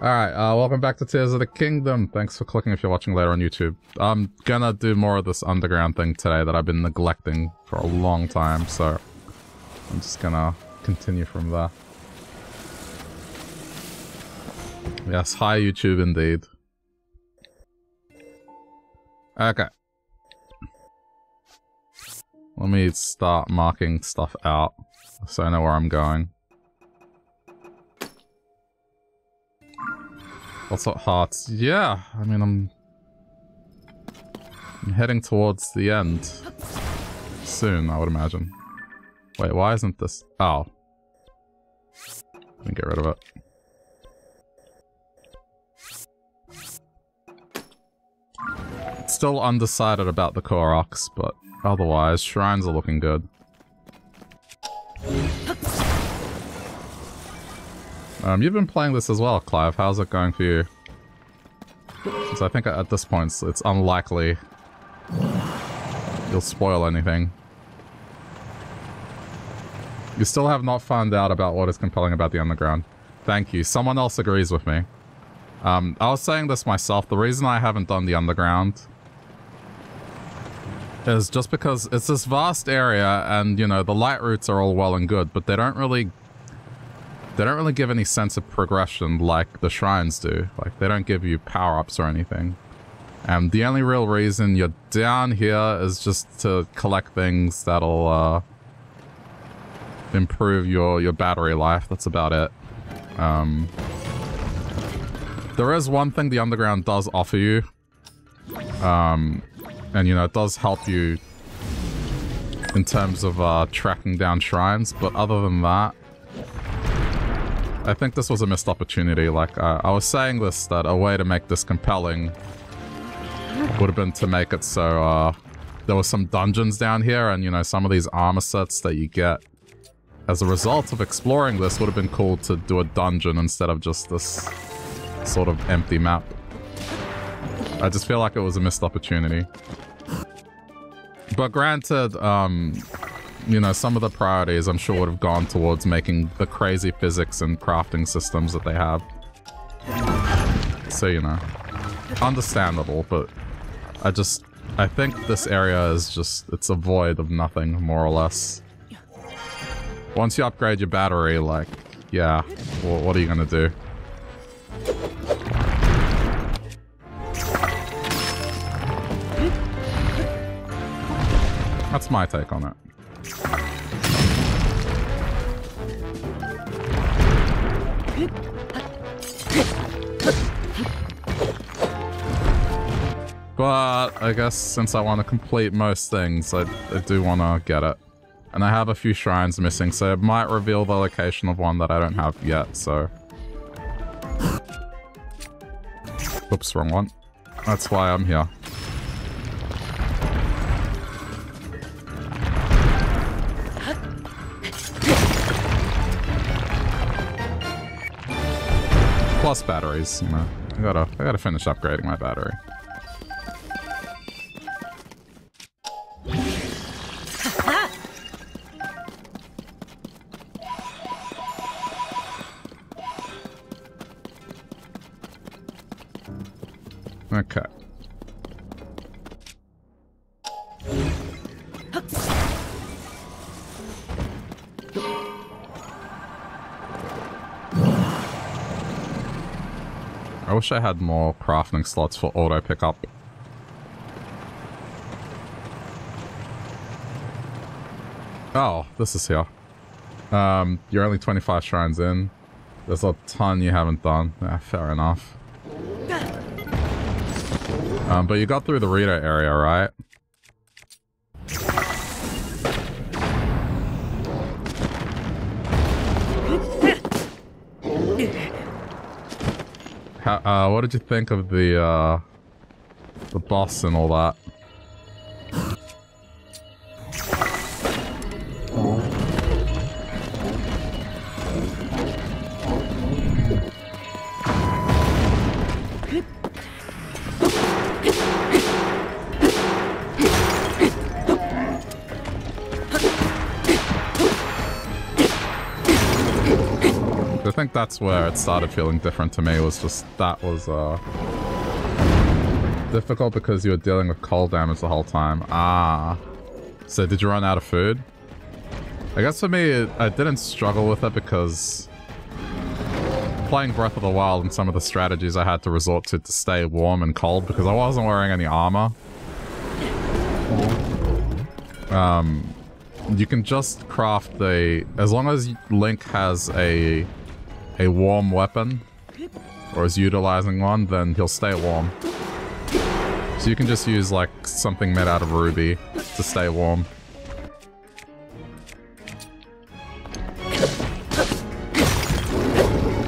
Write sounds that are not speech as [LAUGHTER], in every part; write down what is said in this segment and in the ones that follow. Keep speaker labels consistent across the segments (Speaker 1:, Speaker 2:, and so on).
Speaker 1: Alright, uh, welcome back to Tears of the Kingdom. Thanks for clicking if you're watching later on YouTube. I'm gonna do more of this underground thing today that I've been neglecting for a long time, so I'm just gonna continue from there. Yes, hi YouTube indeed. Okay. Let me start marking stuff out so I know where I'm going. What's up, hearts? Yeah, I mean, I'm... I'm heading towards the end. Soon, I would imagine. Wait, why isn't this... Oh. Let me get rid of it. Still undecided about the Koroks, but otherwise, shrines are looking good. Um, you've been playing this as well, Clive. How's it going for you? Since I think at this point it's unlikely you'll spoil anything. You still have not found out about what is compelling about the Underground. Thank you. Someone else agrees with me. Um, I was saying this myself. The reason I haven't done the Underground is just because it's this vast area and, you know, the Lightroots are all well and good, but they don't really they don't really give any sense of progression like the shrines do. Like, they don't give you power-ups or anything. And the only real reason you're down here is just to collect things that'll, uh, improve your, your battery life. That's about it. Um, there is one thing the underground does offer you. Um, and, you know, it does help you in terms of, uh, tracking down shrines. But other than that, I think this was a missed opportunity. Like, uh, I was saying this, that a way to make this compelling would have been to make it so, uh, there were some dungeons down here, and, you know, some of these armor sets that you get as a result of exploring this would have been cool to do a dungeon instead of just this sort of empty map. I just feel like it was a missed opportunity. But granted, um, you know, some of the priorities I'm sure would have gone towards making the crazy physics and crafting systems that they have. So, you know, understandable, but I just, I think this area is just, it's a void of nothing, more or less. Once you upgrade your battery, like, yeah, well, what are you gonna do? That's my take on it. But I guess since I want to complete most things, I, I do want to get it. And I have a few shrines missing, so it might reveal the location of one that I don't have yet, so... Oops, wrong one. That's why I'm here. Plus batteries, you know. I gotta, I gotta finish upgrading my battery. [LAUGHS] Okay. Wish I had more crafting slots for auto pickup. Oh, this is here. Um, you're only 25 shrines in. There's a ton you haven't done. Yeah, fair enough. Um, but you got through the Rito area, right? How, uh, what did you think of the, uh, the boss and all that? Think that's where it started feeling different to me, was just that was uh, difficult because you were dealing with cold damage the whole time. Ah. So did you run out of food? I guess for me, it, I didn't struggle with it because playing Breath of the Wild and some of the strategies I had to resort to to stay warm and cold because I wasn't wearing any armor. Um, you can just craft a... As long as Link has a a warm weapon, or is utilizing one, then he'll stay warm. So you can just use like something made out of ruby to stay warm.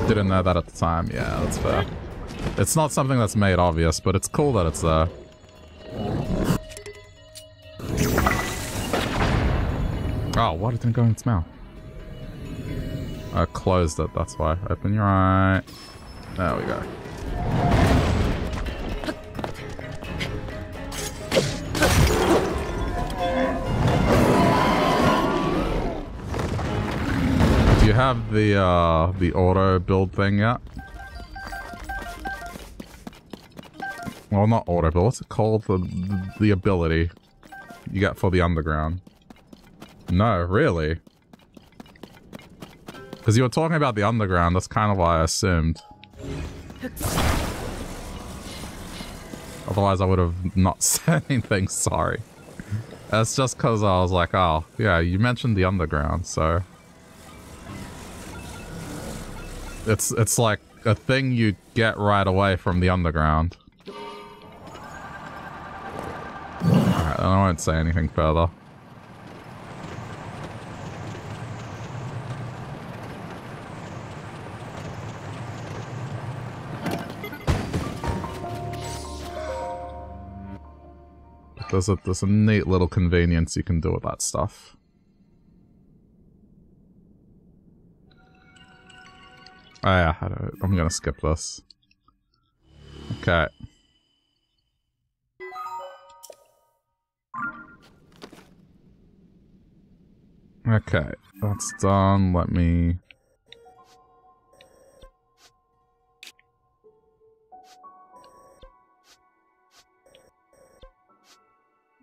Speaker 1: Didn't know that at the time. Yeah, that's fair. It's not something that's made obvious, but it's cool that it's there. Oh, what? It didn't go in its mouth. I closed it, that's why. Open your eye. There we go. Do you have the uh, the auto build thing yet? Well, not auto build. What's it called? The the ability you get for the underground. No, really. Because you were talking about the underground. That's kind of why I assumed. Otherwise, I would have not [LAUGHS] said anything. Sorry. That's just because I was like, oh, yeah, you mentioned the underground, so... It's it's like a thing you get right away from the underground. Alright, I won't say anything further. There's a, there's a neat little convenience you can do with that stuff. Oh yeah, I'm gonna skip this. Okay. Okay, that's done. Let me...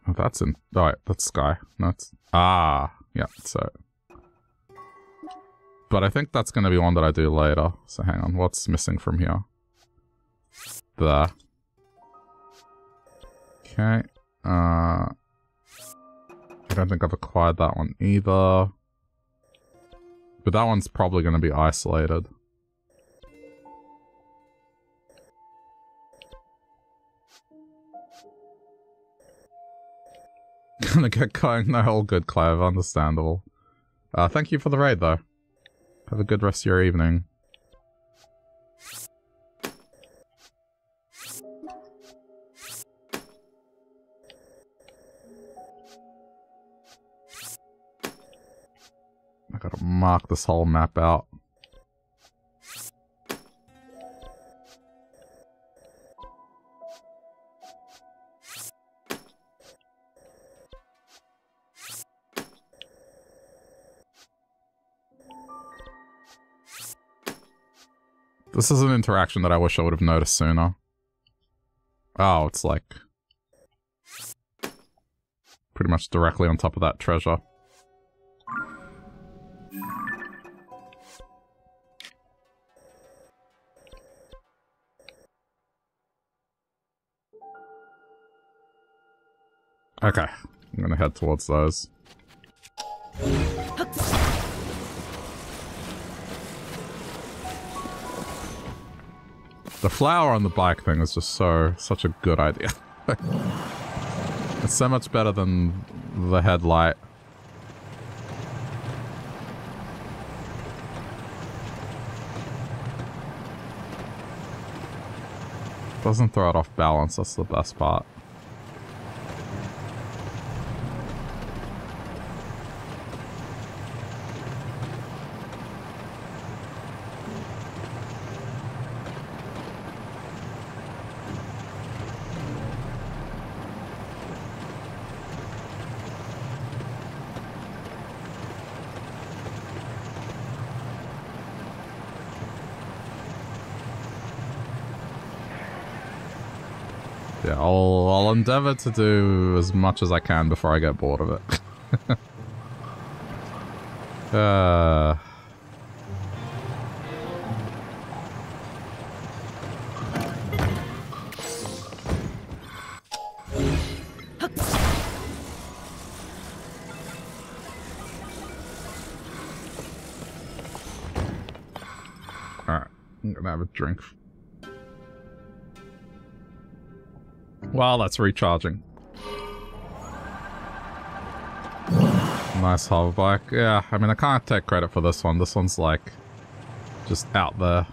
Speaker 1: Oh, that's in... Alright, that's Sky. That's... Ah, yeah, so... But I think that's going to be one that I do later. So hang on, what's missing from here? There. Okay. Uh, I don't think I've acquired that one either. But that one's probably going to be isolated. [LAUGHS] Gonna get going. No, all good, Clive. Understandable. Uh, thank you for the raid, though. Have a good rest of your evening. I gotta mark this whole map out. This is an interaction that I wish I would have noticed sooner. Oh, it's like... Pretty much directly on top of that treasure. Okay, I'm gonna head towards those. The flower on the bike thing is just so, such a good idea. [LAUGHS] it's so much better than the headlight. Doesn't throw it off balance, that's the best part. Endeavor to do as much as I can before I get bored of it. [LAUGHS] uh... Alright, I'm gonna have a drink. Well, that's recharging. Nice hover bike. Yeah, I mean, I can't take credit for this one. This one's like just out there.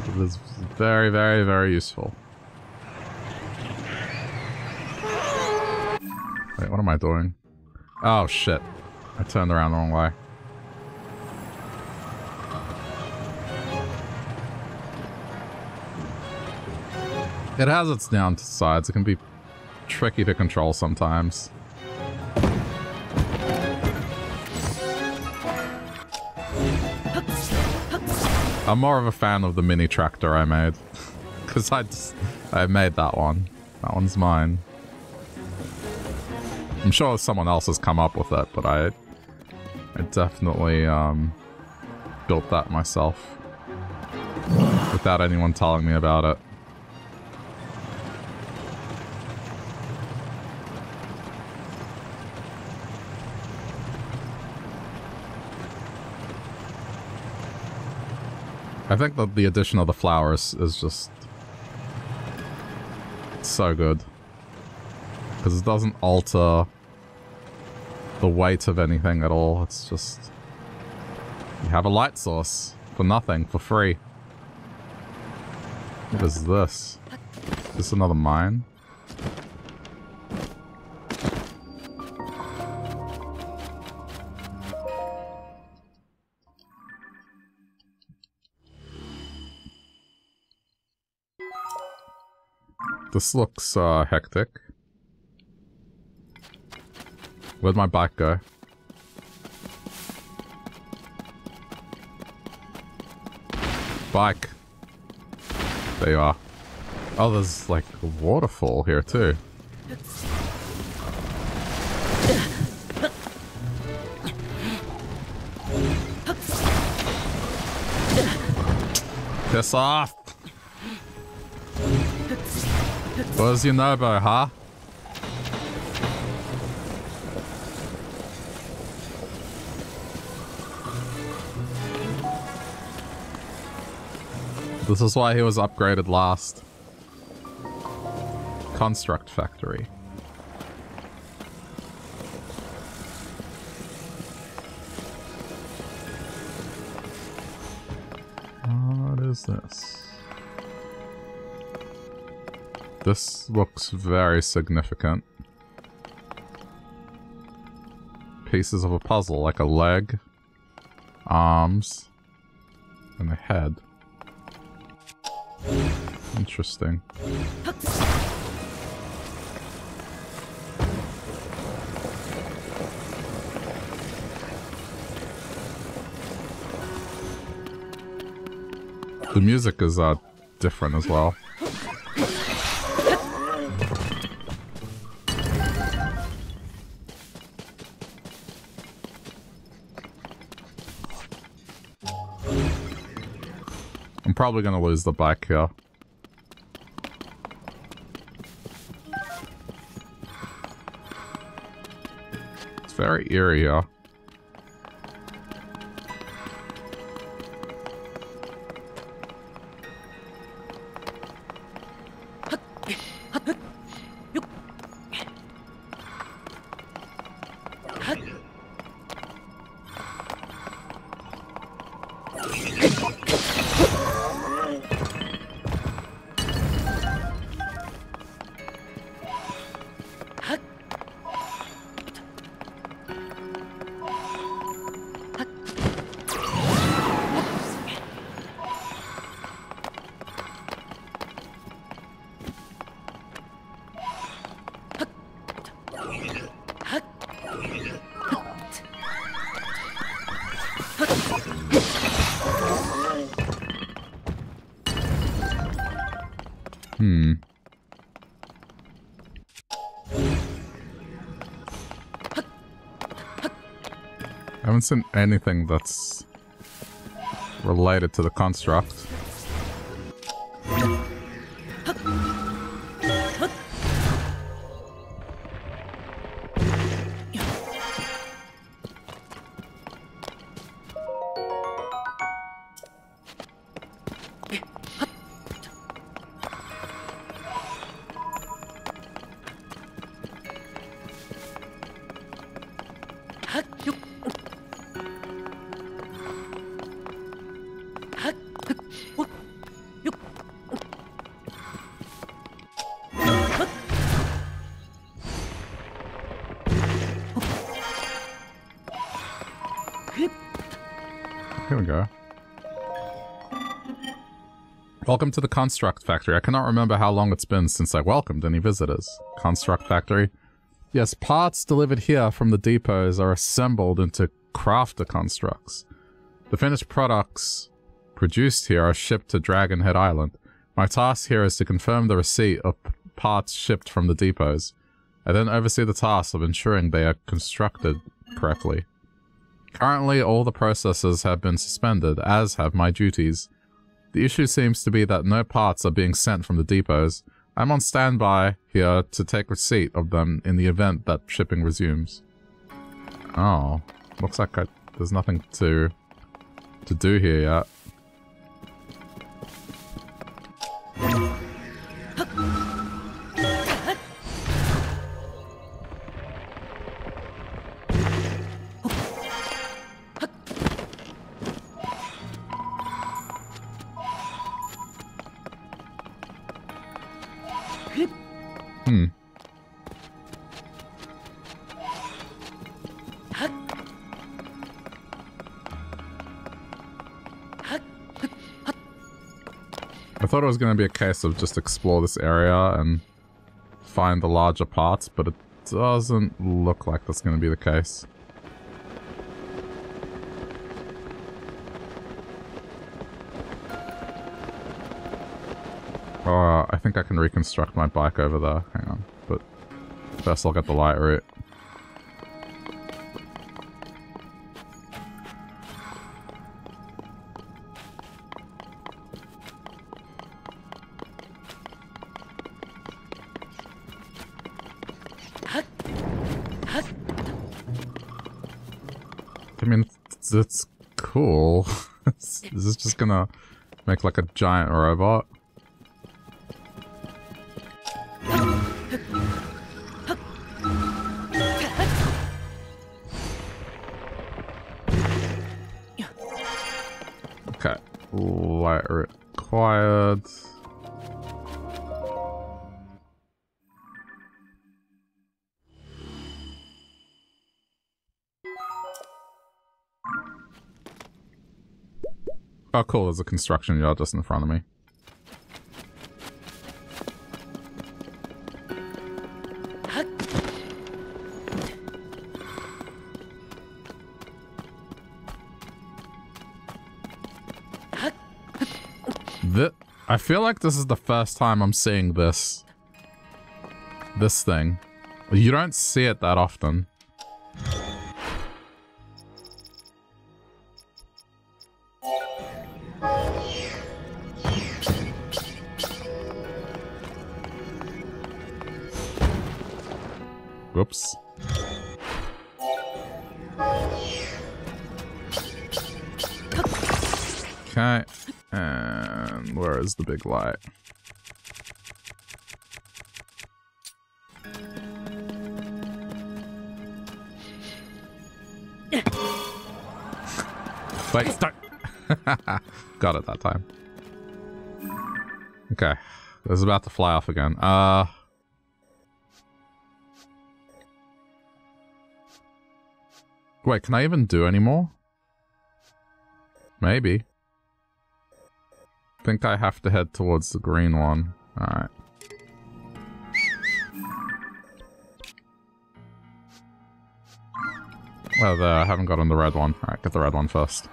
Speaker 1: It is very, very, very useful. Wait, what am I doing? Oh, shit. I turned around the wrong way. It has its downsides. It can be tricky to control sometimes. I'm more of a fan of the mini tractor I made. [LAUGHS] Because I I made that one. That one's mine. I'm sure someone else has come up with it, but I, I definitely um, built that myself without anyone telling me about it. I think that the addition of the flowers is just so good. Because it doesn't alter the weight of anything at all. It's just... You have a light source for nothing, for free. What is this? Is this another mine? This looks uh, hectic. Where'd my bike go? Bike. There you are. Oh, there's like a waterfall here too. Piss off! Where's your Nobo, huh? This is why he was upgraded last. Construct Factory. What is this? This looks very significant. Pieces of a puzzle, like a leg, arms, and a head. Interesting. The music is uh, different as well. I'm probably gonna lose the bike here. It's very haven't anything that's related to the construct. Welcome to the Construct Factory. I cannot remember how long it's been since I welcomed any visitors. Construct Factory. Yes, parts delivered here from the depots are assembled into crafter constructs. The finished products produced here are shipped to Dragonhead Island. My task here is to confirm the receipt of parts shipped from the depots. I then oversee the task of ensuring they are constructed correctly. Currently, all the processes have been suspended, as have my duties. The issue seems to be that no parts are being sent from the depots. I'm on standby here to take receipt of them in the event that shipping resumes. Oh, looks like I, there's nothing to to do here yet. Was going to be a case of just explore this area and find the larger parts, but it doesn't look like that's going to be the case. Oh, I think I can reconstruct my bike over there. Hang on. But first I'll get the Lightroot. It's cool. [LAUGHS] is this just gonna make like a giant robot? Oh cool, there's a construction yard just in front of me. I feel like this is the first time I'm seeing this. This thing. You don't see it that often. Big light? Wait, start. [LAUGHS] Got it that time. Okay. This is about to fly off again. Uh... Wait, can I even do any more? Maybe think I have to head towards the green one. Alright. Well, there. I haven't gotten the red one. Alright, get the red one first.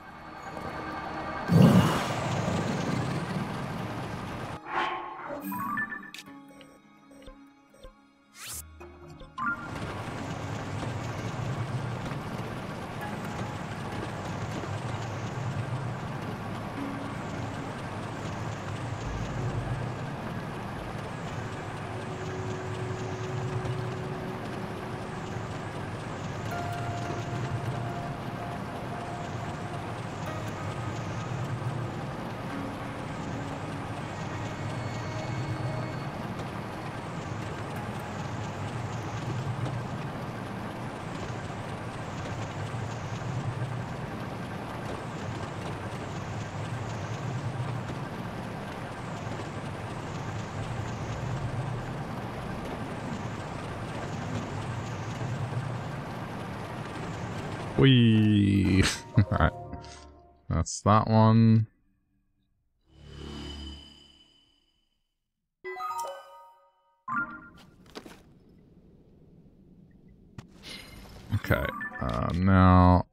Speaker 1: Whee! [LAUGHS] That's that one. Okay. Uh, now...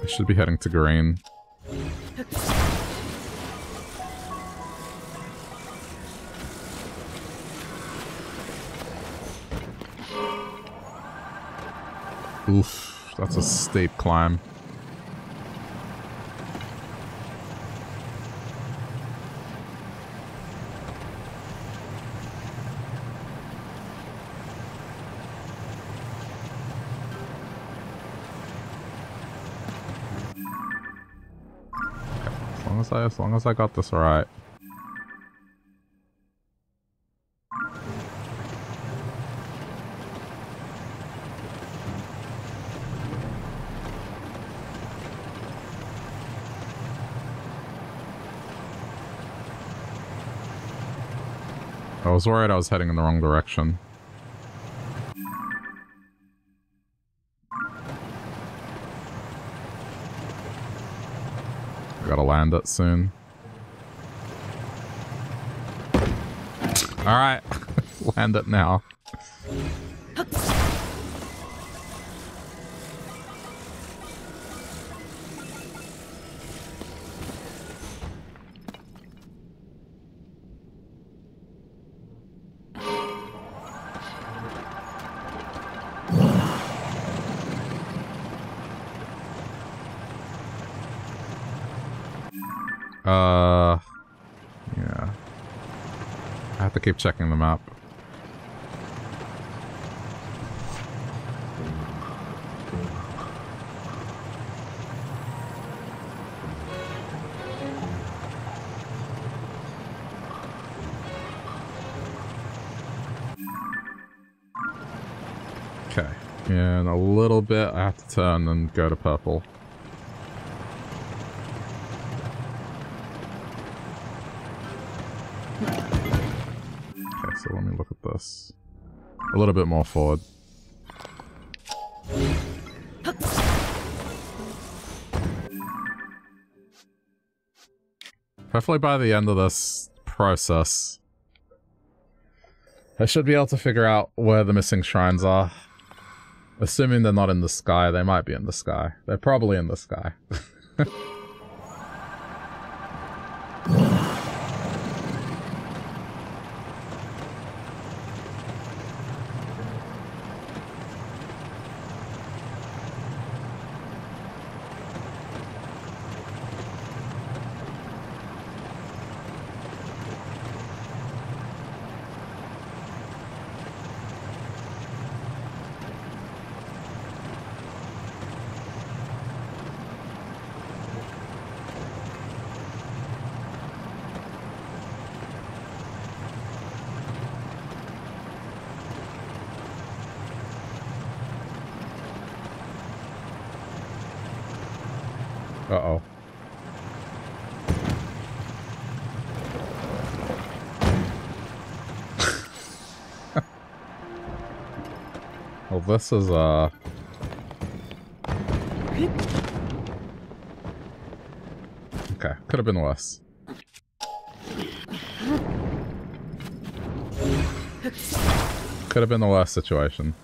Speaker 1: I should be heading to green. Oof, that's a steep climb. as long as I got this right. Was worried I was heading in the wrong direction. I gotta land it soon. Alright, [LAUGHS] land it now. Keep checking the map. Okay, in a little bit I have to turn and go to purple. A little bit more forward. Hopefully by the end of this process, I should be able to figure out where the missing shrines are. Assuming they're not in the sky, they might be in the sky. They're probably in the sky. [LAUGHS] this is, uh... Okay, could have been worse. Could have been the worst situation.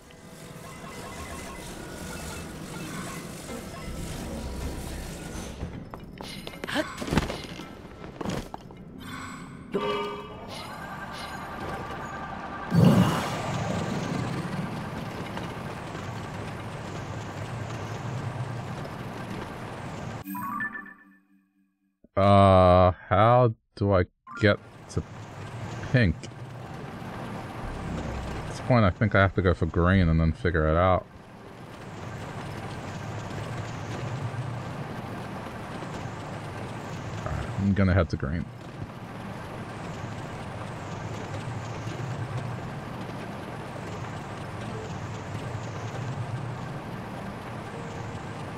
Speaker 1: Get to pink. At this point, I think I have to go for green and then figure it out. Right, I'm gonna head to green.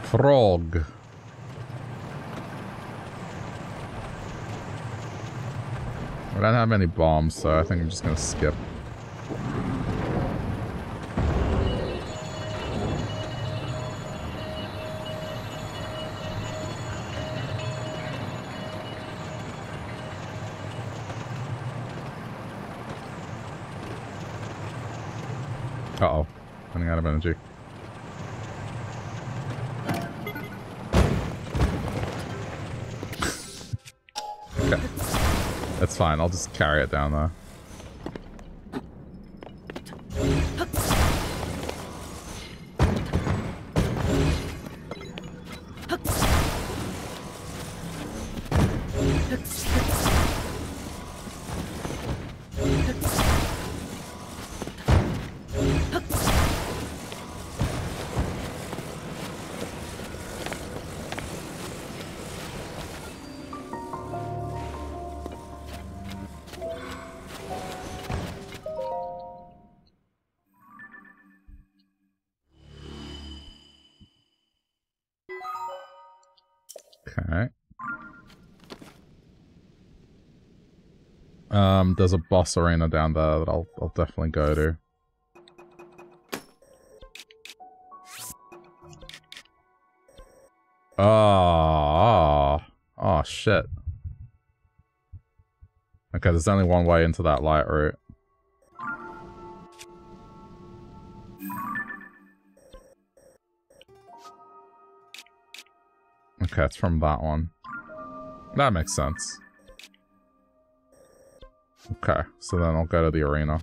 Speaker 1: Frog. I don't have any bombs, so I think I'm just gonna skip. Fine. I'll just carry it down there. There's a boss arena down there that I'll I'll definitely go to. Ah, Oh, oh, shit. Okay, there's only one way into that Lightroot. Okay, it's from that one. That makes sense. So then I'll go to the arena.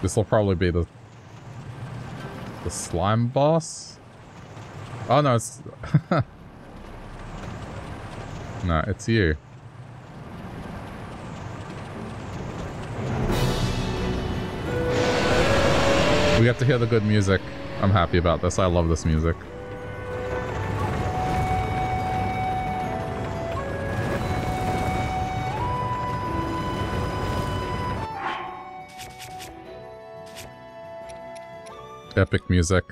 Speaker 1: This will probably be the the slime boss. Oh no, it's [LAUGHS] no, it's you. We get to hear the good music. I'm happy about this. I love this music. Epic music.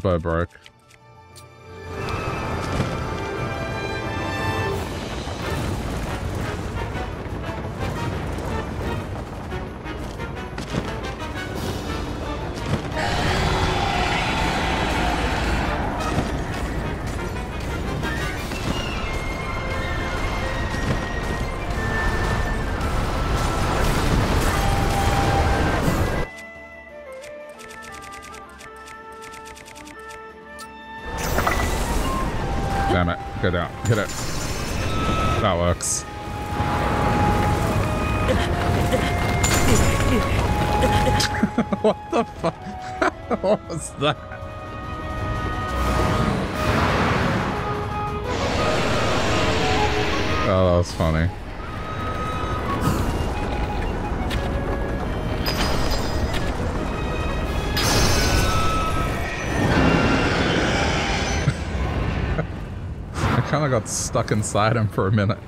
Speaker 1: Bow broke. Inside him for a minute.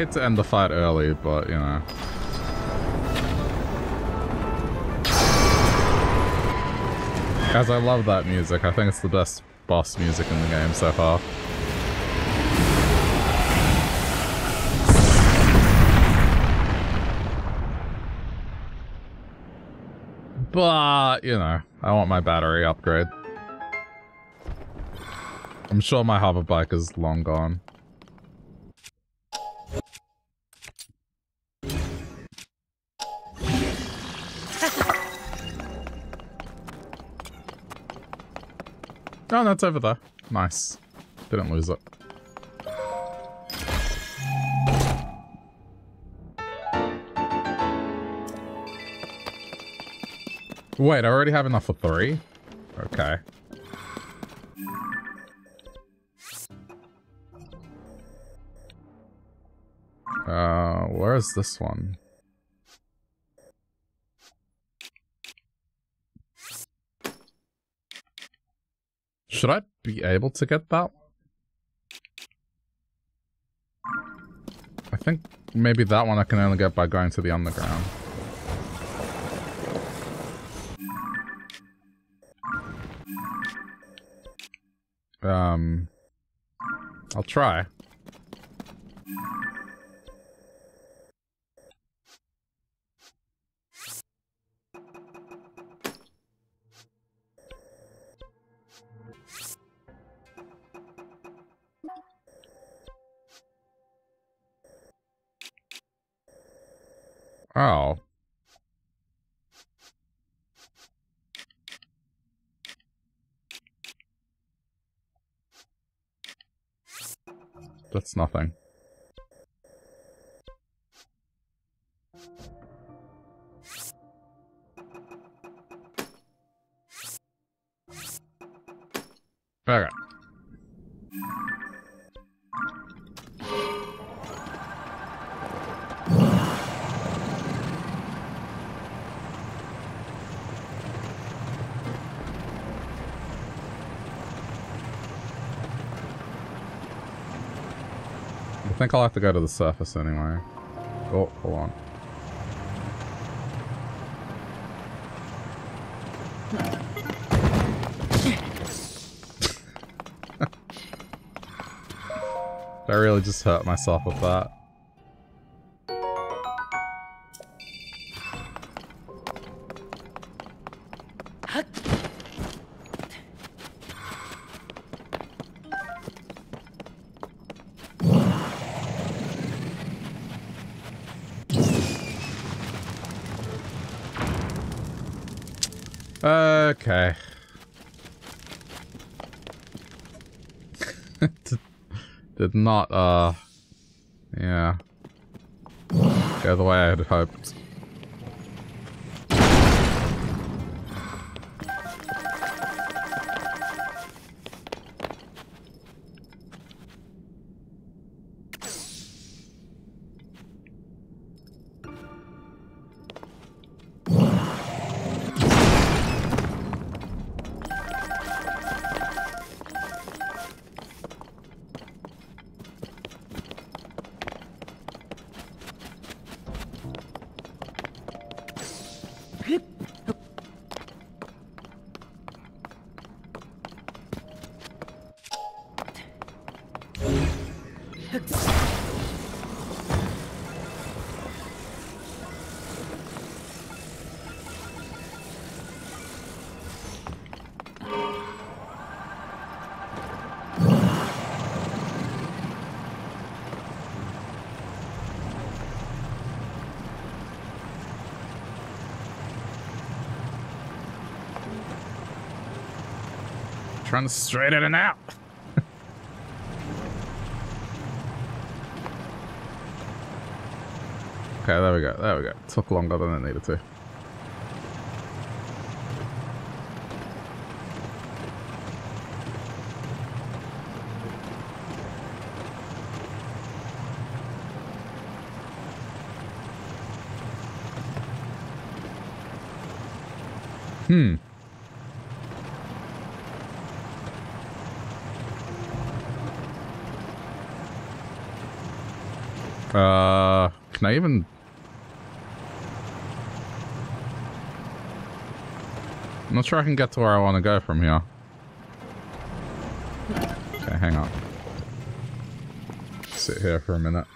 Speaker 1: Hate to end the fight early, but, you know. Guys, I love that music. I think it's the best boss music in the game so far. But, you know, I want my battery upgrade. I'm sure my hover bike is long gone. Oh, that's over there. Nice. Didn't lose it. Wait, I already have enough for three? Okay. Uh, where is this one? Should I be able to get that? I think maybe that one I can only get by going to the underground. Um, I'll try. Oh. That's nothing. Okay. Think I'll have to go to the surface anyway. Oh, hold on. [LAUGHS] I really just hurt myself with that. Did not, uh... Yeah. Go the way I had hoped. To straighten it out. [LAUGHS] okay, there we go. There we go. Took longer than it needed to. Hmm. Uh, can I even... I'm not sure I can get to where I want to go from here. Okay, hang on. Sit here for a minute.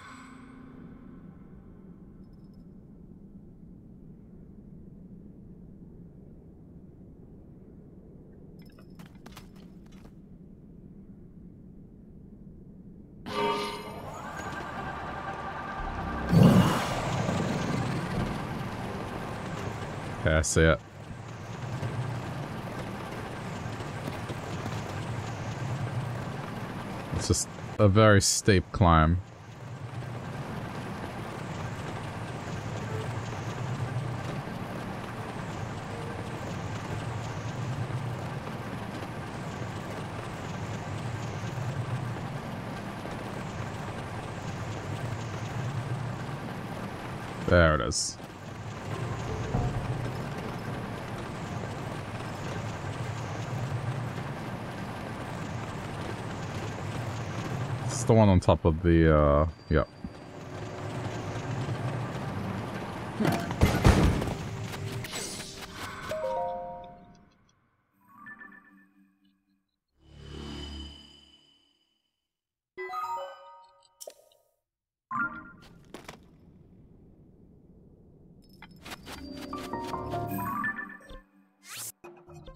Speaker 1: See it. It's just a very steep climb. There it is. The one on top of the, uh, yeah.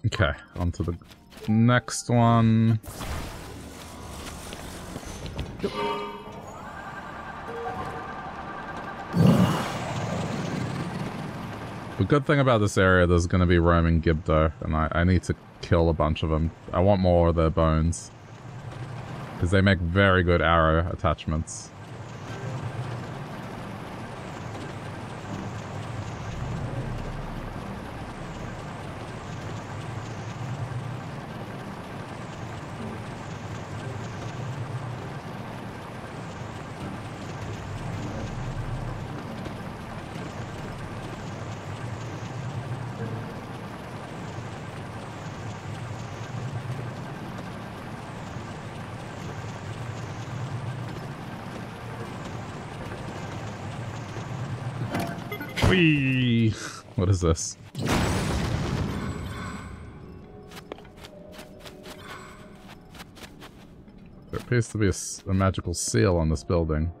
Speaker 1: Okay, on to the next one. The good thing about this area, there's going to be roaming Gibdo, and I, I need to kill a bunch of them. I want more of their bones. Because they make very good arrow attachments. What is this? There appears to be a, a magical seal on this building.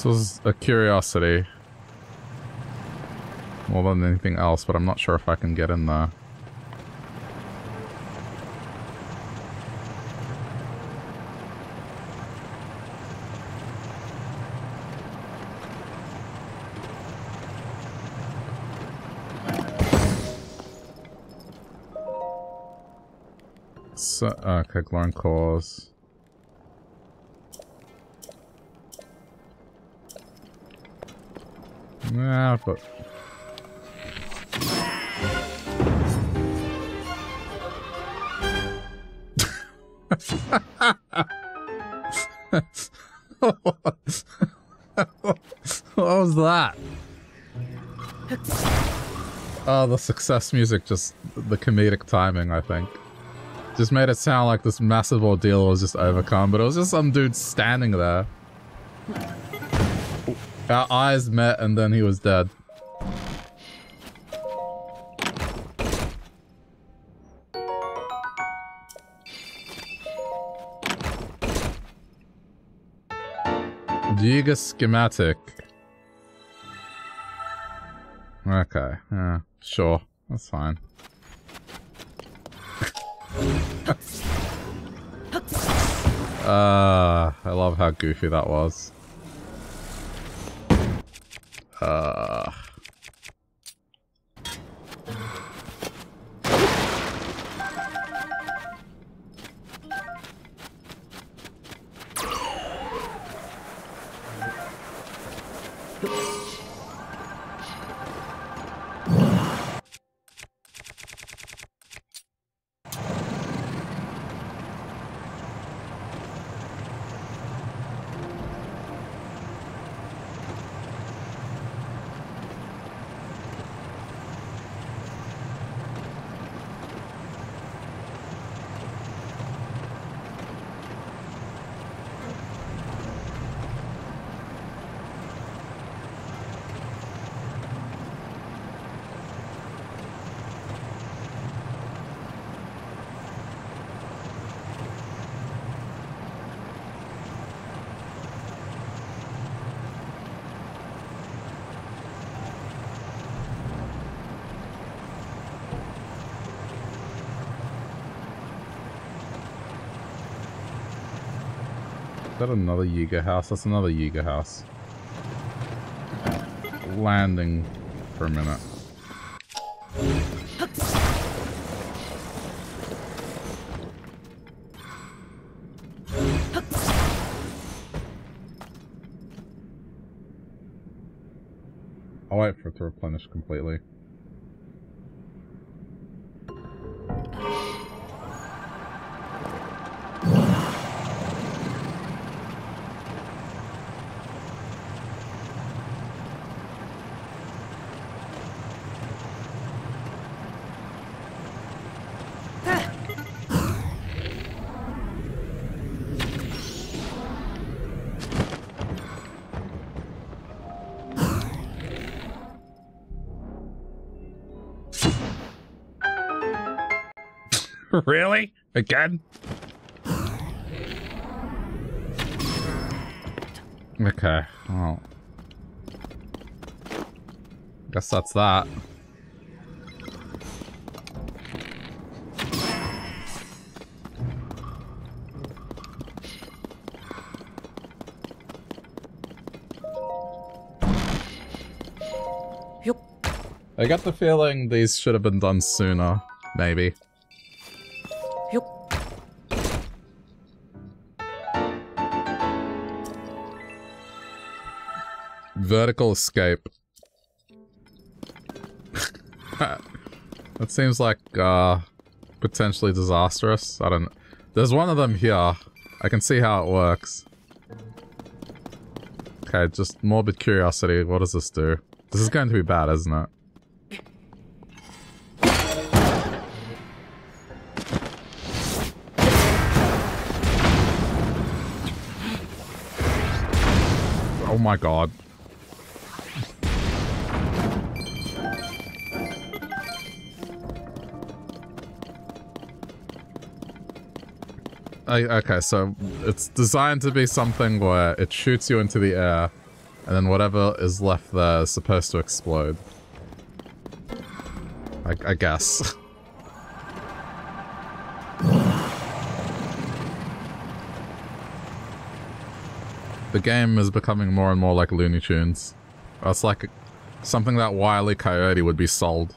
Speaker 1: This was a curiosity. More than anything else, but I'm not sure if I can get in there. So, okay, glowing. Yeah, but... [LAUGHS] what was that? Oh, the success music, just the comedic timing, I think. Just made it sound like this massive ordeal was just overcome, but it was just some dude standing there. Our eyes met and then he was dead. Yiga schematic. Okay, yeah, sure. That's fine. Uh, [LAUGHS] I love how goofy that was. That another Yiga house? That's another Yiga house. Landing for a minute. I'll wait for it to replenish completely. Really? Again? Okay, well. Guess that's that. I got the feeling these should have been done sooner, maybe. Vertical escape. [LAUGHS] that seems like, uh, potentially disastrous. I don't know. There's one of them here. I can see how it works. Okay, just morbid curiosity. What does this do? This is going to be bad, isn't it? Oh my god. I, okay, so it's designed to be something where it shoots you into the air, and then whatever is left there is supposed to explode. I, I guess. [LAUGHS] the game is becoming more and more like Looney Tunes. It's like something that Wile E. Coyote would be sold.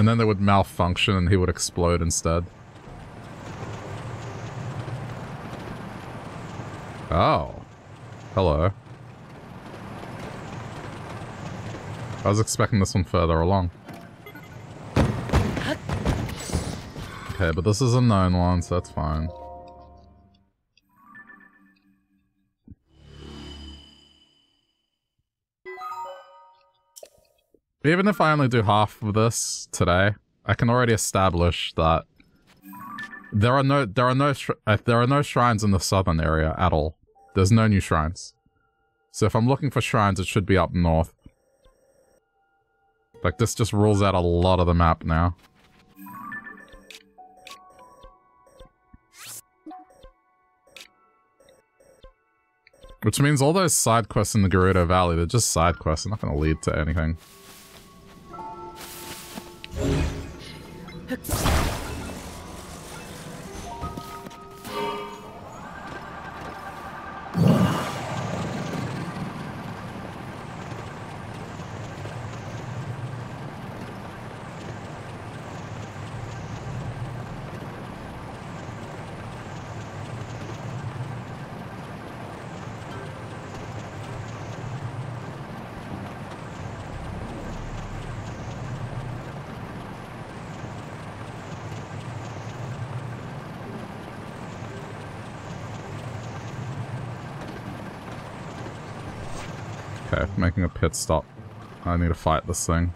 Speaker 1: And then they would malfunction and he would explode instead. Oh. Hello. I was expecting this one further along. Okay, but this is a known one, so that's fine. Even if I only do half of this today, I can already establish that there are no there are no uh, there are no shrines in the southern area at all. There's no new shrines. So if I'm looking for shrines, it should be up north. Like this just rules out a lot of the map now. Which means all those side quests in the Gerudo Valley, they're just side quests. They're not going to lead to anything. Huh. Making a pit stop. I need to fight this thing.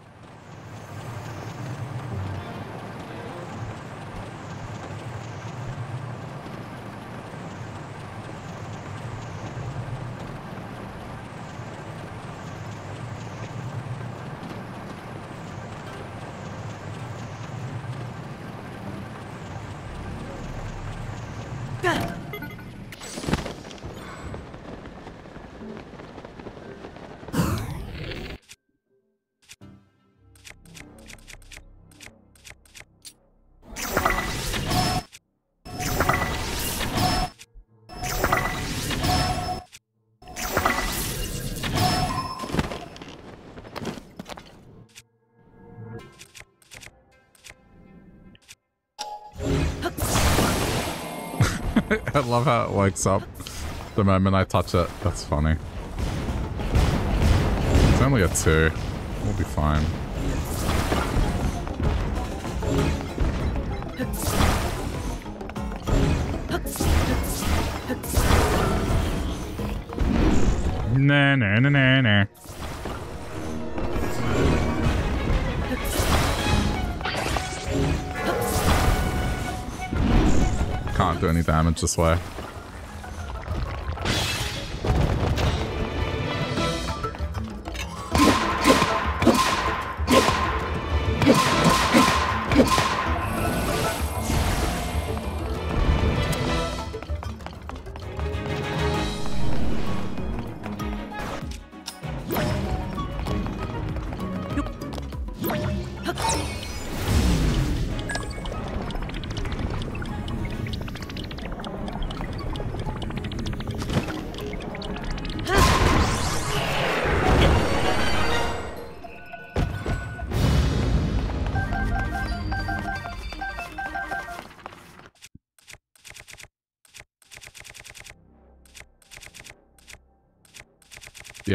Speaker 1: Love how it wakes up the moment I touch it. That's funny. It's only a two. We'll be fine. Nah, nah, nah, nah, nah. Any damage this way.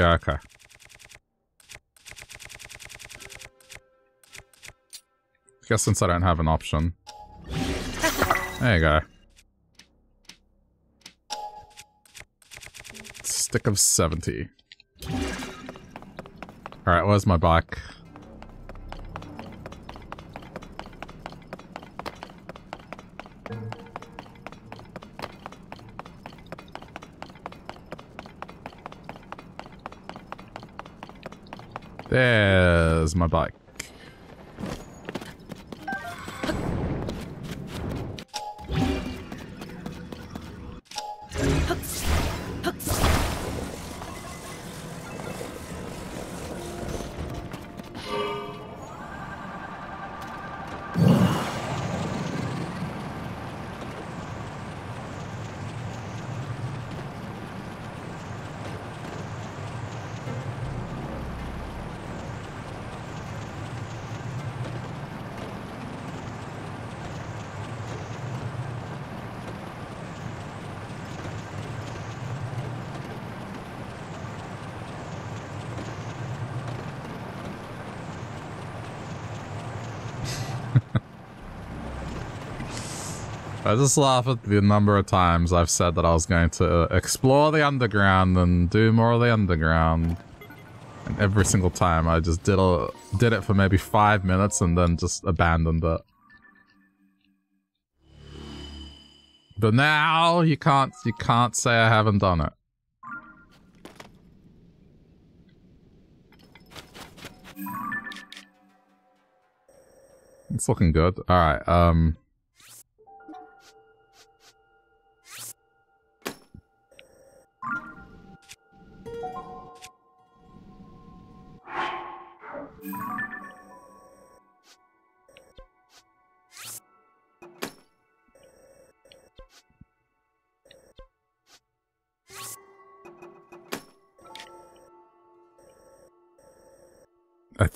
Speaker 1: Yeah, okay. I guess since I don't have an option. There you go. Stick of 70. Alright, where's my bike? My bike. I just laugh at the number of times I've said that I was going to explore the underground and do more of the underground. And every single time I just did a, did it for maybe five minutes and then just abandoned it. But now you can't you can't say I haven't done it. It's looking good. Alright, um...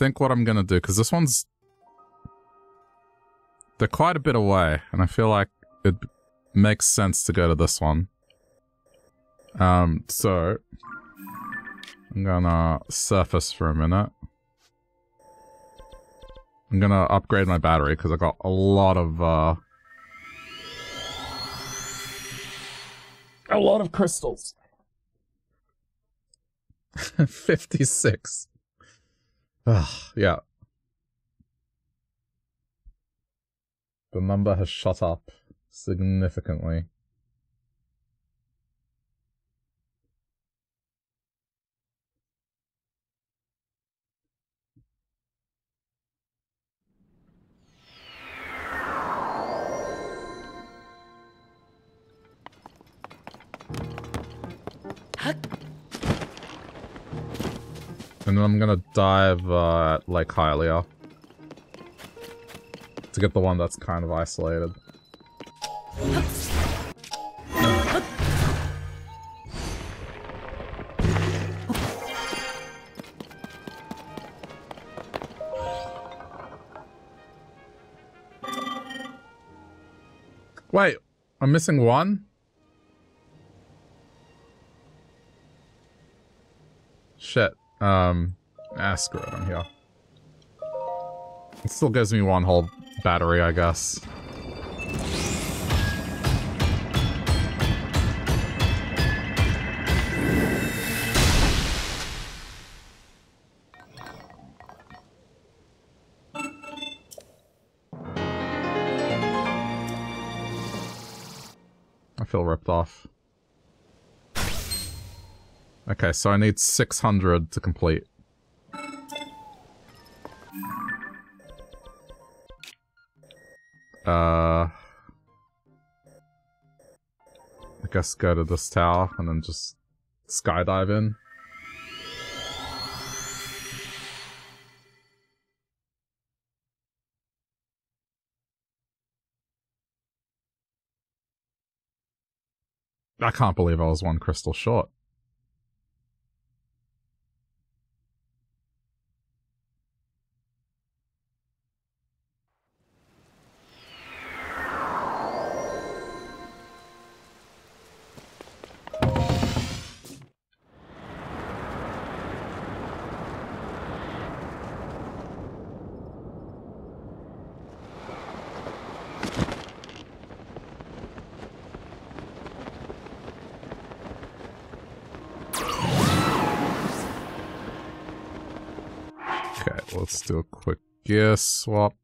Speaker 1: think what I'm gonna do, because this one's... They're quite a bit away, and I feel like it makes sense to go to this one. Um, so... I'm gonna surface for a minute. I'm gonna upgrade my battery, because I got a lot of, uh... A lot of crystals. [LAUGHS] 56. Ugh, yeah. The number has shot up significantly. And then I'm gonna dive uh, at Lake Hylia. To get the one that's kind of isolated. Wait, I'm missing one? Shit. Um, ah, screw it, I'm here. It still gives me one whole battery, I guess. I feel ripped off. Okay, so I need 600 to complete. Uh... I guess go to this tower and then just skydive in. I can't believe I was one crystal short. Gear swap.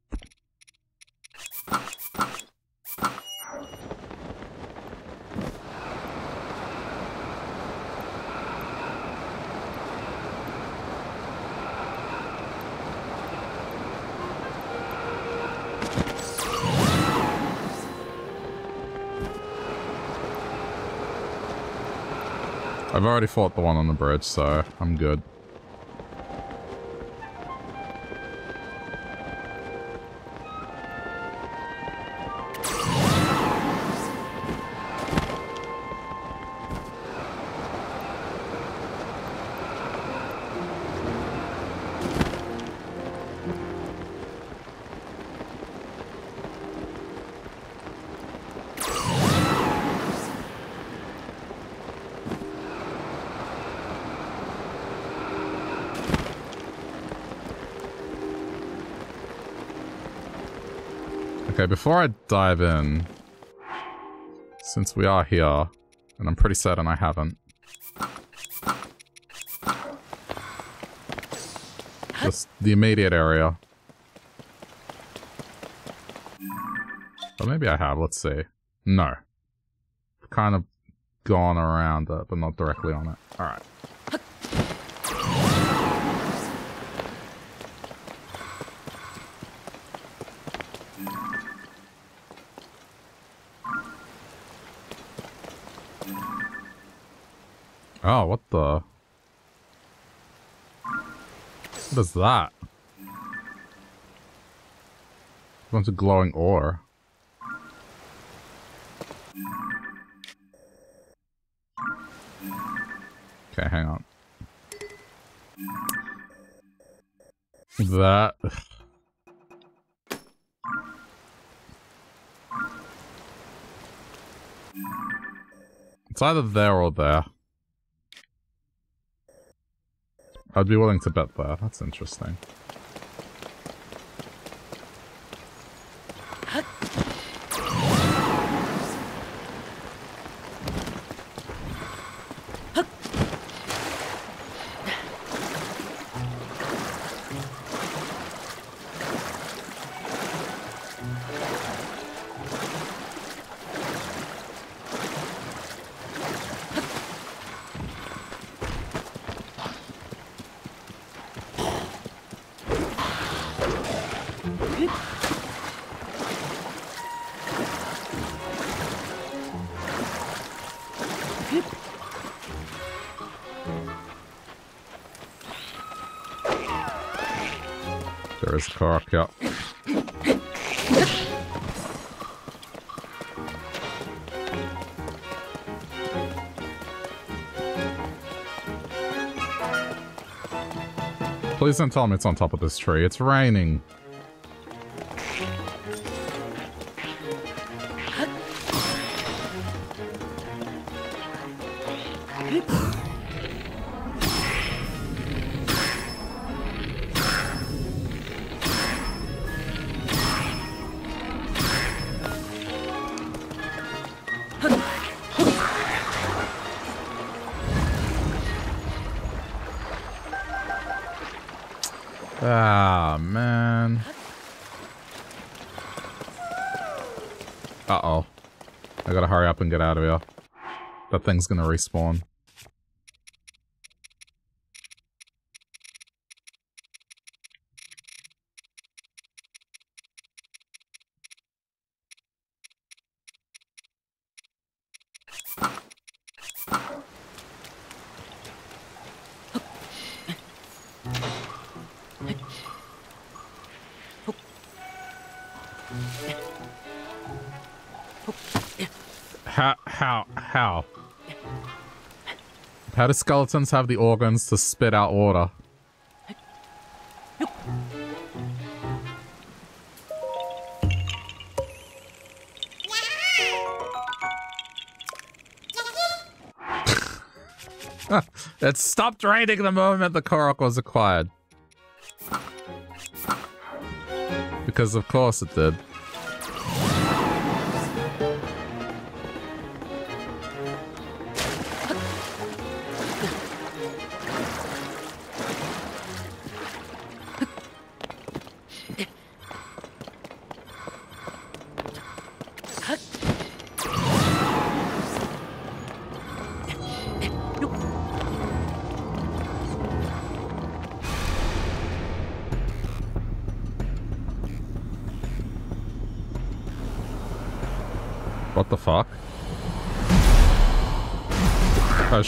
Speaker 1: I've already fought the one on the bridge, so I'm good. Before I dive in, since we are here, and I'm pretty certain I haven't, just the immediate area. But maybe I have, let's see. No. Kind of gone around it, but not directly on it. Alright. Oh, what the? What is that? A glowing ore. Okay, hang on. That... It's either there or there. I'd be willing to bet that. That's interesting. Tell me it's on top of this tree. It's raining. Get out of here. That thing's gonna respawn. How do skeletons have the organs to spit out water? [LAUGHS] it stopped raining the moment the Korok was acquired. Because of course it did.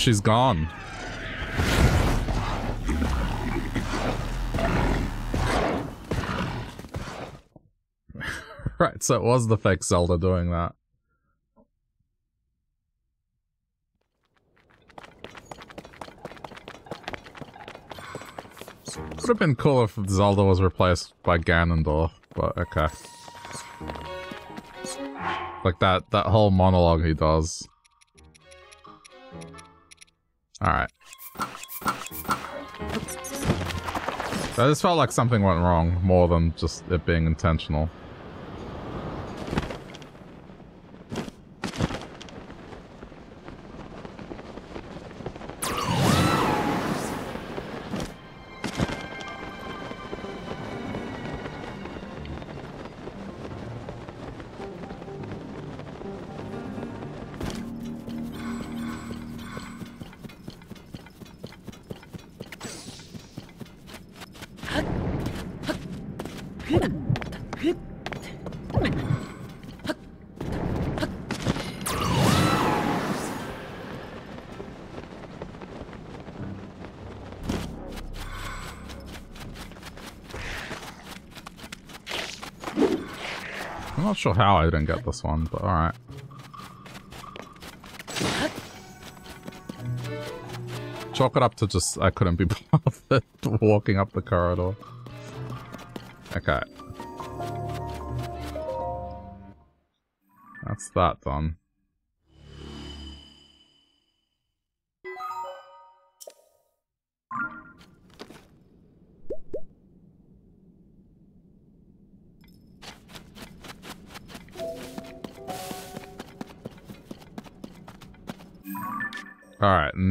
Speaker 1: She's gone. [LAUGHS] right, so it was the fake Zelda doing that. Would have been cool if Zelda was replaced by Ganondorf, but okay. Like that, that whole monologue he does. That just felt like something went wrong, more than just it being intentional. Sure how I didn't get this one, but alright. Chalk it up to just I couldn't be [LAUGHS] bothered walking up the corridor. Okay. That's that done.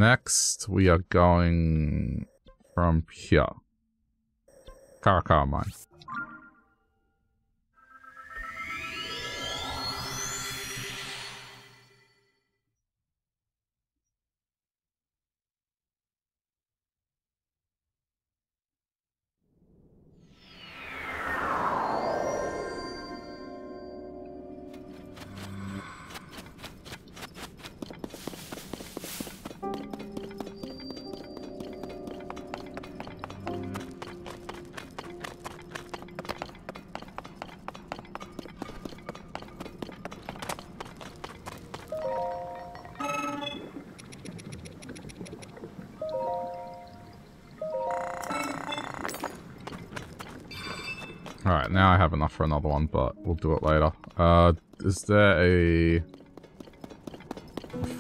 Speaker 1: Next we are going from here. Karakara Mine. Alright, now I have enough for another one, but we'll do it later. Uh, is there a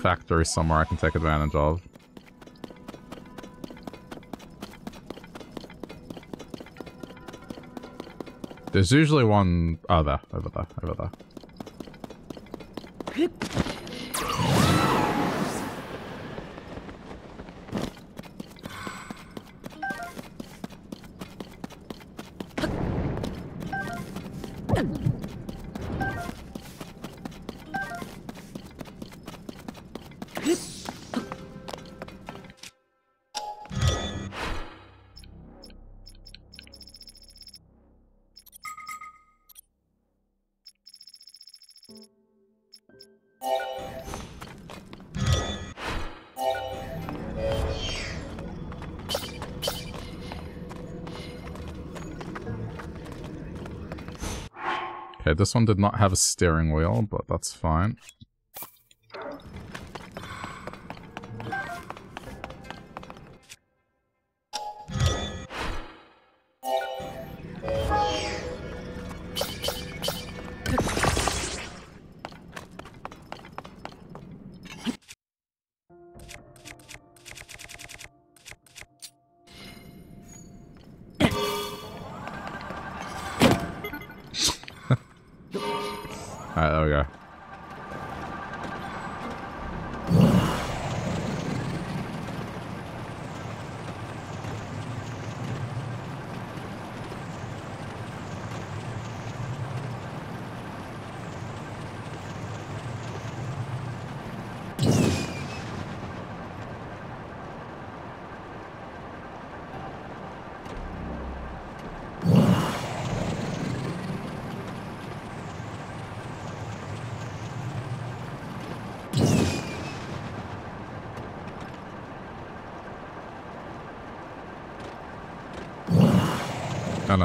Speaker 1: factory somewhere I can take advantage of? There's usually one... Oh, there. Over there. Over there. This one did not have a steering wheel, but that's fine.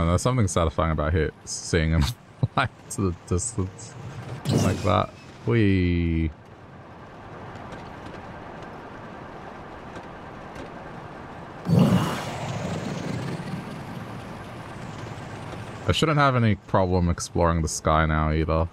Speaker 1: There's something satisfying about hit seeing him [LAUGHS] like to the distance like that. We. I shouldn't have any problem exploring the sky now either.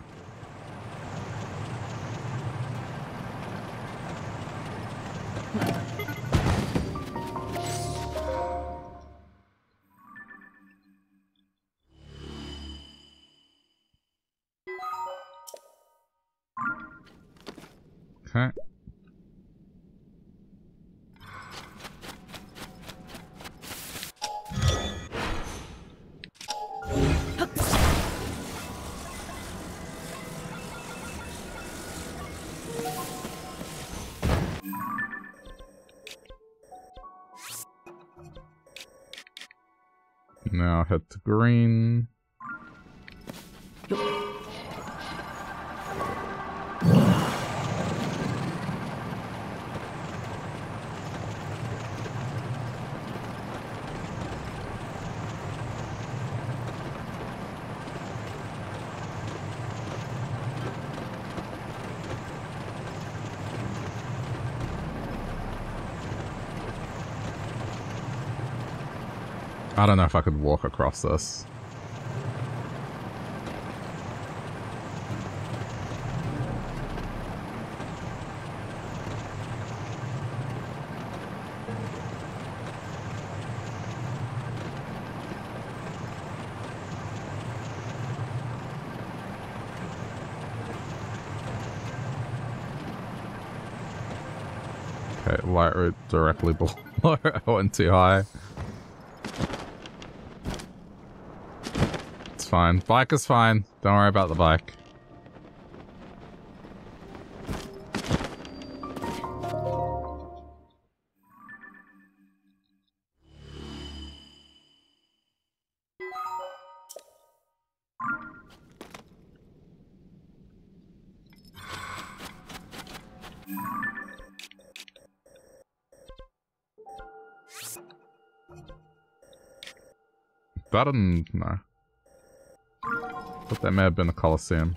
Speaker 1: If I could walk across this. Okay, Lightroot directly below. [LAUGHS] I went too high. Fine. Bike is fine. Don't worry about the bike. Didn't... no. Thought that may have been the Coliseum.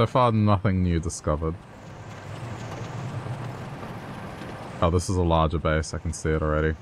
Speaker 1: So far, nothing new discovered. Oh, this is a larger base. I can see it already.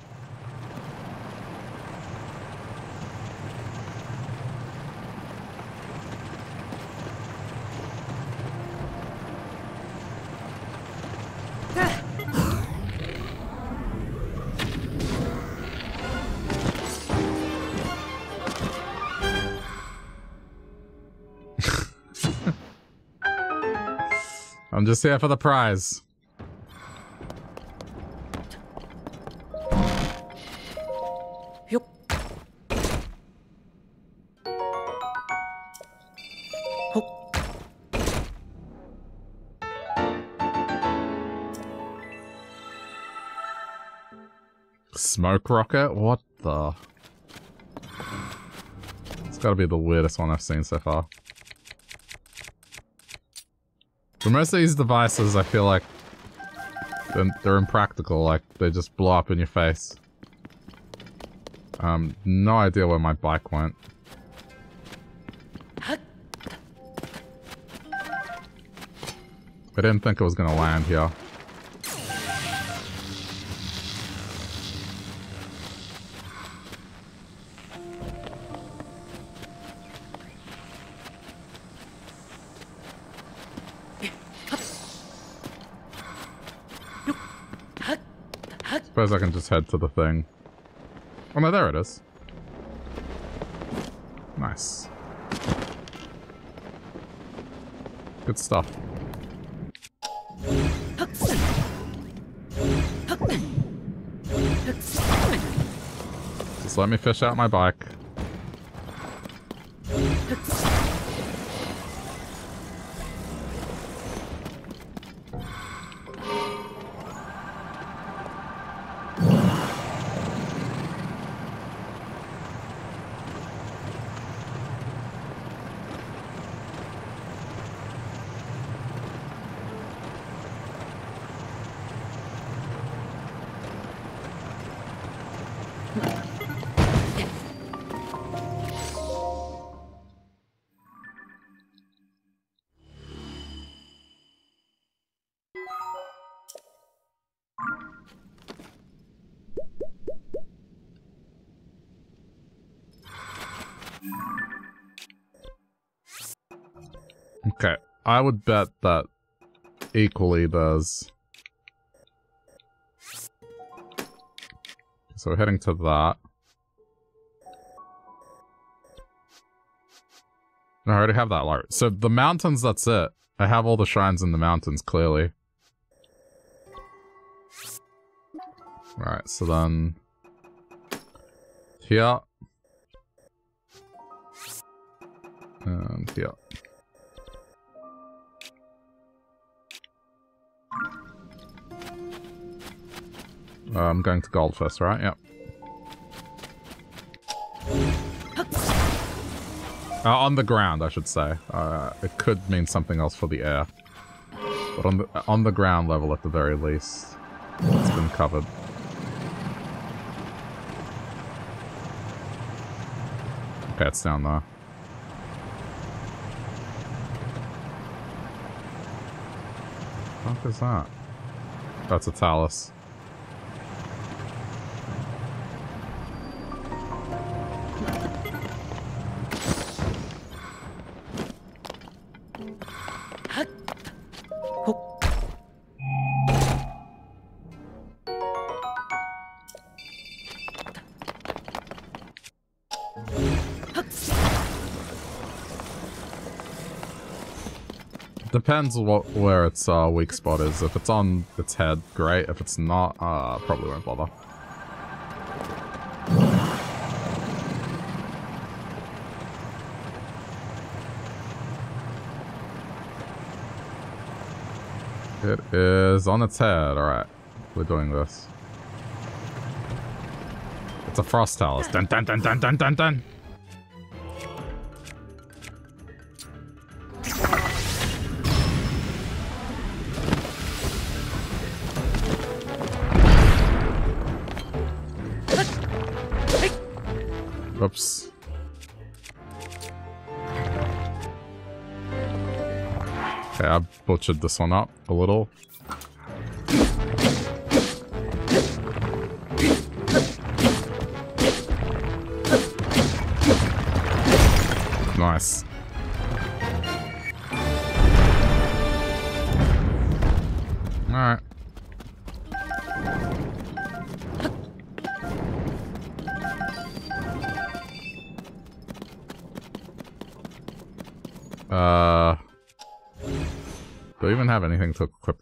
Speaker 1: Just here for the prize. Smoke rocket? What the? It's gotta be the weirdest one I've seen so far. Most of these devices, I feel like they're, they're impractical, like they just blow up in your face. Um, no idea where my bike went. I didn't think it was gonna land here. I can just head to the thing. Oh no, there it is. Nice. Good stuff. Just let me fish out my bike. Bet that equally does. So we're heading to that. I already have that light. So the mountains, that's it. I have all the shrines in the mountains, clearly. Right, so then... Here. And here. Uh, I'm going to gold first, right? Yep. Uh, on the ground, I should say. Uh, it could mean something else for the air. But on the, on the ground level, at the very least, it's been covered. Okay, it's down there. What is that? That's a talus. Depends what where its uh, weak spot is. If it's on its head, great. If it's not, uh, probably won't bother. It is on its head. Alright. We're doing this. It's a frost talus. Dun dun dun dun dun dun dun. Butchered this one up a little.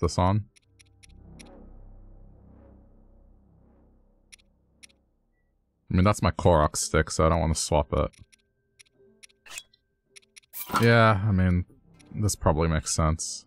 Speaker 1: This on? I mean, that's my Korok stick, so I don't want to swap it. Yeah, I mean, this probably makes sense.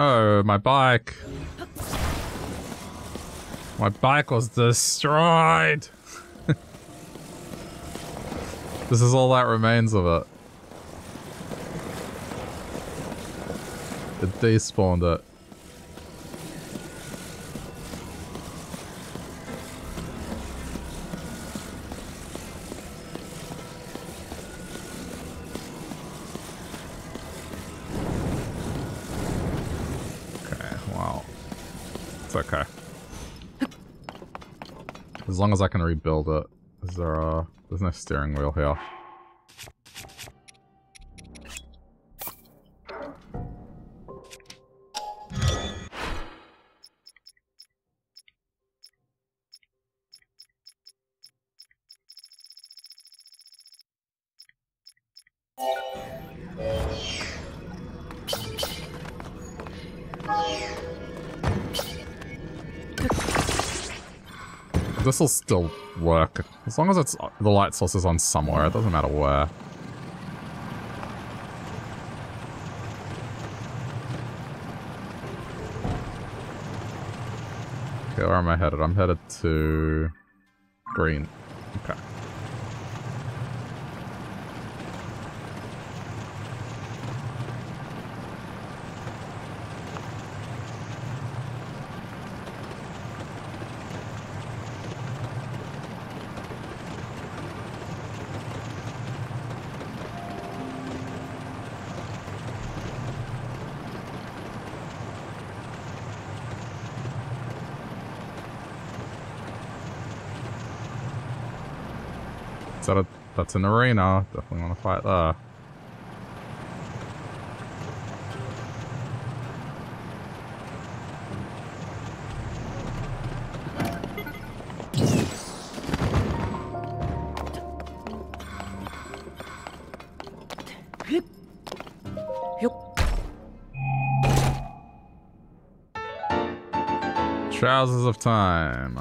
Speaker 1: No, my bike. My bike was destroyed. [LAUGHS] this is all that remains of it. It despawned it. Long as I can rebuild it. Is there a... There's no steering wheel here. This'll still work. As long as it's the light source is on somewhere, it doesn't matter where. Okay, where am I headed? I'm headed to... Green. Okay. Is that a... That's an arena. Definitely want to fight there. Trousers of time.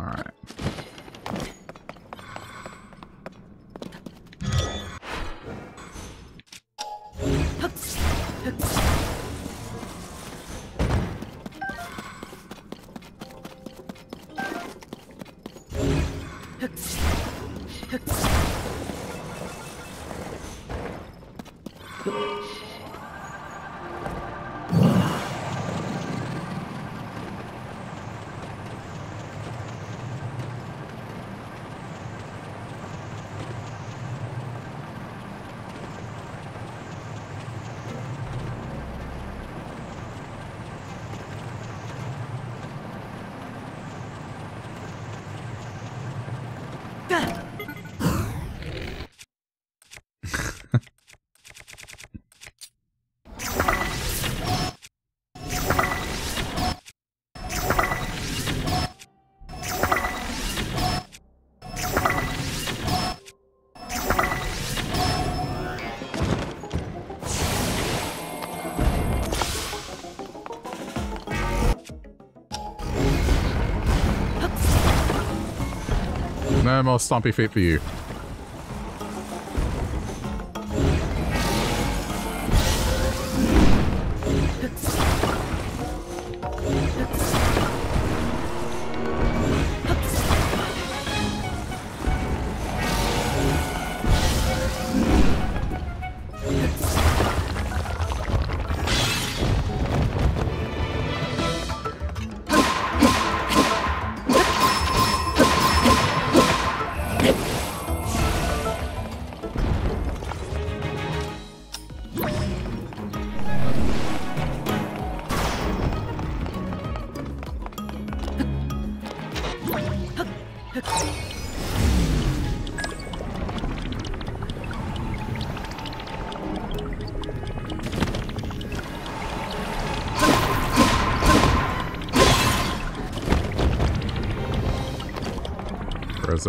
Speaker 1: No stompy feet for you.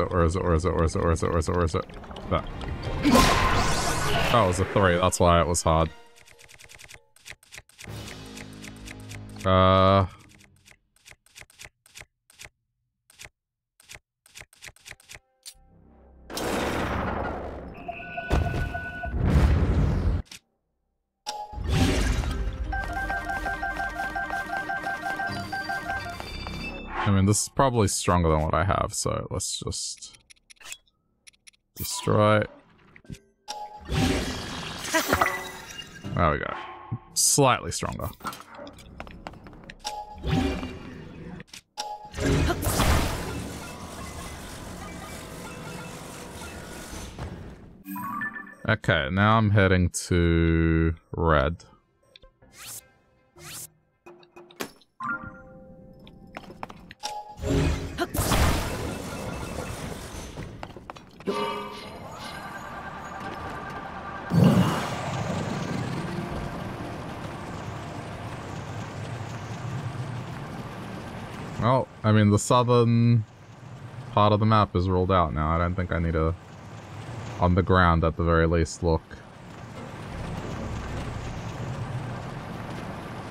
Speaker 1: It? Where is it? Where is it? Where is it? Where is it? Where is it? Where is it? That. It was a three. That's why it was hard. This is probably stronger than what I have, so let's just destroy. There we go. Slightly stronger. Okay, now I'm heading to red. The southern part of the map is ruled out now. I don't think I need to, on the ground at the very least, look.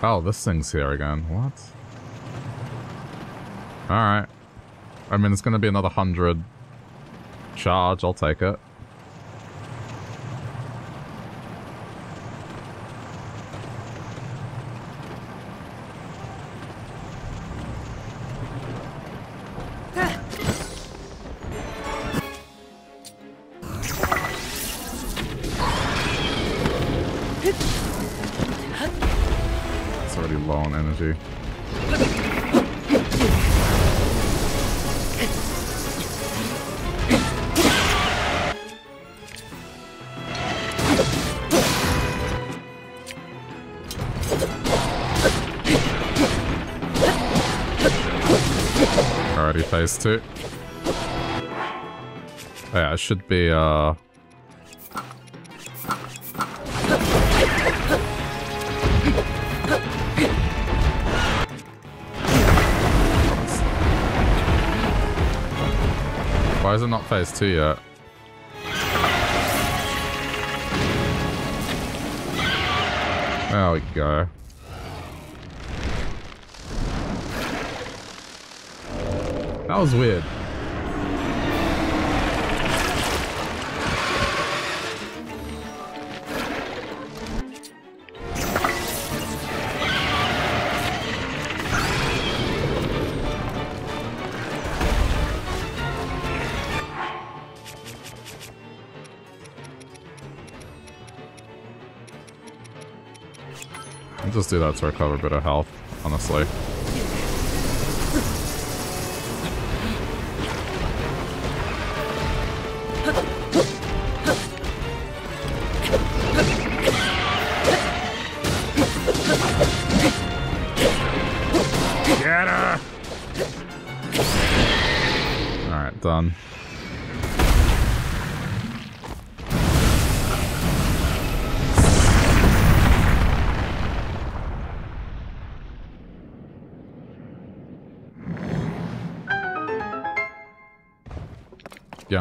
Speaker 1: Oh, this thing's here again. What? Alright. I mean, it's going to be another 100 charge. I'll take it. Should be, uh... Why is it not phase two yet? There we go. That was weird. Do that to recover a bit of health, honestly.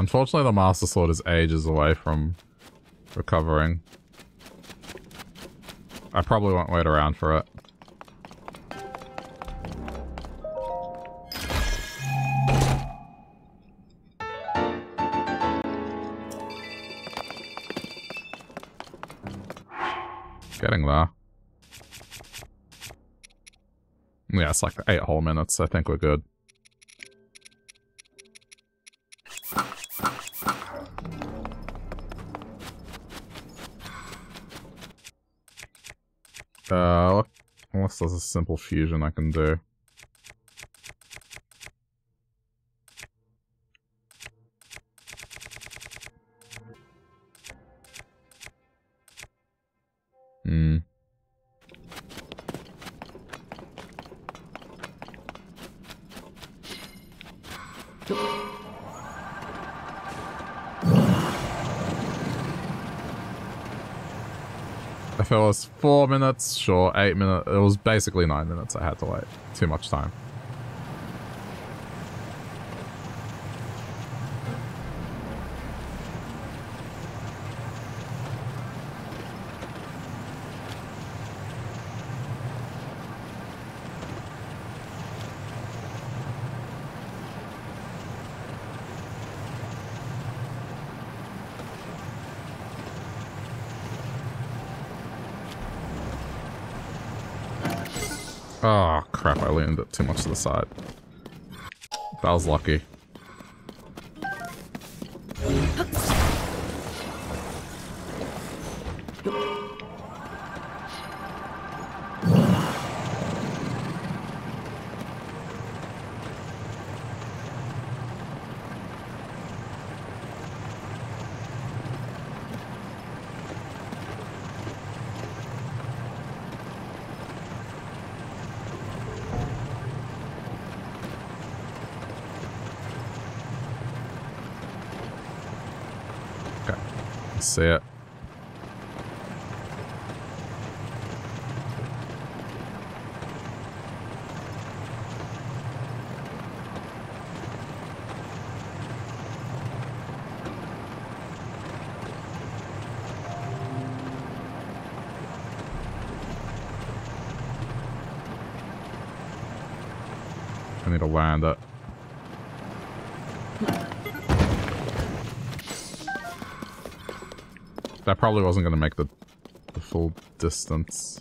Speaker 1: Unfortunately, the Master Sword is ages away from recovering. I probably won't wait around for it. Getting there. Yeah, it's like eight whole minutes. I think we're good. Uh, unless there's a simple fusion I can do. Four minutes, sure, eight minutes. It was basically nine minutes I had to wait. Too much time. Oh, I it too much to the side. That was lucky. see it. I need to land it. That probably wasn't going to make the, the full distance.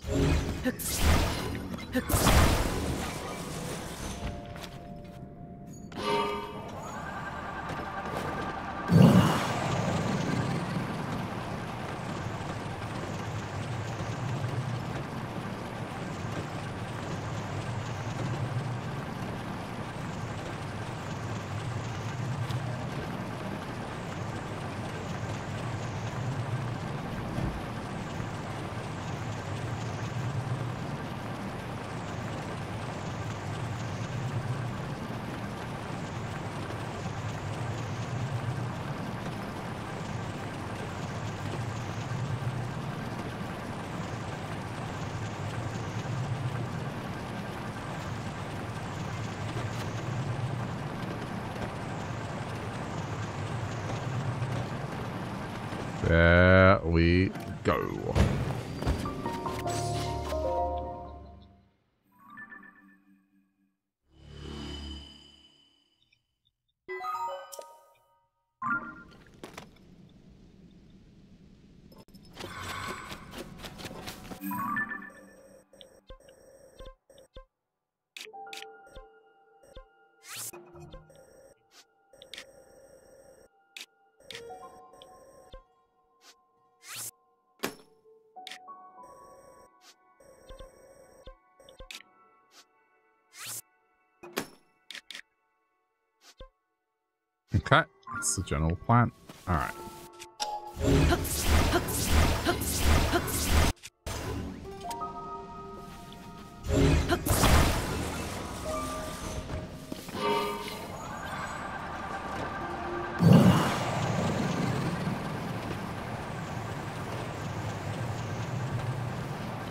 Speaker 1: The general plan. Alright.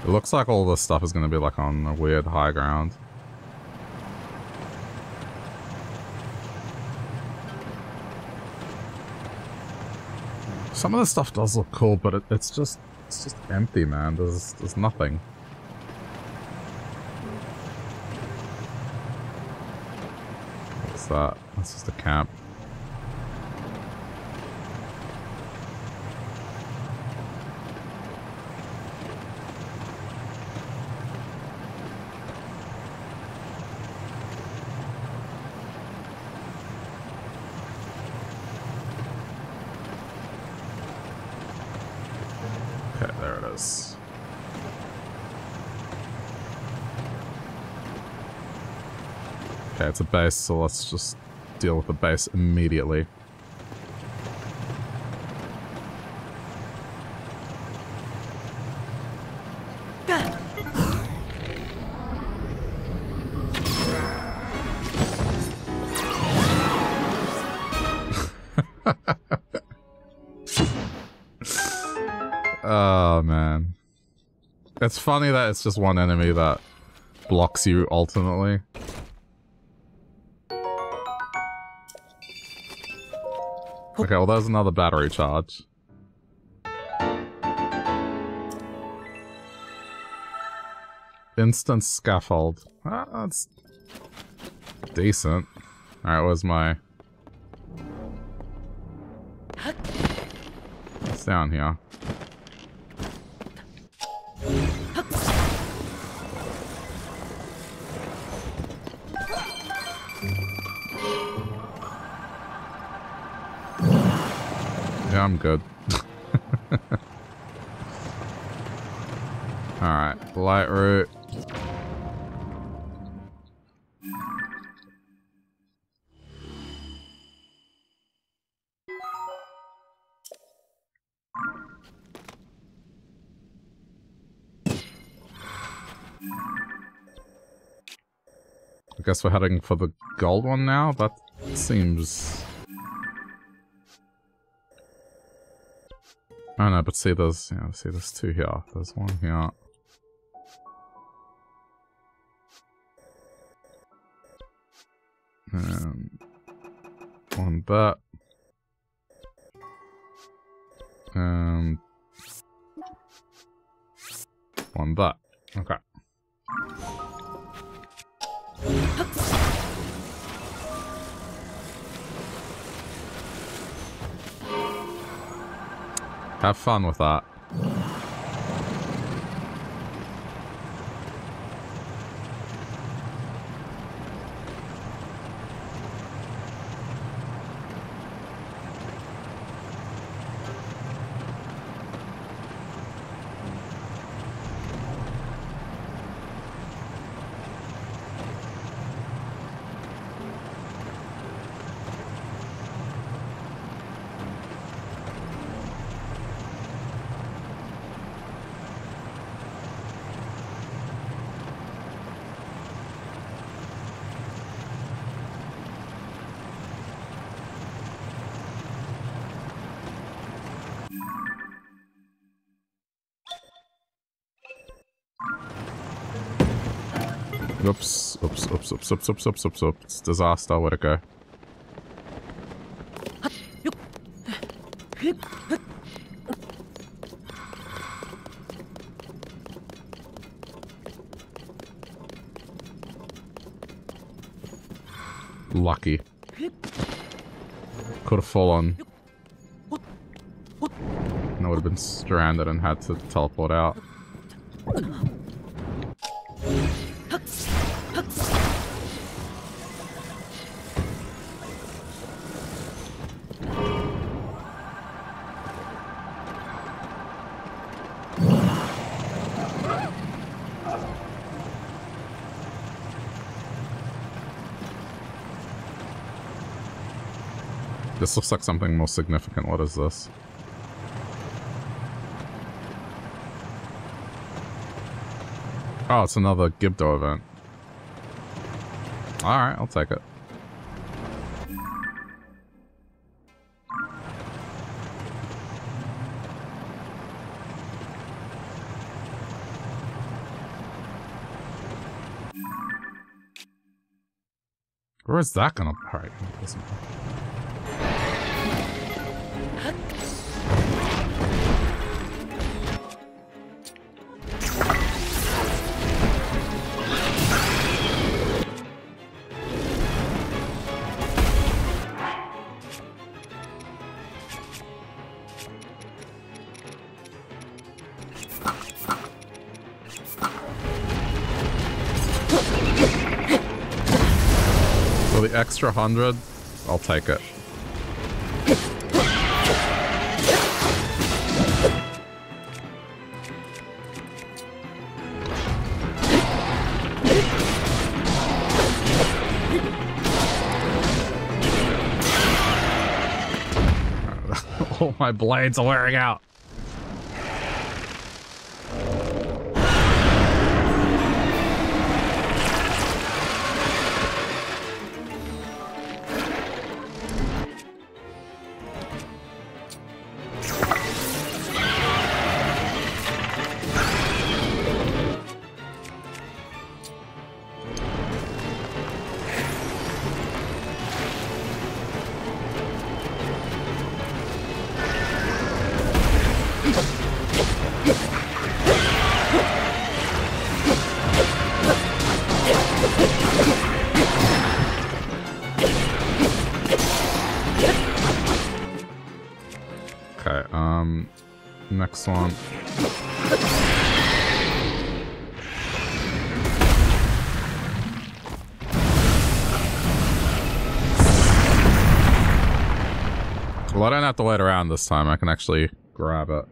Speaker 1: It looks like all this stuff is going to be like on a weird high ground. Some of the stuff does look cool, but it, it's just it's just empty, man. There's there's nothing. What's that? That's just a camp. this. It's a base, so let's just deal with the base immediately. [LAUGHS] oh, man. It's funny that it's just one enemy that blocks you ultimately. Okay, well there's another battery charge. Instant scaffold. Ah, that's decent. Alright, where's my... It's down here. I'm good. [LAUGHS] Alright, Lightroot. I guess we're heading for the gold one now? That seems Oh no, but see there's yeah, see there's two here. There's one here. Have fun with that. Oops, oops, oops, oops, oops, oops, oops. Disaster, where'd it go? Lucky. Could have fallen. I would have been stranded and had to teleport out. This looks like something more significant. What is this? Oh, it's another Gibdo event. Alright, I'll take it. Where is that gonna... Alright, extra hundred, I'll take it. My blades are wearing out. This time. I can actually grab it.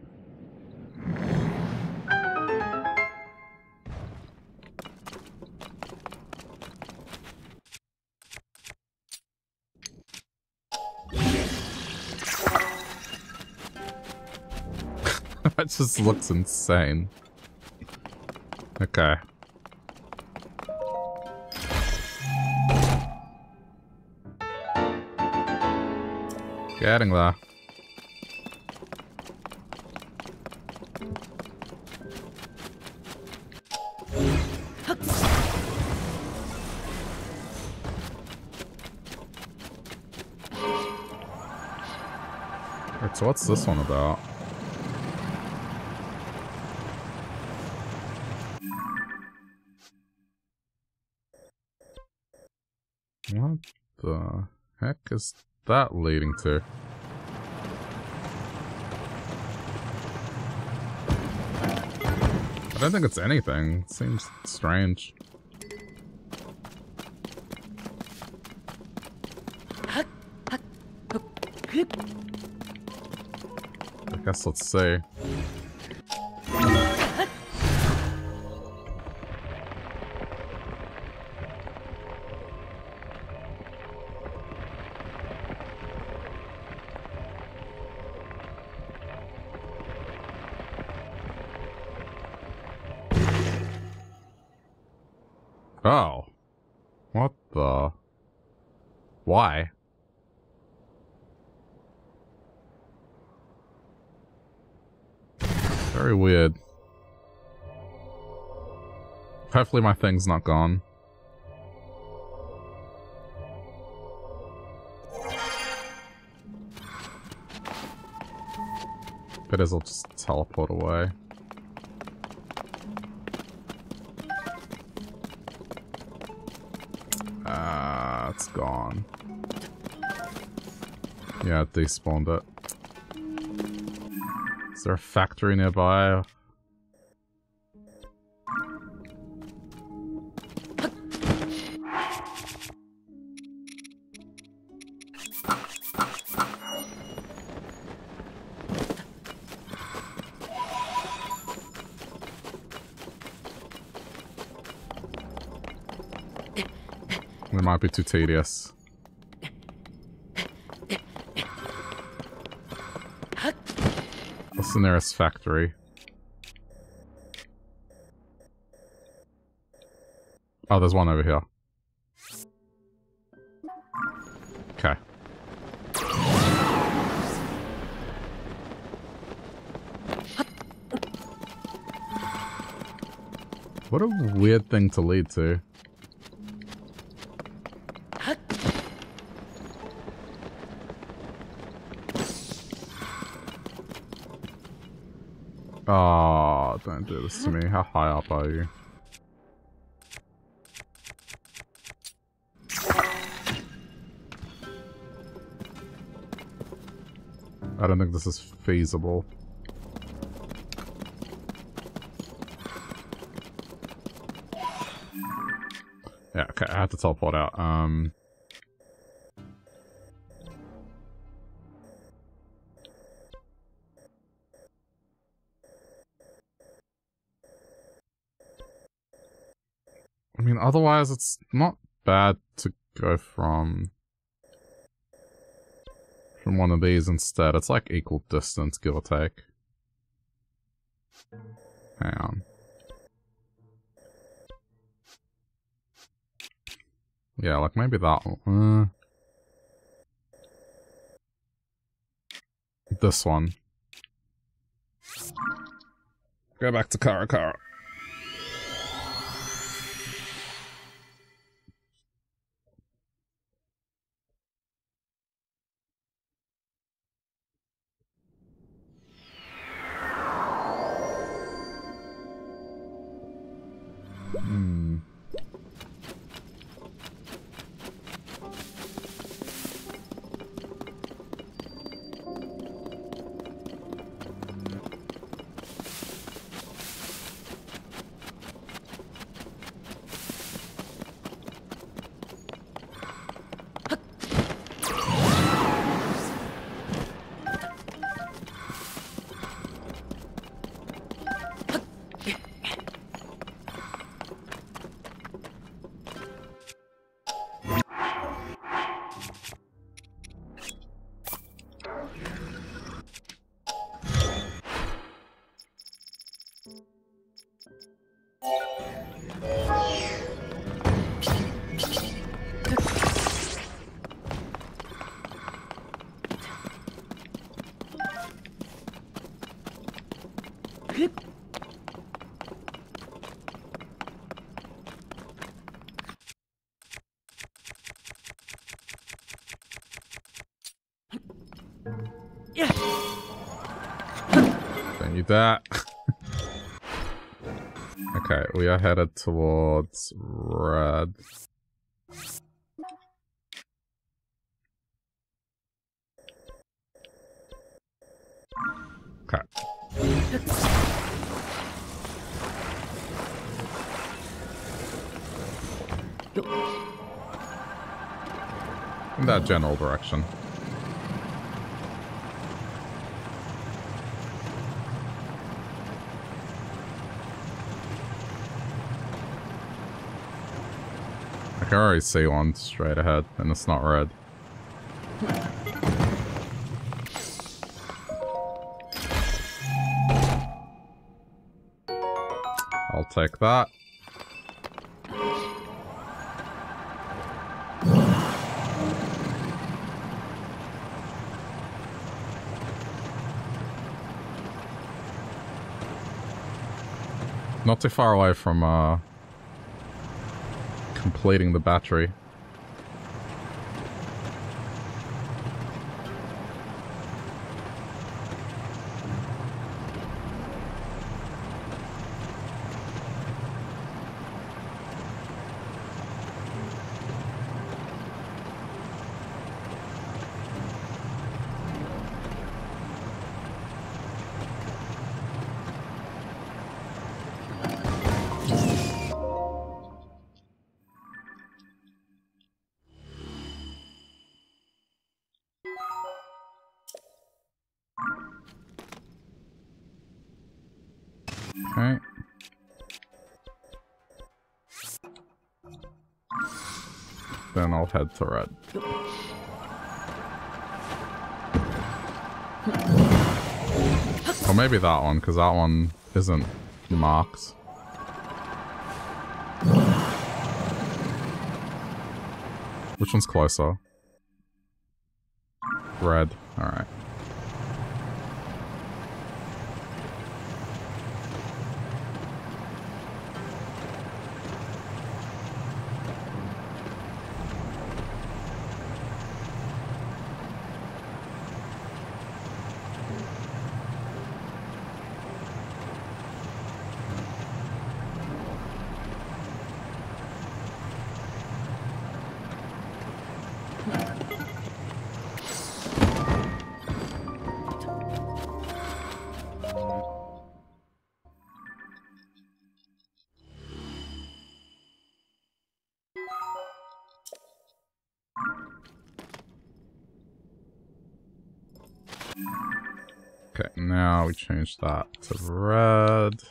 Speaker 1: [LAUGHS] That just looks insane. Okay. Getting there. So what's this one about? What the heck is that leading to? I don't think it's anything. It seems strange. Guess let's see. Oh. What the? Why? Very weird. Hopefully my thing's not gone. But as I'll just teleport away. Ah, it's gone. Yeah, they spawned it. There a factory nearby? It might be too tedious. The nearest factory? Oh, there's one over here. Okay. What a weird thing to lead to. Oh, don't do this to me. How high up are you? I don't think this is feasible. Yeah, okay, I have to teleport out. Um... otherwise it's not bad to go from from one of these instead. It's like equal distance, give or take. Hang on. Yeah, like maybe that one. Uh, this one. Go back to Karakara. Are headed towards red. See one straight ahead, and it's not red. I'll take that. Not too far away from, uh, completing the battery. To red. Or maybe that one, because that one isn't marked. Which one's closer? Red. Alright. that to red.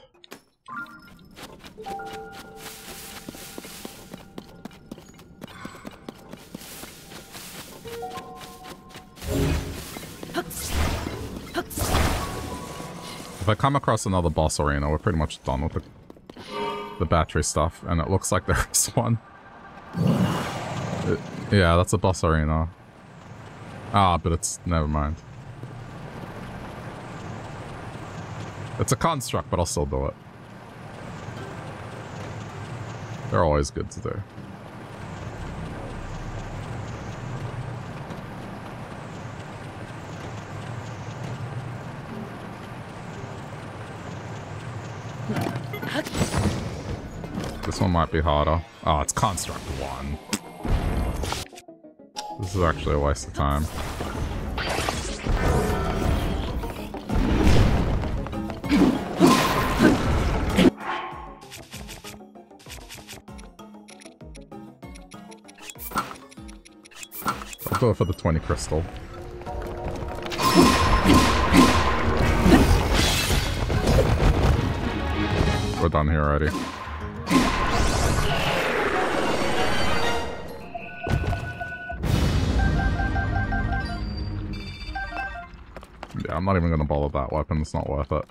Speaker 1: If I come across another boss arena, we're pretty much done with the, the battery stuff, and it looks like [LAUGHS] there is one. It, yeah, that's a boss arena. Ah, but it's... never mind. It's a construct, but I'll still do it. They're always good to do. This one might be harder. Oh, it's Construct 1. This is actually a waste of time. Go for the 20 crystal. We're done here already. Yeah, I'm not even gonna bother that weapon, it's not worth it.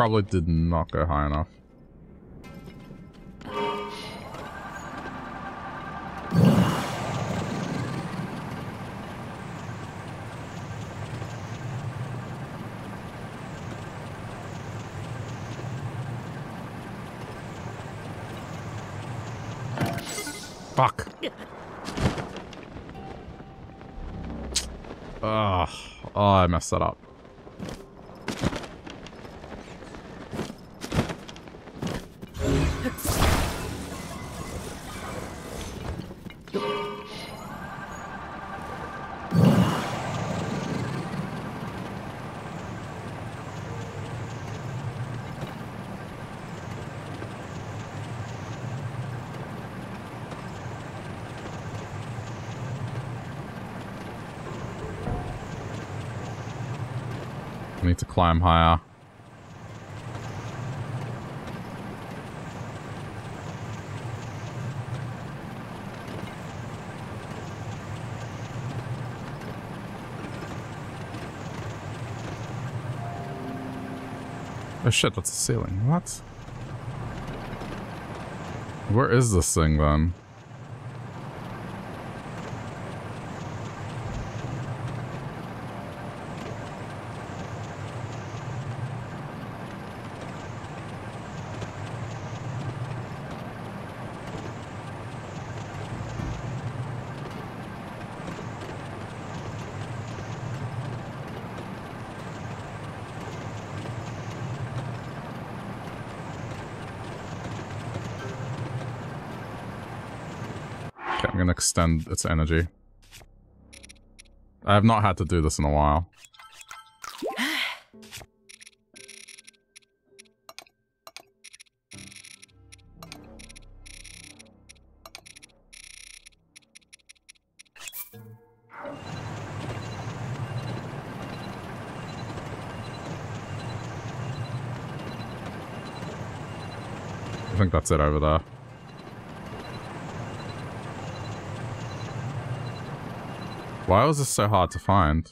Speaker 1: Probably did not go high enough. Fuck. Ugh. Oh, I messed that up. Climb higher. Oh shit, that's the ceiling. What? Where is this thing then? Extend its energy. I have not had to do this in a while. I think that's it over there. Why was this so hard to find?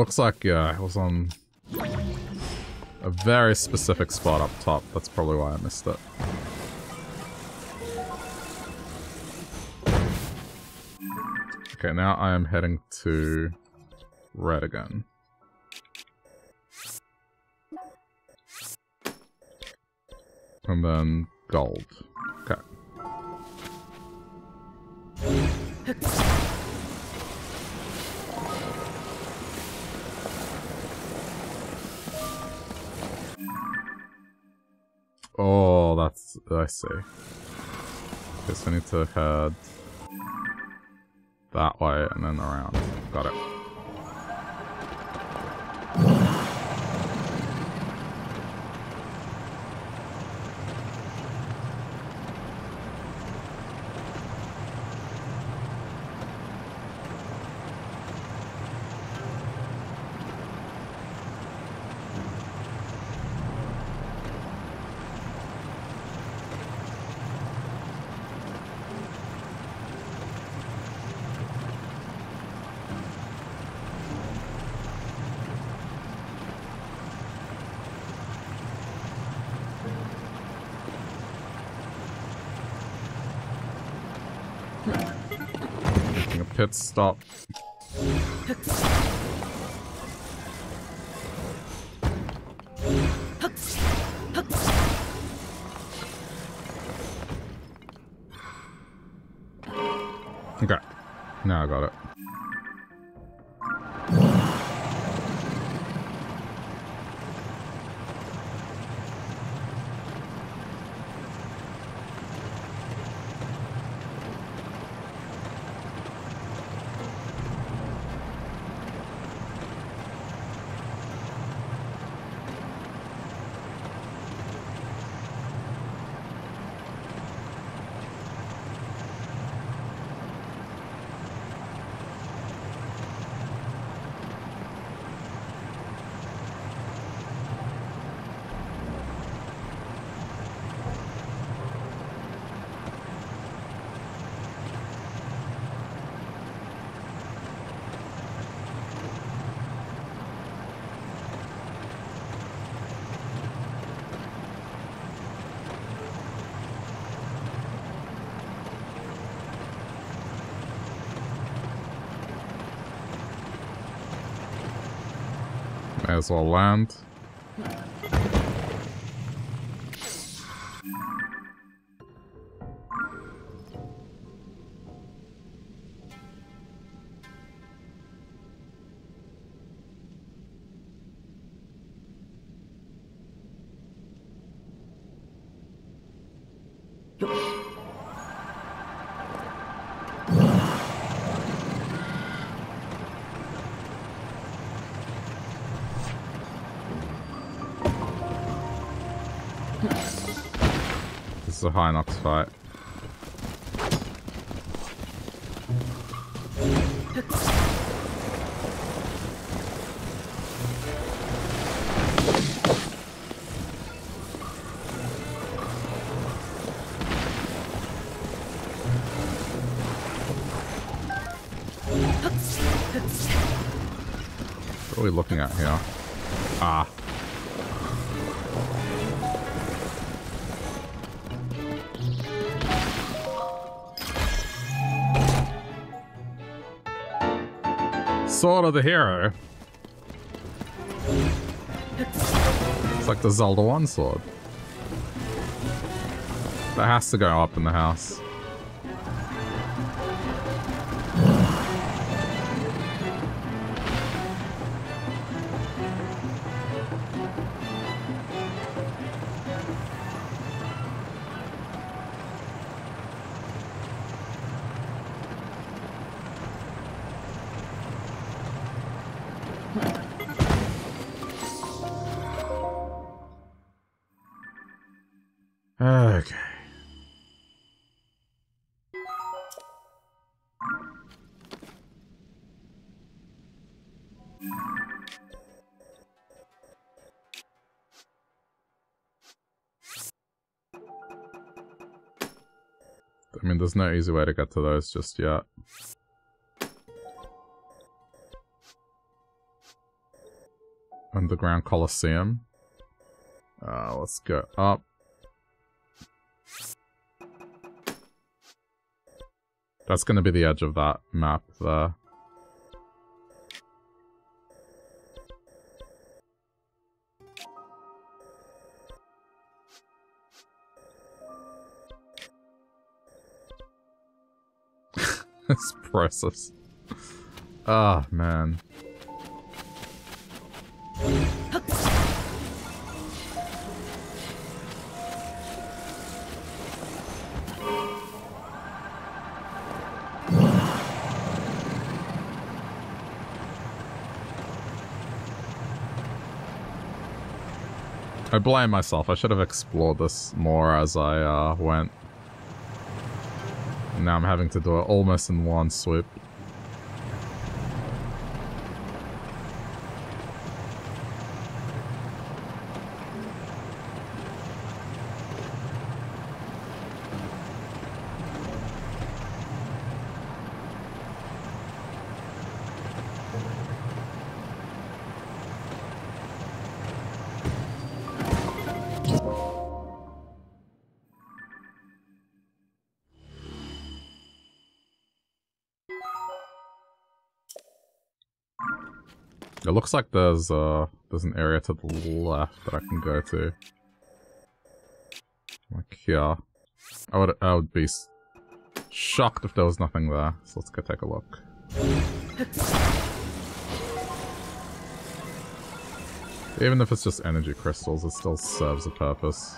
Speaker 1: Looks like, yeah, it was on a very specific spot up top. That's probably why I missed it. Okay, now I am heading to red again. And then gold. Okay. See. Okay, so I need to head that way and then around. Got it. As well land. is a high Hinox fight. What are we looking at here? Of the Hero. It's like the Zelda 1 sword. That has to go up in the house. There's no easy way to get to those just yet. Underground Coliseum. Uh, let's go up. That's going to be the edge of that map there. This process. Ah, oh, man. I blame myself. I should have explored this more as I uh, went. Now I'm having to do it almost in one swoop. It looks like there's uh there's an area to the left that I can go to. Like here. I would I would be shocked if there was nothing there. So let's go take a look. Even if it's just energy crystals, it still serves a purpose.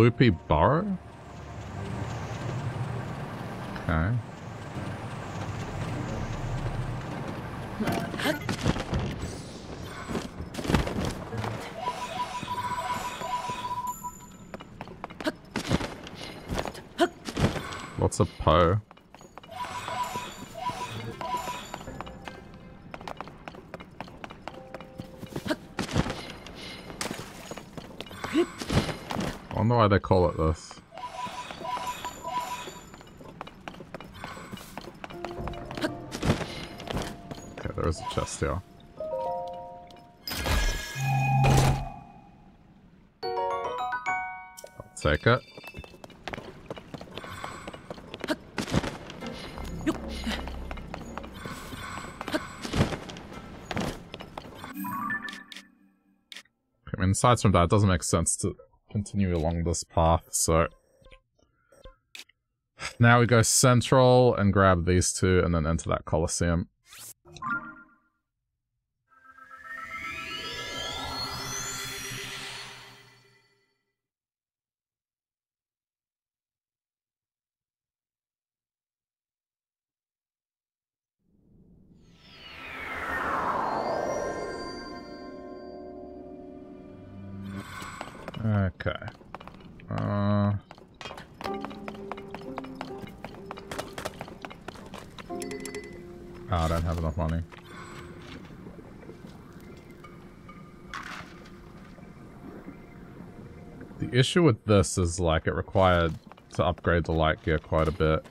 Speaker 1: Loopy Bar? They call it this. Okay, there is a chest here. I'll take it. Aside from that, it doesn't make sense to continue along this path, so... Now we go central and grab these two and then enter that Colosseum. Issue with this is like it required to upgrade the light gear quite a bit.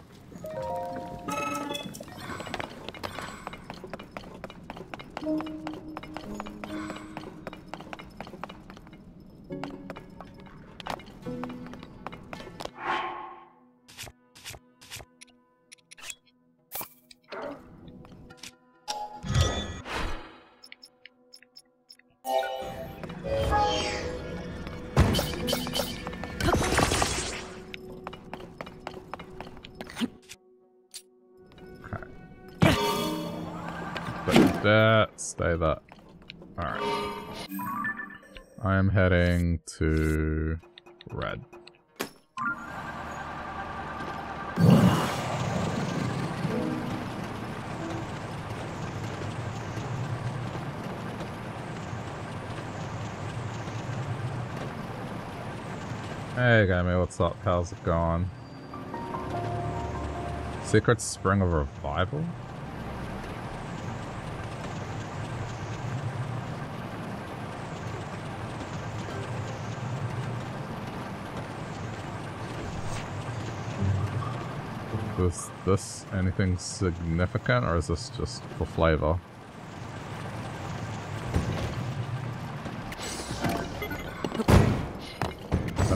Speaker 1: Up? How's it going? Secret Spring of Revival? Is this anything significant, or is this just for flavor?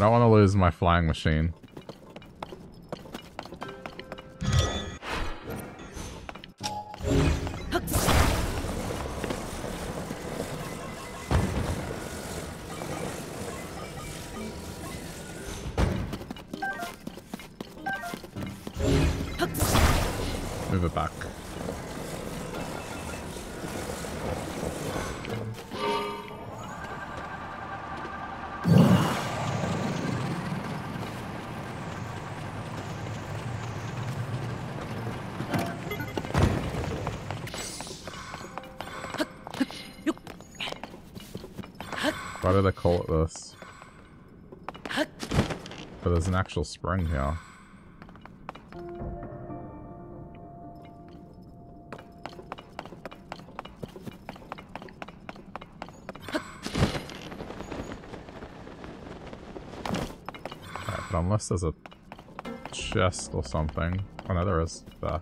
Speaker 1: Don't want to lose my flying machine. Actual spring here. but unless there's a chest or something. Oh no, there is. There.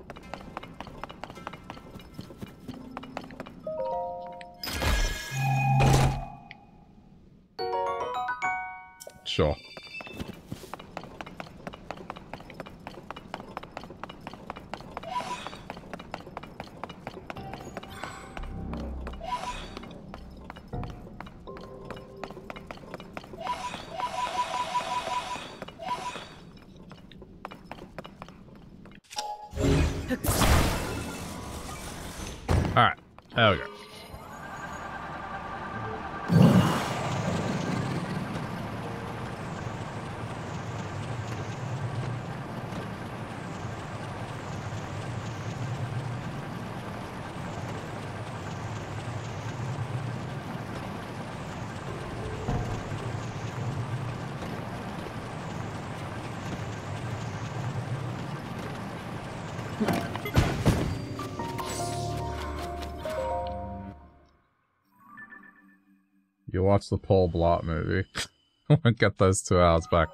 Speaker 1: The Paul Blart movie. [LAUGHS] Get those two hours back.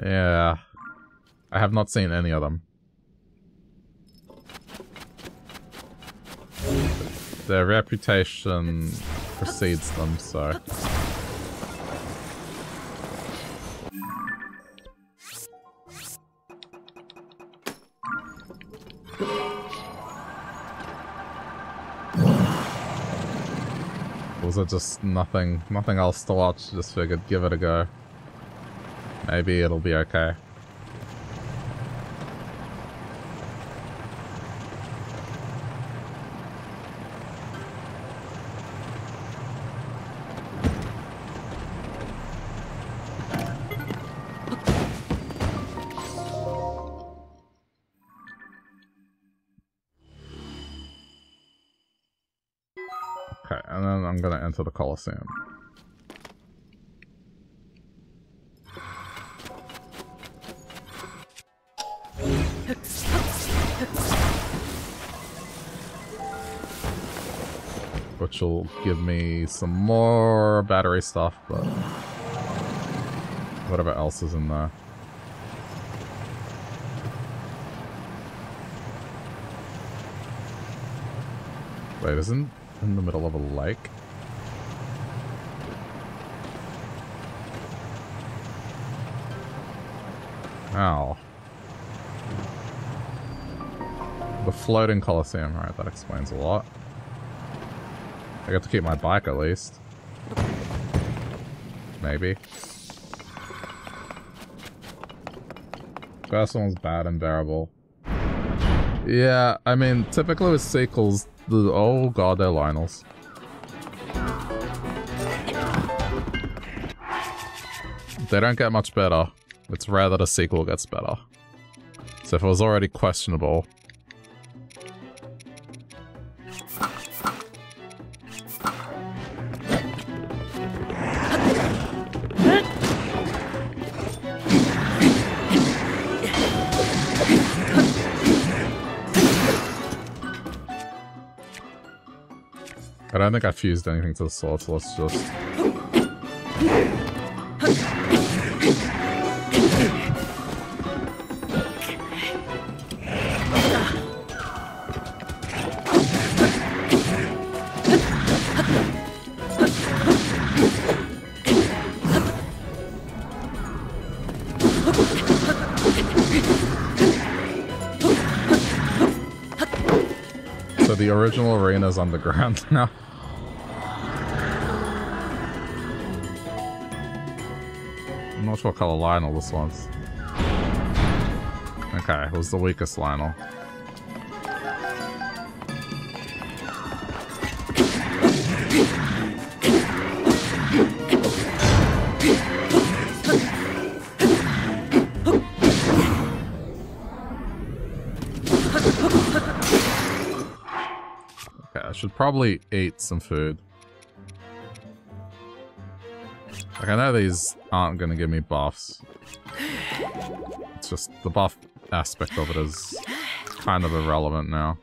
Speaker 1: Yeah. I have not seen any of them. Their reputation precedes them, so... was just nothing, nothing else to watch. Just figured give it a go. Maybe it'll be okay. To the Coliseum. which will give me some more battery stuff, but whatever else is in there. Wait, isn't in the middle of a lake? Ow. The floating coliseum, right, that explains a lot. I got to keep my bike at least. Maybe. First one was bad and bearable. Yeah, I mean, typically with sequels, the- oh god, they're Lynels. They don't get much better. It's rare that a sequel gets better. So if it was already questionable, I don't think I fused anything to the sword, so let's just... the original arena's underground [LAUGHS] now. I'm not sure what color Lynel this was. Okay, it was the weakest Lynel. Probably eat some food. Like, I know these aren't going to give me buffs. It's just the buff aspect of it is kind of irrelevant now.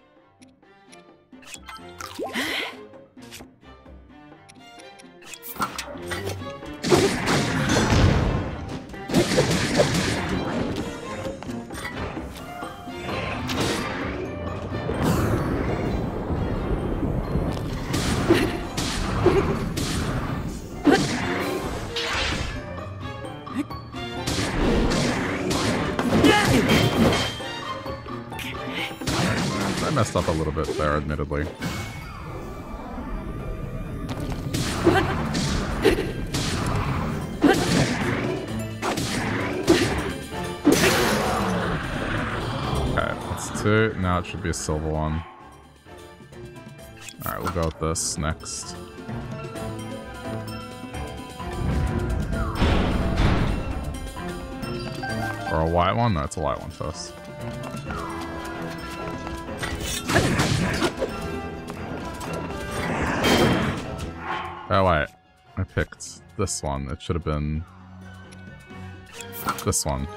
Speaker 1: Messed up a little bit there, admittedly. Okay, that's two. Now it should be a silver one. Alright, we'll go with this next. Or a white one? No, it's a white one first. Oh wait, I picked this one. It should have been this one.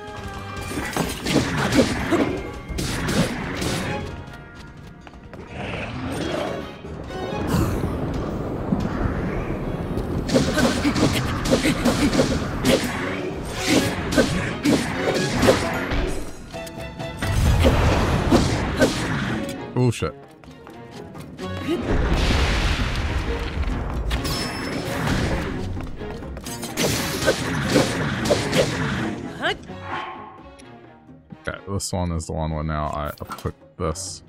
Speaker 1: This one is the one where now I uptook this.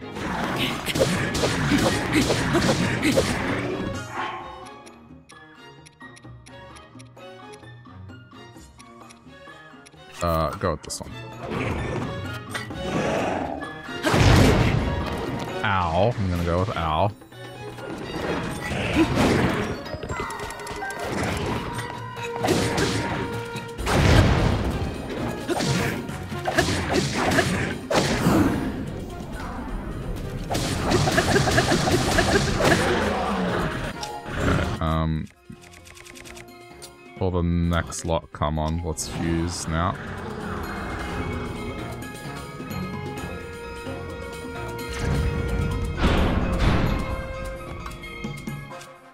Speaker 1: Uh, go with this one. Ow. I'm gonna go with ow. [LAUGHS] um, for the next lot come on, let's fuse now.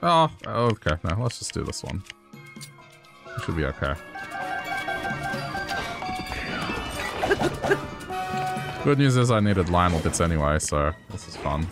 Speaker 1: Oh, okay. No, let's just do this one. Should be okay. [LAUGHS] Good news is I needed Lynel bits anyway, so this is fun.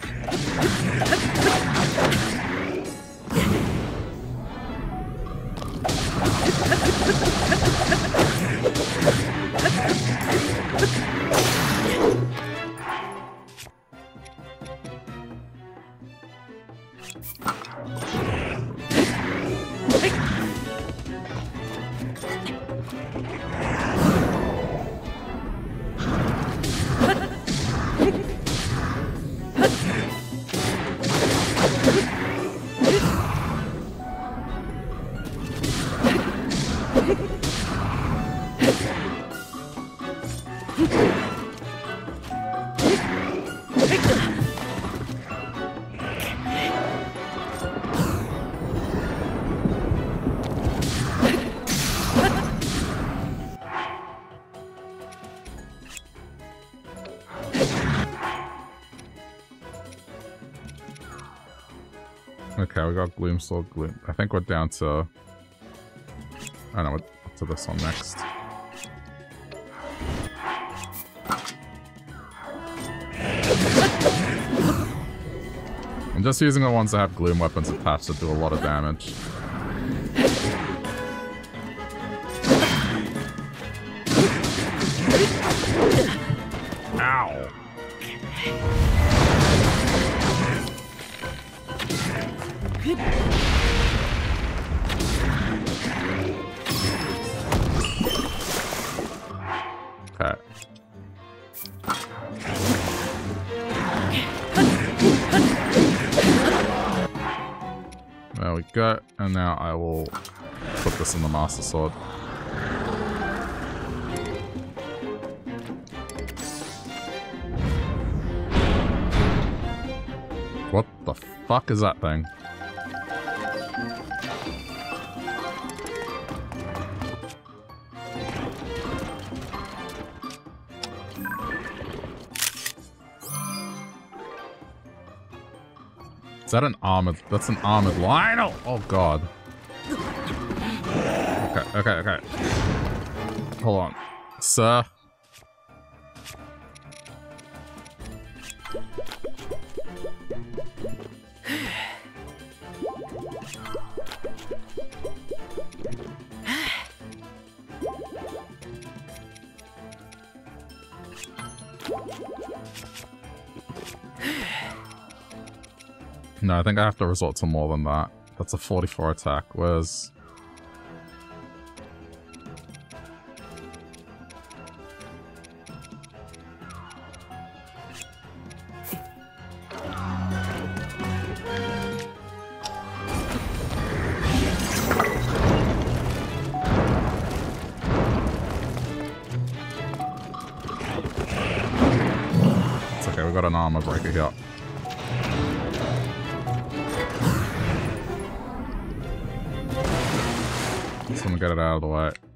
Speaker 1: I think we're down to... I don't know, what to this one next. I'm just using the ones that have Gloom weapons attached that do a lot of damage. And now I will put this in the Master Sword. What the fuck is that thing? Is that an armored? That's an armored Lynel! Oh god. Okay, okay, okay. Hold on. Sir? No, I think I have to resort to more than that. That's a 44 attack, whereas... It's okay, we got an armor breaker here. Get it out of the way.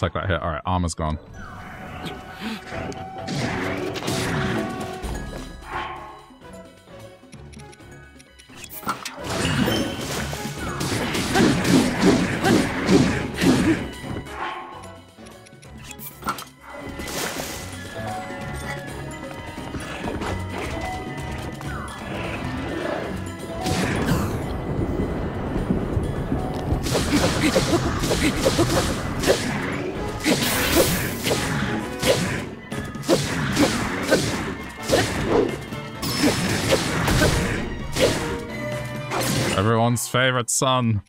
Speaker 1: Take that hit. Alright, armor's gone. Favorite son.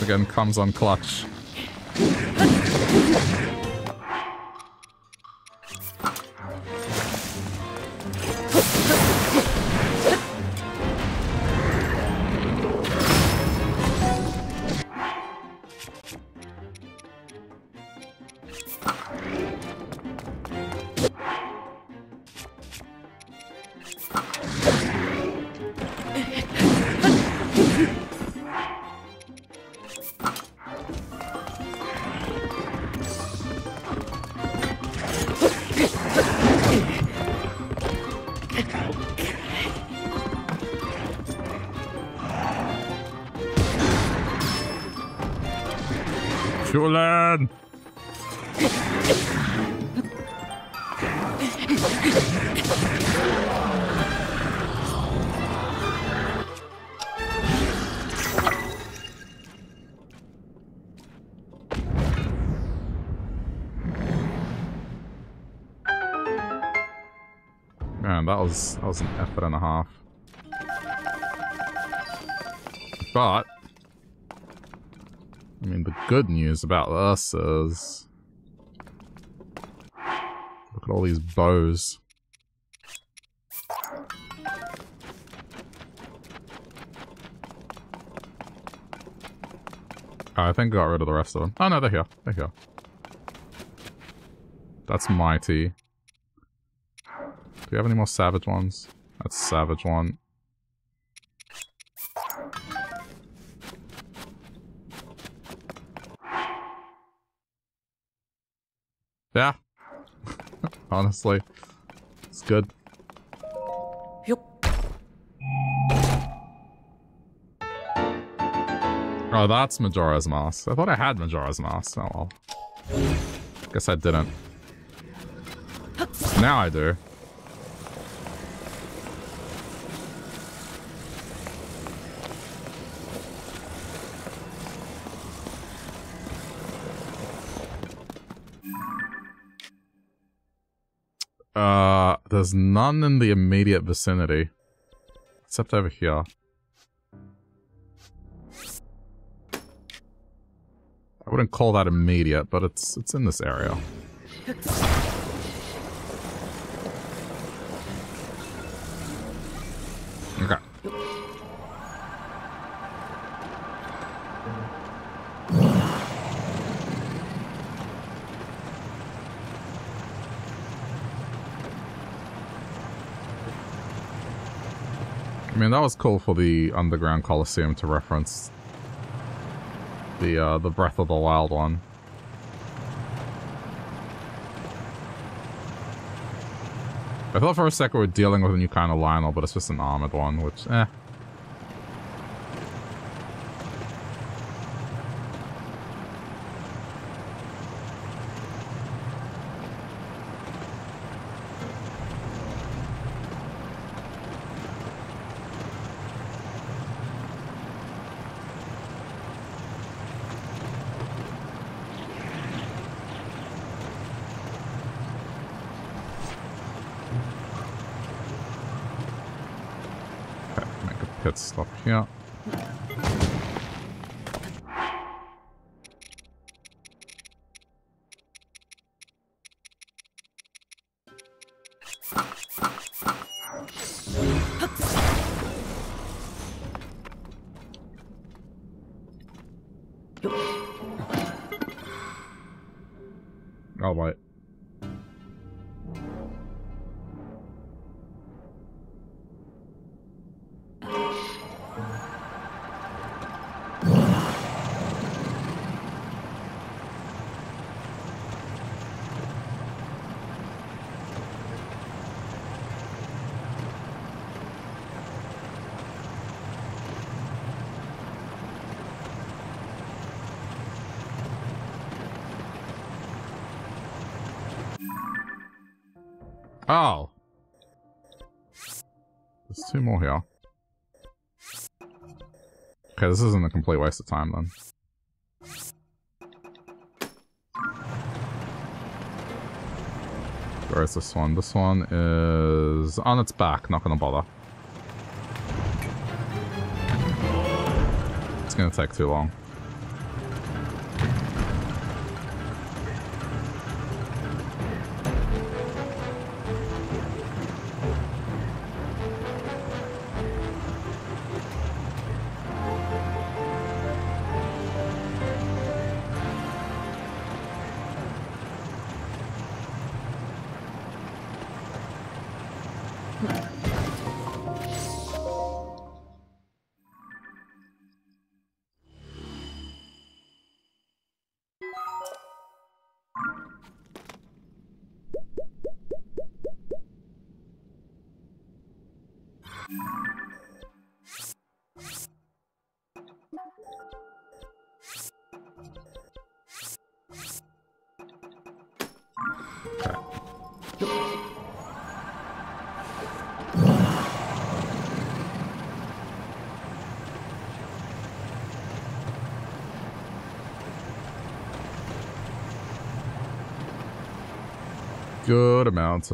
Speaker 1: Again, comes on clutch. That was an effort and a half. But I mean the good news about this is look at all these bows. I think I got rid of the rest of them. Oh no, they're here. They're here. That's mighty. Do we have any more savage ones? That's savage one. Yeah. [LAUGHS] Honestly. It's good.
Speaker 2: Yep.
Speaker 1: Oh, that's Majora's Mask. I thought I had Majora's Mask. Oh well. Guess I didn't. Now I do. Uh, there's none in the immediate vicinity. Except over here. I wouldn't call that immediate, but it's it's in this area. That was cool for the underground coliseum to reference the uh, the Breath of the Wild one. I thought for a second we are dealing with a new kind of Lynel, but it's just an armored one, which, eh. Complete waste of time then. Where is this one? This one is on its back, not gonna bother. It's gonna take too long.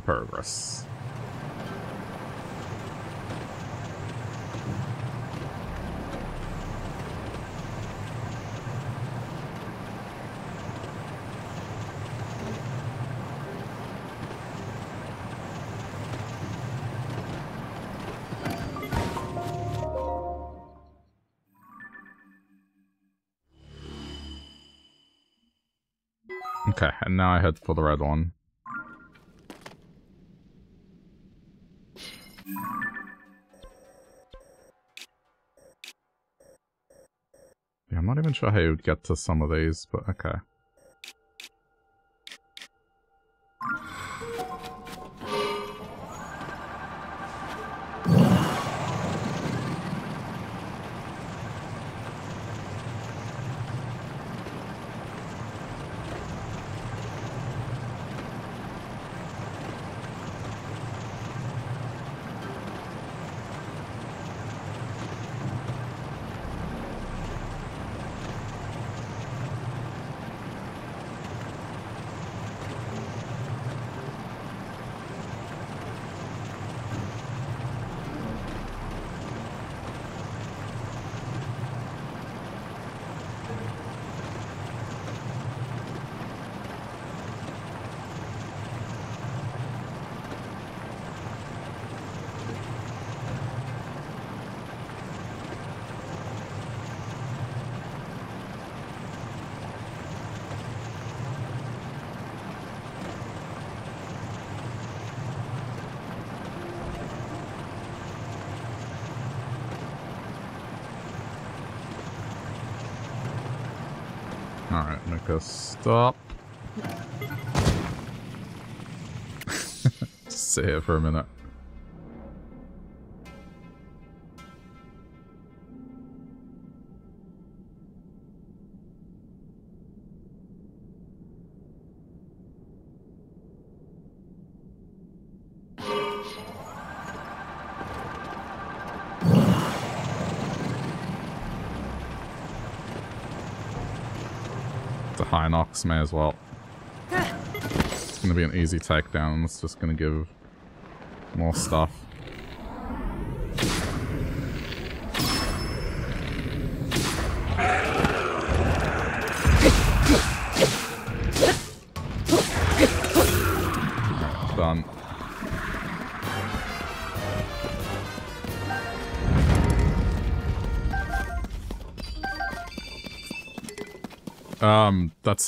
Speaker 1: Progress. Okay, and now I head for the red one. Sure how you would get to some of these, but okay. Stop. [LAUGHS] Sit here for a minute. The Hinox may as well. It's gonna be an easy takedown. It's just gonna give more stuff.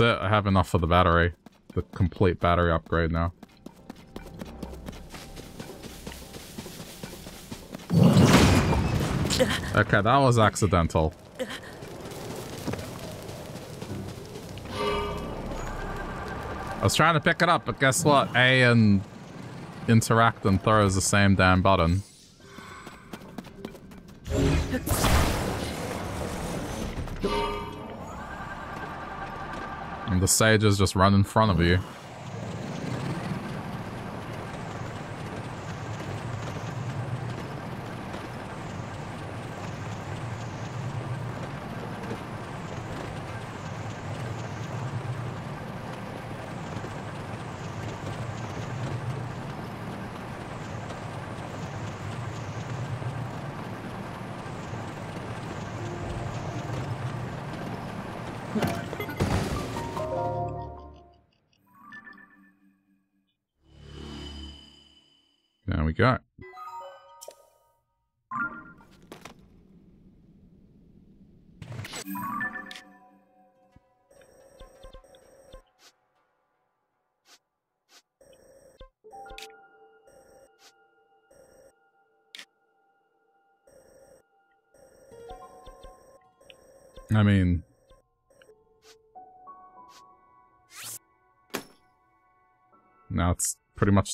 Speaker 1: It. I have enough for the battery. The complete battery upgrade now. Okay, that was accidental. I was trying to pick it up, but guess what? A and interact and throw is the same damn button. The sages just run in front of you.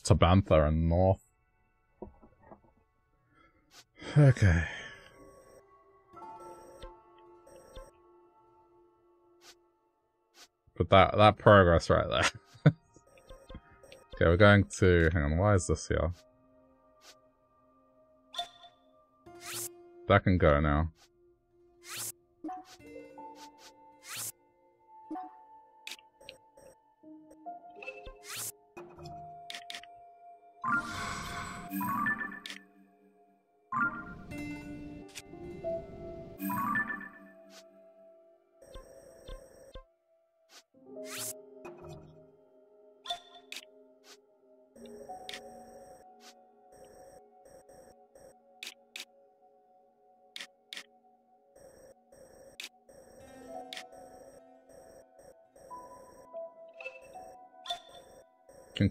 Speaker 1: Tabantha and north. Okay. But that that progress right there. [LAUGHS] okay, we're going to hang on, why is this here? That can go now.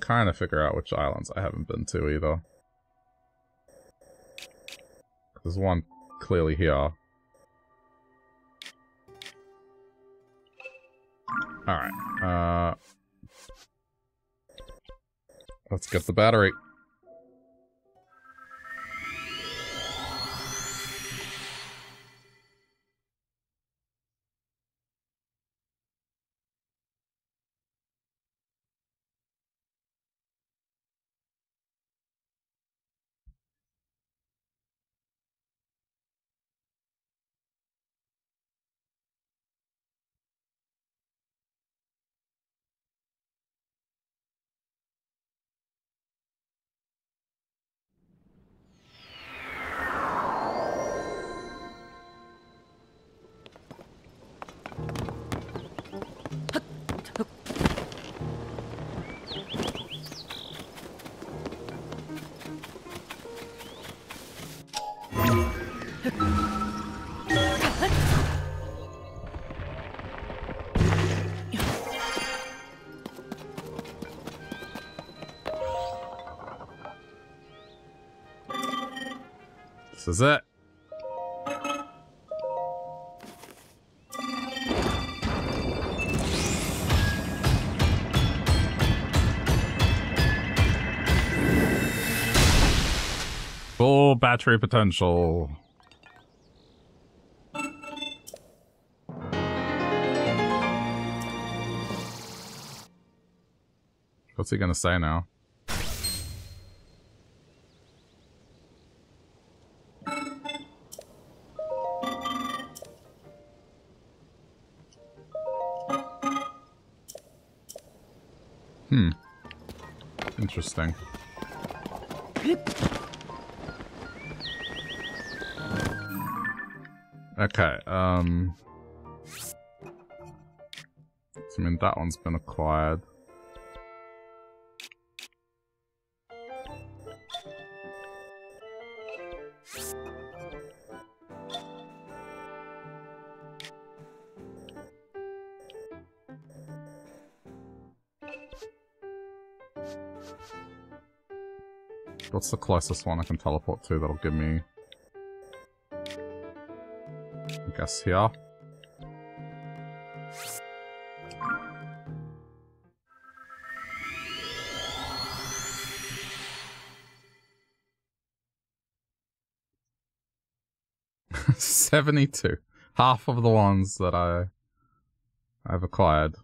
Speaker 1: Kind of figure out which islands I haven't been to either. There's one clearly here. Alright, uh... Let's get the battery. Is it. Full battery potential. What's he gonna say now? Interesting. Okay, um... I mean, that one's been acquired. What's the closest one I can teleport to that'll give me... I guess here? [LAUGHS] Seventy-two. Half of the ones that I I've acquired.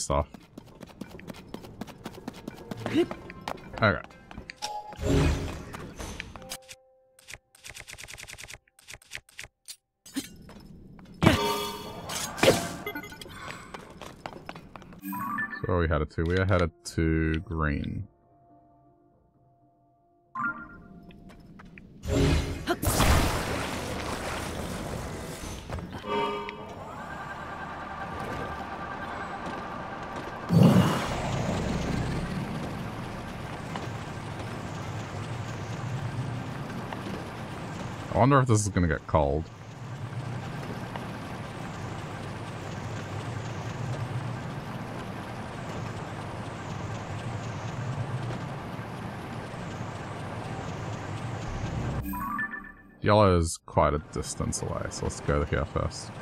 Speaker 1: Stuff. Okay. So we headed to? We are headed to green. wonder if this is going to get cold. Yellow is quite a distance away, so let's go here first.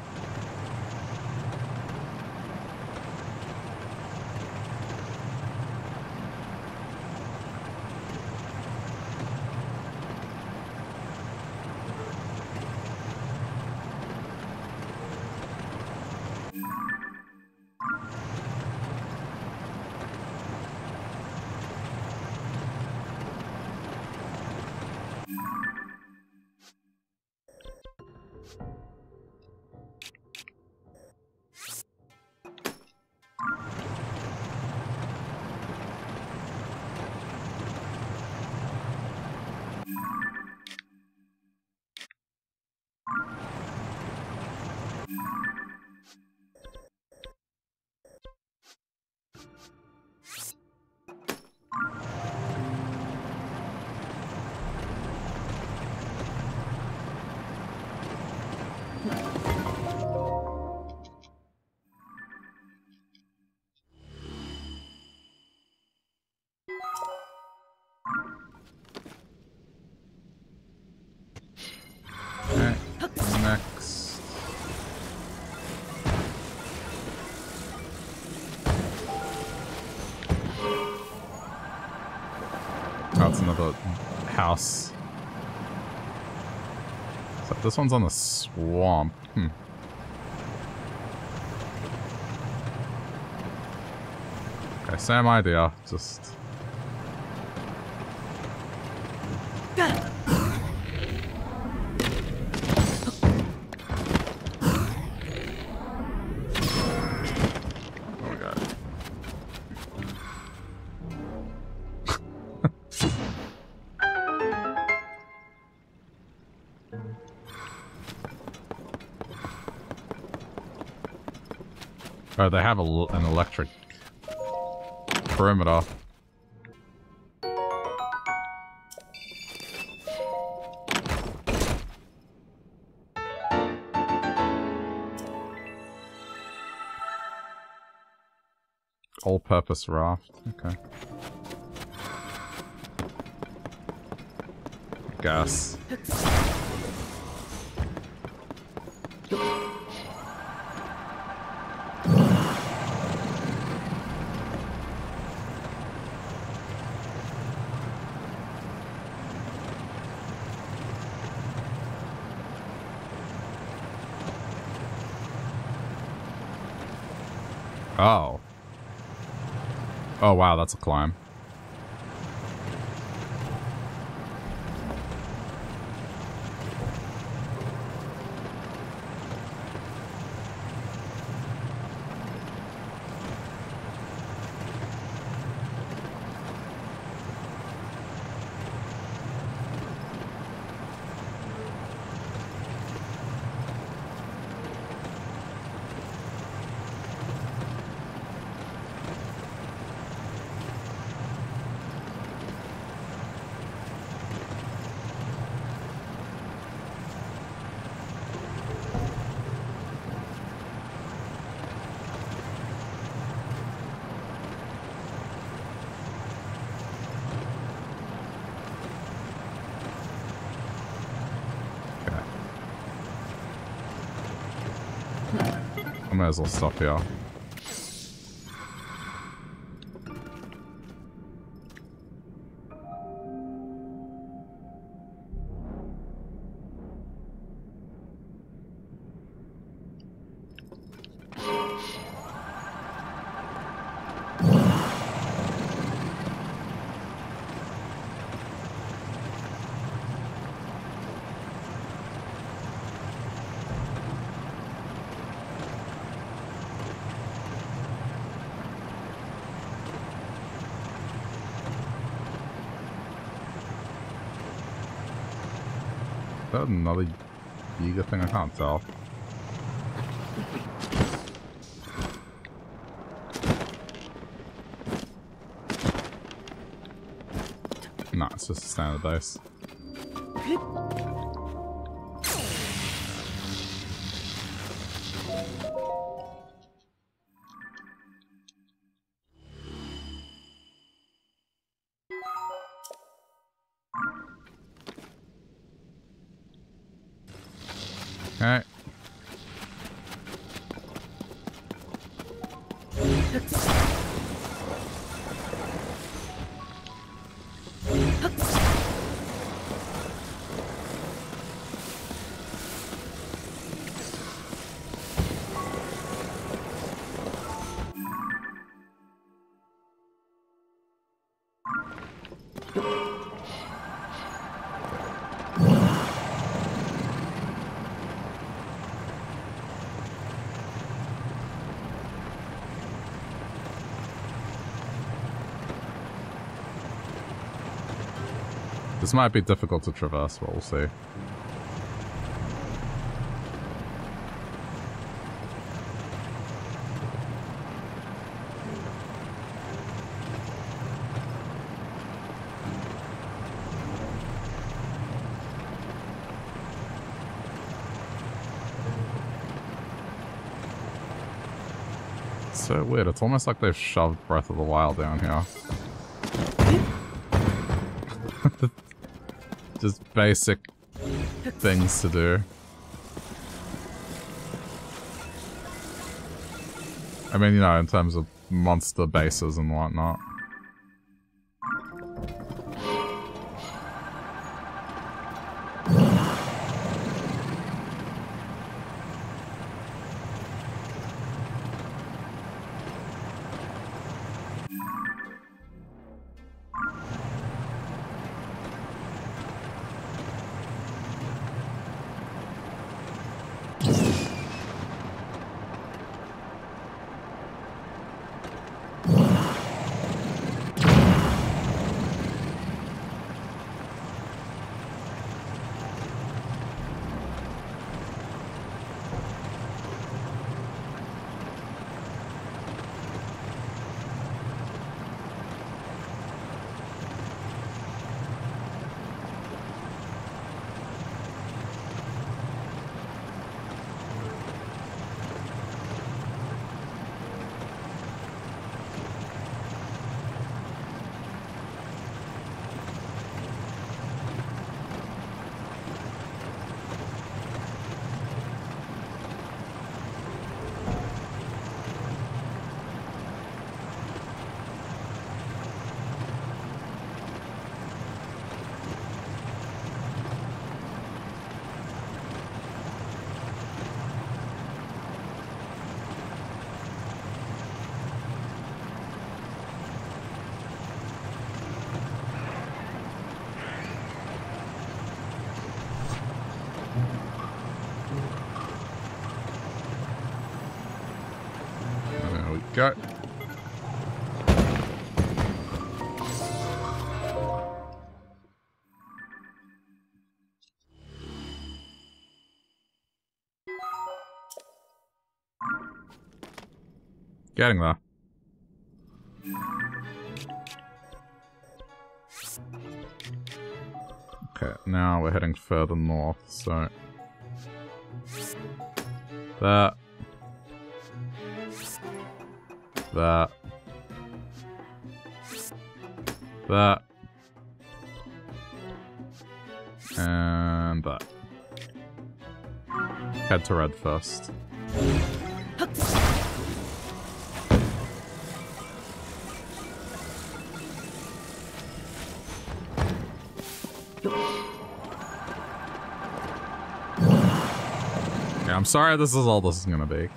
Speaker 1: This one's on the swamp. Hmm. Okay, same idea. Just Oh, they have a, an electric perimeter. All-purpose raft. Okay. Gas. Oh wow, that's a climb. As well stop here. Another Yiga thing? I can't tell. Nah, it's just a standard base. This might be difficult to traverse, but we'll see. so weird. It's almost like they've shoved Breath of the Wild down here. Basic things to do. I mean, you know, in terms of monster bases and whatnot. Getting there. Okay, now we're heading further north, so... That. That. That. And that. Head to red first. Sorry this is all this is gonna be.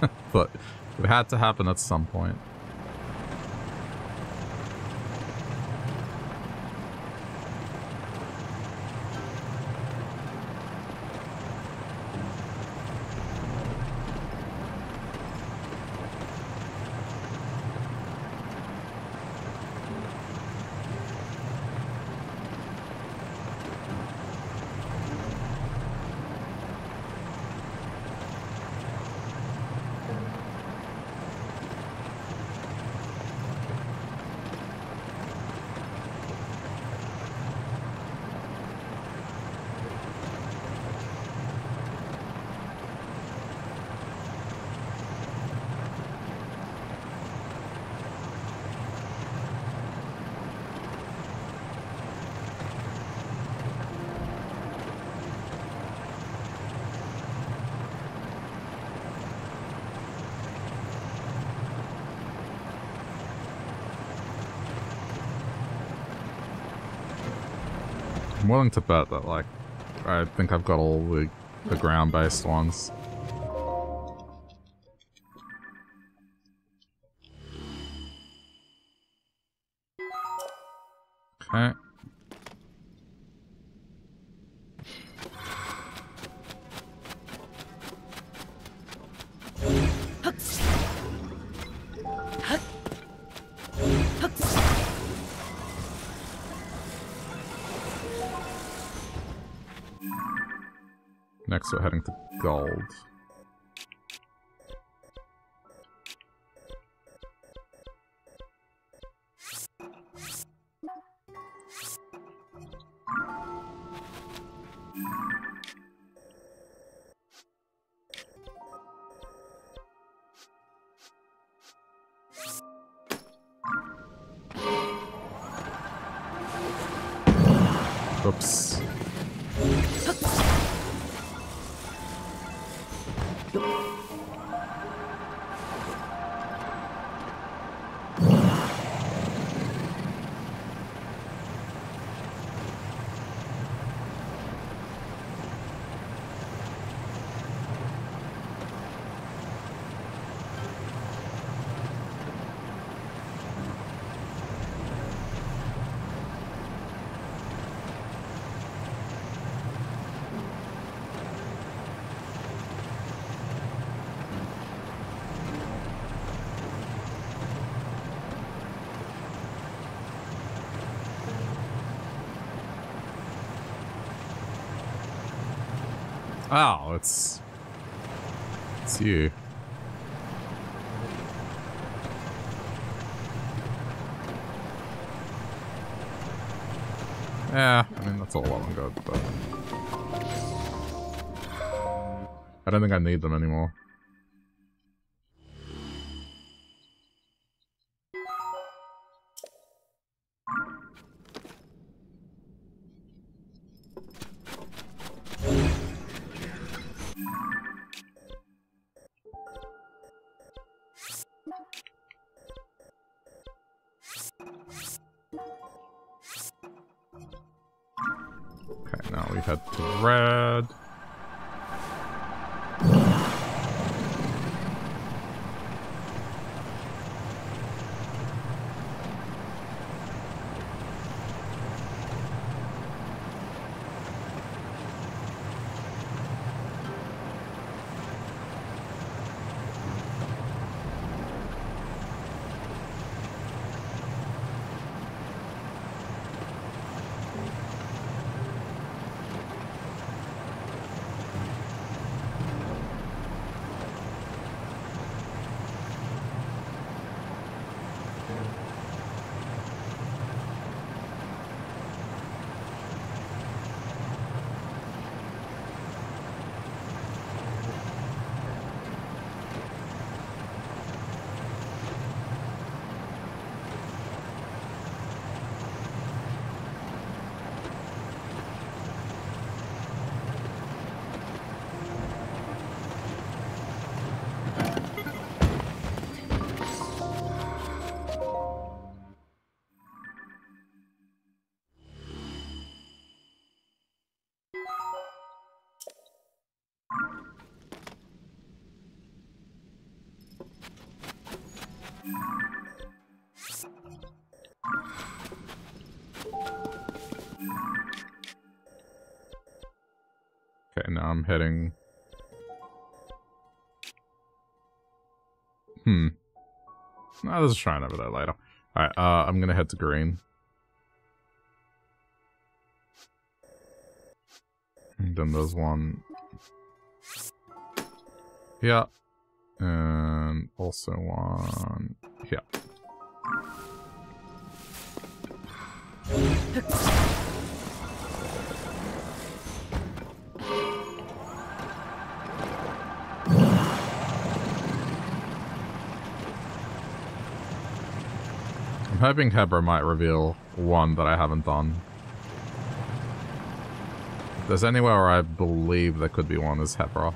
Speaker 1: [LAUGHS] but it had to happen at some point. I'm willing to bet that, like, I think I've got all the, the ground-based ones. Oh, it's... It's you. Yeah, I mean, that's all well and good, but... I don't think I need them anymore. I'm heading... Hmm. Oh, there's a shrine over there later. Alright, uh, I'm gonna head to green. And then there's one... Yeah. And also one... here. I'm hoping Hebra might reveal one that I haven't done. If there's anywhere where I believe there could be one is Hebra.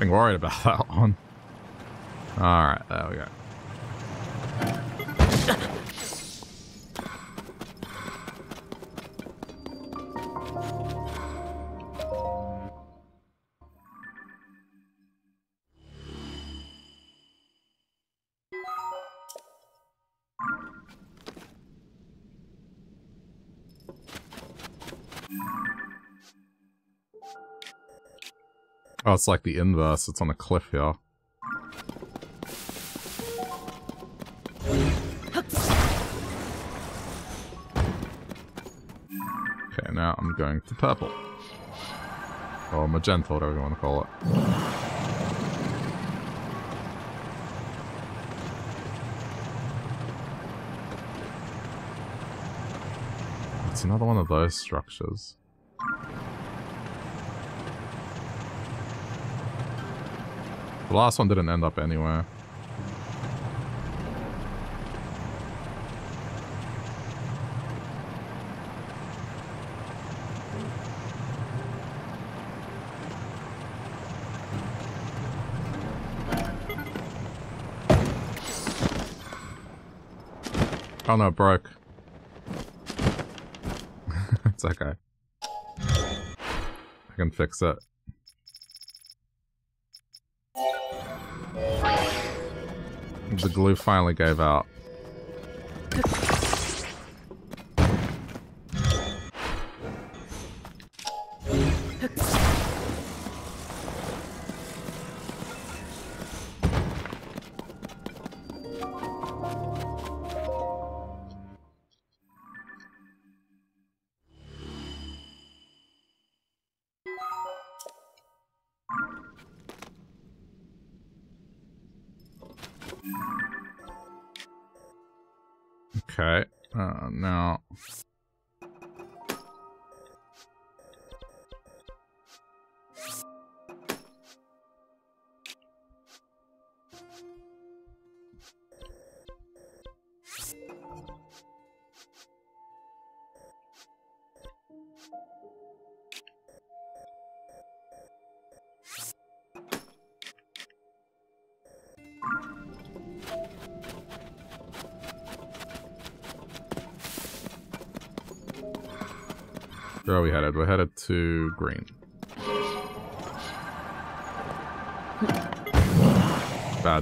Speaker 1: Getting worried about that Oh, it's like the inverse. It's on a cliff here. Okay, now I'm going to purple. Or magenta, whatever you want to call it. It's another one of those structures. The last one didn't end up anywhere. Oh no, it broke. [LAUGHS] it's okay. I can fix it. The glue finally gave out.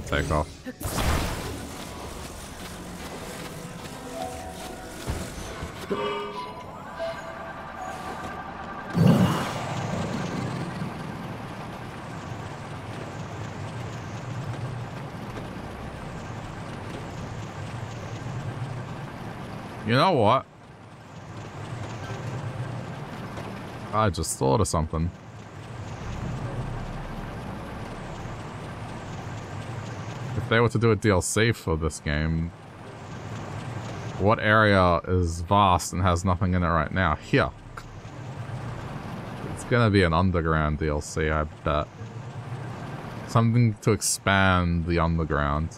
Speaker 1: Bad takeoff. You know what? I just thought of something. They were to do a DLC for this game, what area is vast and has nothing in it right now? Here. It's gonna be an underground DLC, I bet. Something to expand the underground.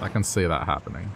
Speaker 1: I can see that happening.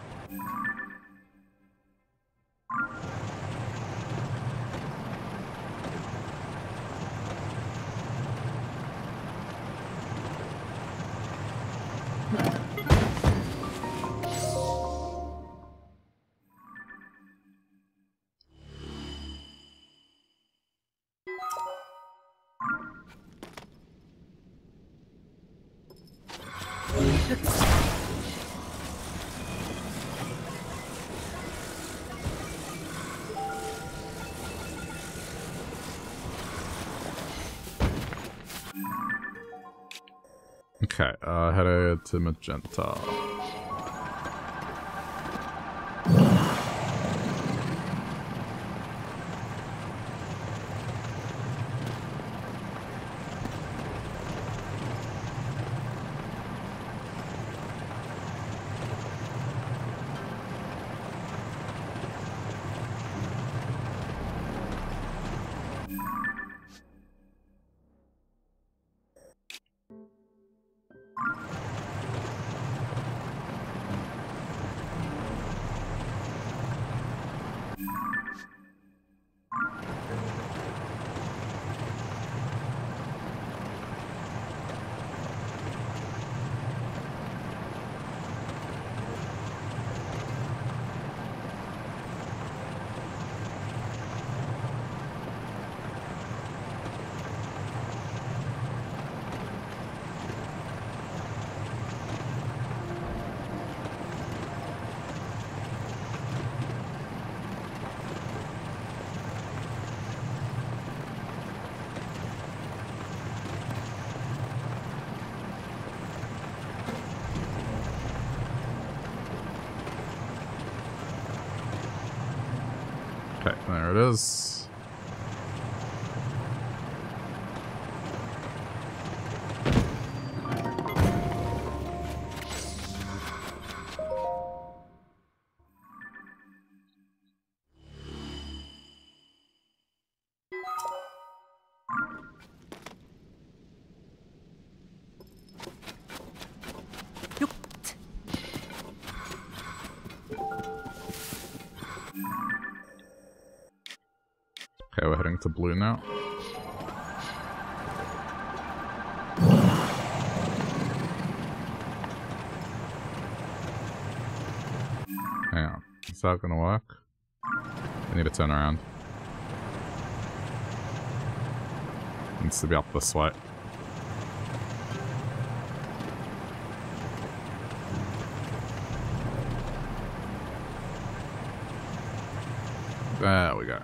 Speaker 1: To magenta. To blue now. Yeah, is that gonna work? I need to turn around. needs to be up this way. There we go.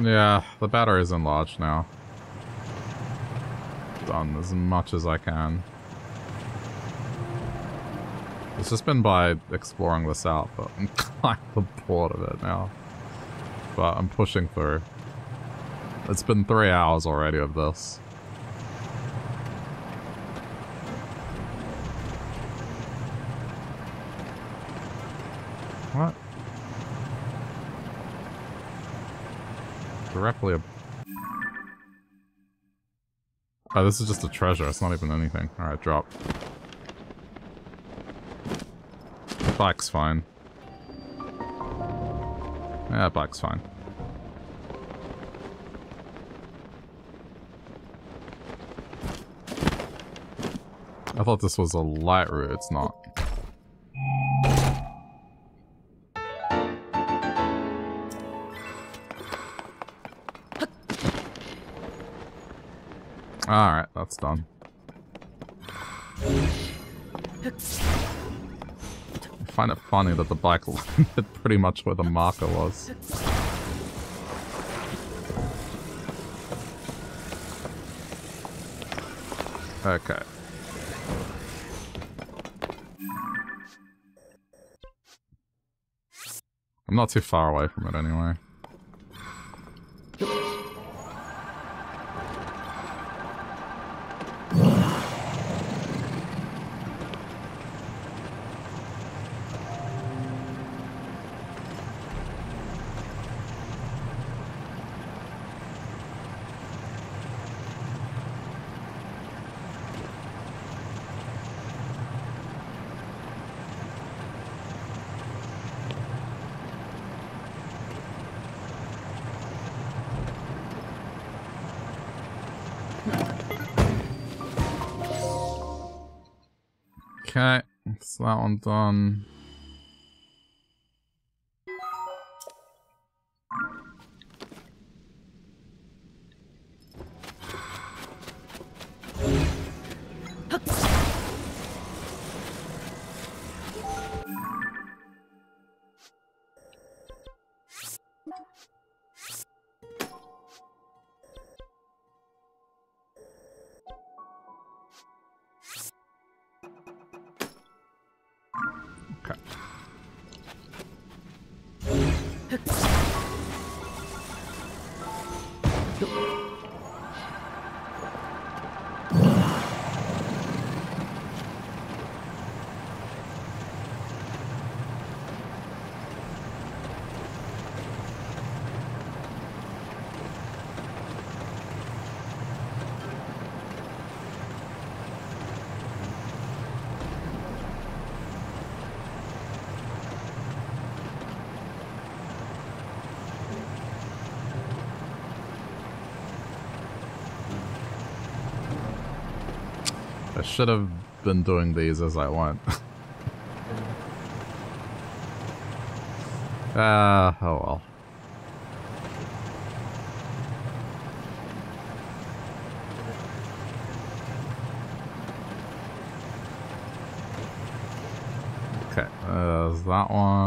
Speaker 1: Yeah, the battery is enlarged now. Done as much as I can. It's just been by exploring this out, but I'm [LAUGHS] kind of bored of it now. But I'm pushing through. It's been three hours already of this. directly ab Oh, this is just a treasure. It's not even anything. Alright, drop. Bike's fine. Yeah, bike's fine. I thought this was a Lightroot. It's not. Done. I find it funny that the bike [LAUGHS] landed pretty much where the marker was. Okay. I'm not too far away from it anyway. That one done. should have been doing these as I went. [LAUGHS] Ah, uh, oh well. Okay, uh, that one.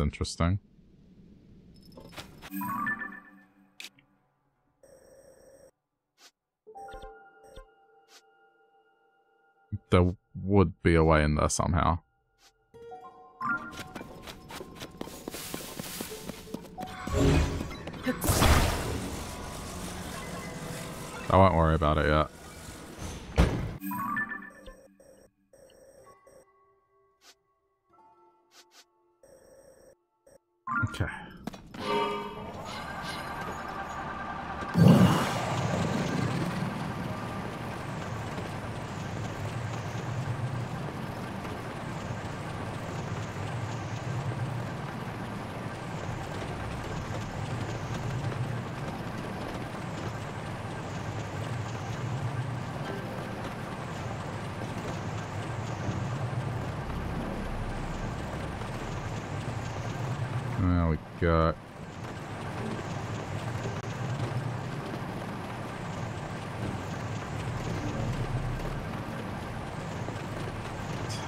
Speaker 1: Interesting. There would be a way in there somehow. I won't worry about it yet.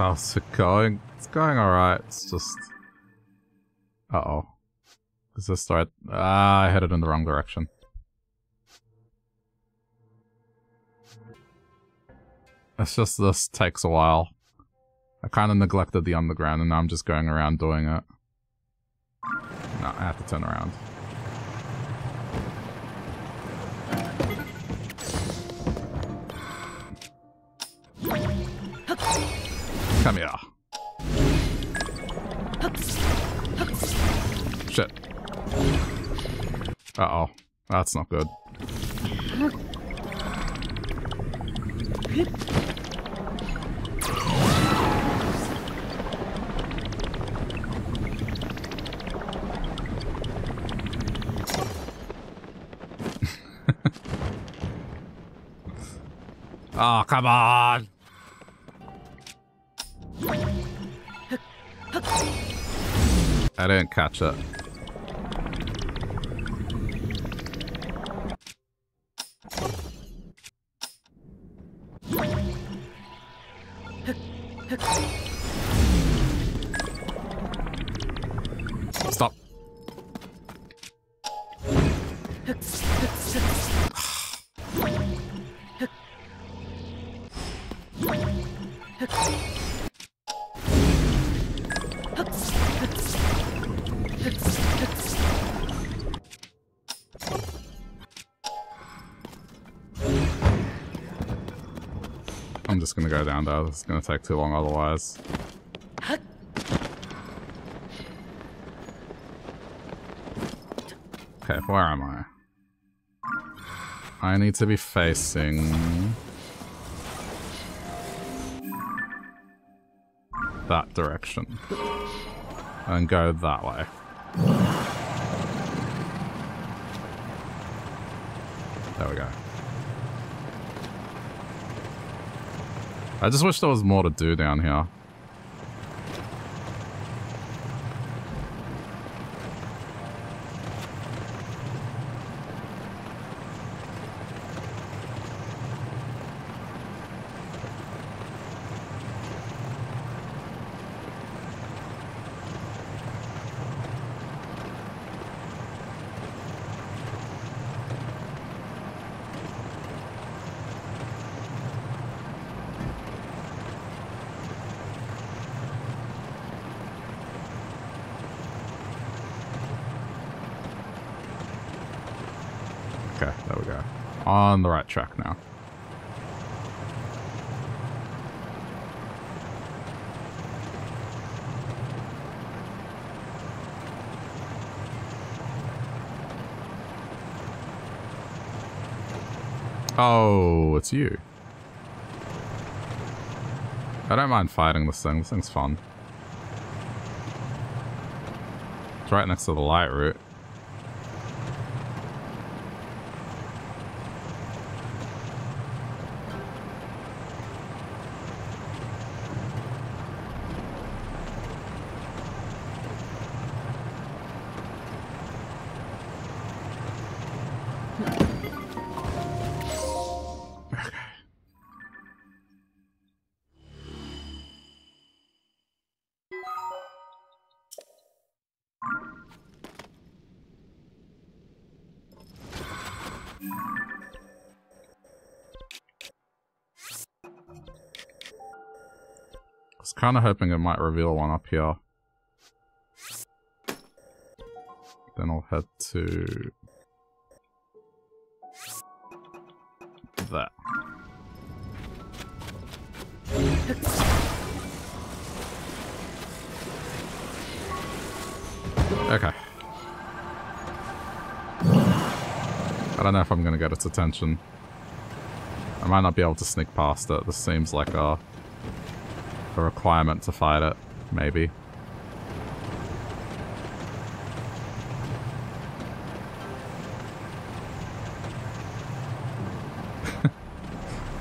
Speaker 1: How's it going? It's going alright. It's just... Uh-oh. Is this the right... Ah, I headed in the wrong direction. It's just this takes a while. I kind of neglected the underground and now I'm just going around doing it. No, I have to turn around. Come here. Shit. Uh-oh. That's not good. Oh, [LAUGHS] come on! I didn't catch it. Down there. It's gonna take too long otherwise. Okay, where am I? I need to be facing... that direction. And go that way. There we go. I just wish there was more to do down here. Okay, there we go. On the right track now. Oh, you. I don't mind fighting this thing. This thing's fun. It's right next to the Lightroot. Kind of hoping it might reveal one up here. Then I'll head to... That. Okay. I don't know if I'm gonna get its attention. I might not be able to sneak past it. This seems like a a requirement to fight it, maybe. [LAUGHS]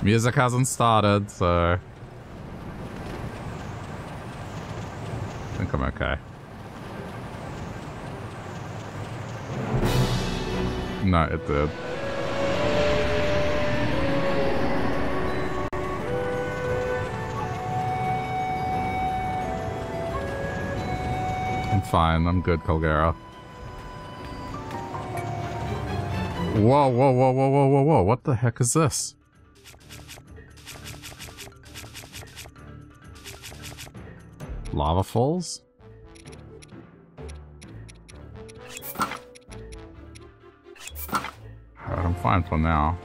Speaker 1: Music hasn't started, so... I think I'm okay. No, it did. Fine. I'm good, Colgera. Whoa, whoa, whoa, whoa, whoa, whoa, whoa. What the heck is this? Lava falls? I'm fine for now.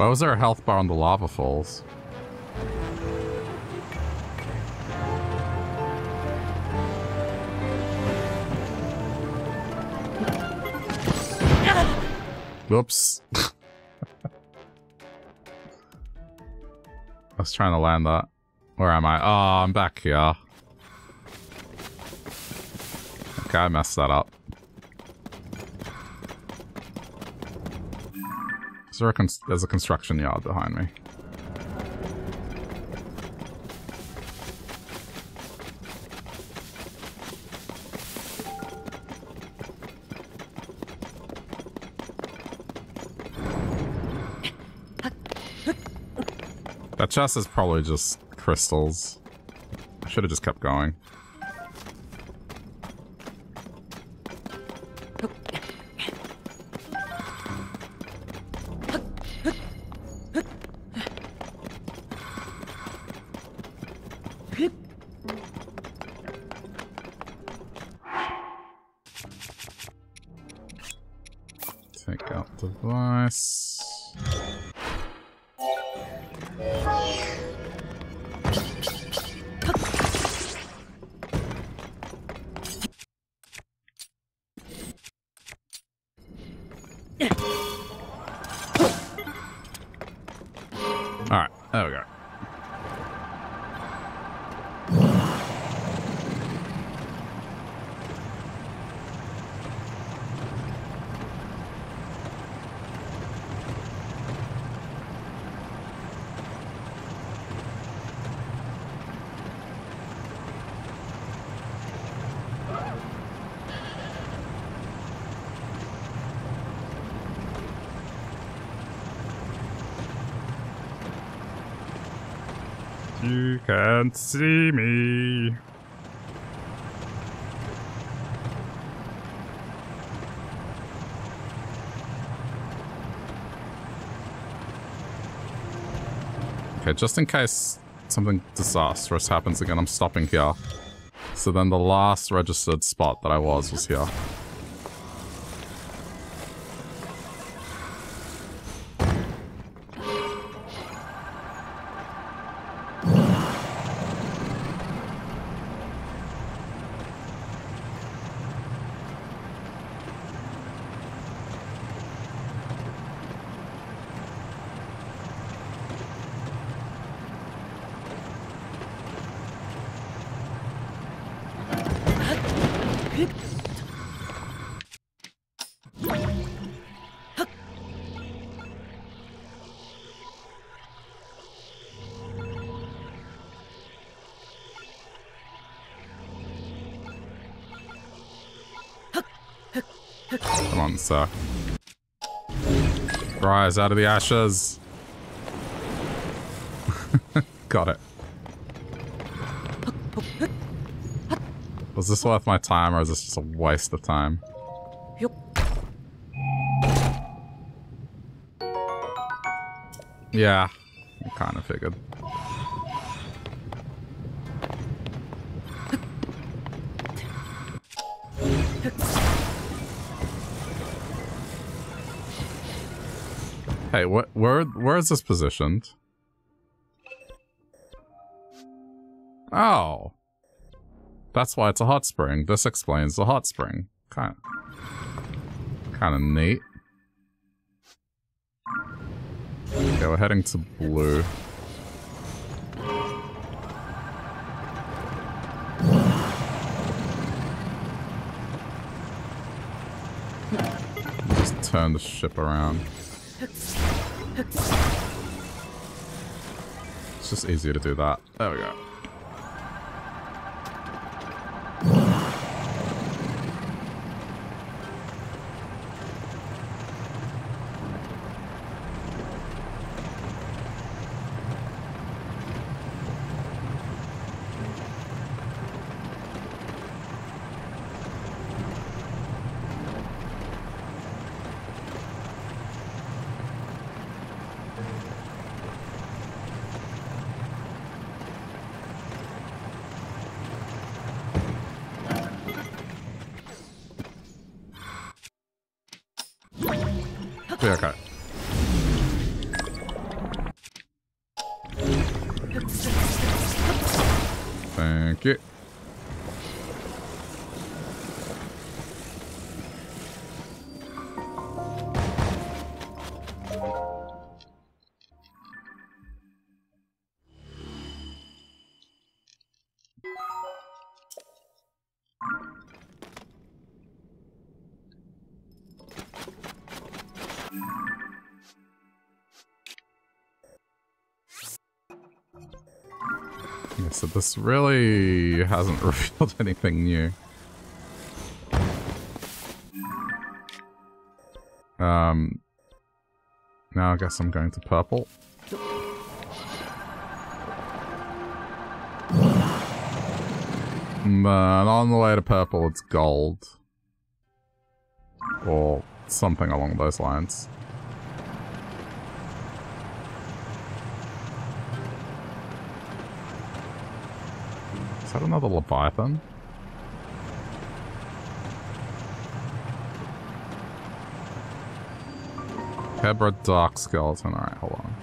Speaker 1: Why was there a health bar on the lava falls? Whoops. [LAUGHS] I was trying to land that. Where am I? Oh, I'm back here. Okay, I messed that up. There a there's a construction yard behind me. That chest is probably just crystals. I should have just kept going. Can't see me. Okay, just in case something disastrous happens again, I'm stopping here. So then the last registered spot that I was was here. Rise out of the ashes. [LAUGHS] Got it. Was this worth my time or is this just a waste of time? Yeah, I kind of figured. Where? Where is this positioned? Oh, that's why it's a hot spring. This explains the hot spring. Kind, of, kind of neat. Okay, we're heading to blue. Just turn the ship around. It's just easier to do that. There we go. This really hasn't [LAUGHS] revealed anything new. Um, now I guess I'm going to purple. But on the way to purple, it's gold. Or something along those lines. Is that another Leviathan? Hebra Dark Skeleton. Alright, hold on.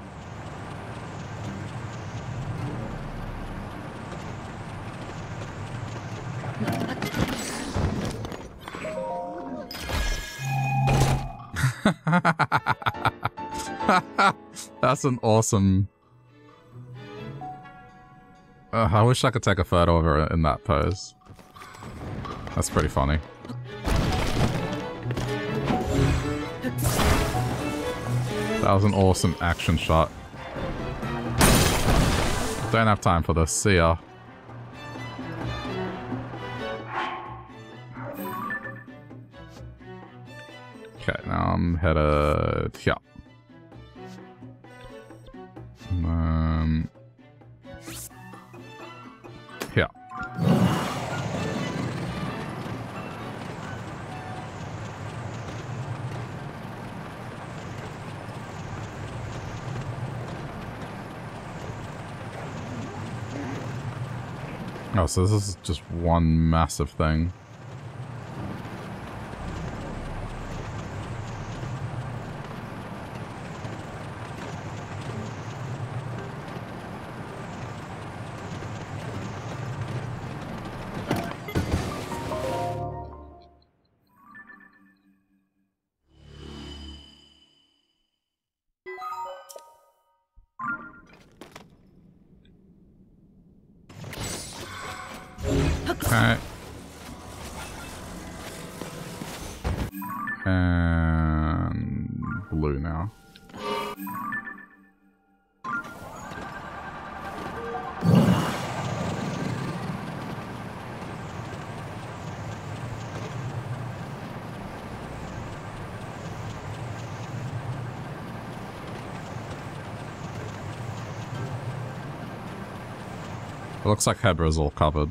Speaker 1: [LAUGHS] That's an awesome uh, I wish I could take a photo of her in that pose. That's pretty funny. That was an awesome action shot. Don't have time for this. See ya. Okay, now I'm headed so this is just one massive thing. Looks like Hebra's all covered.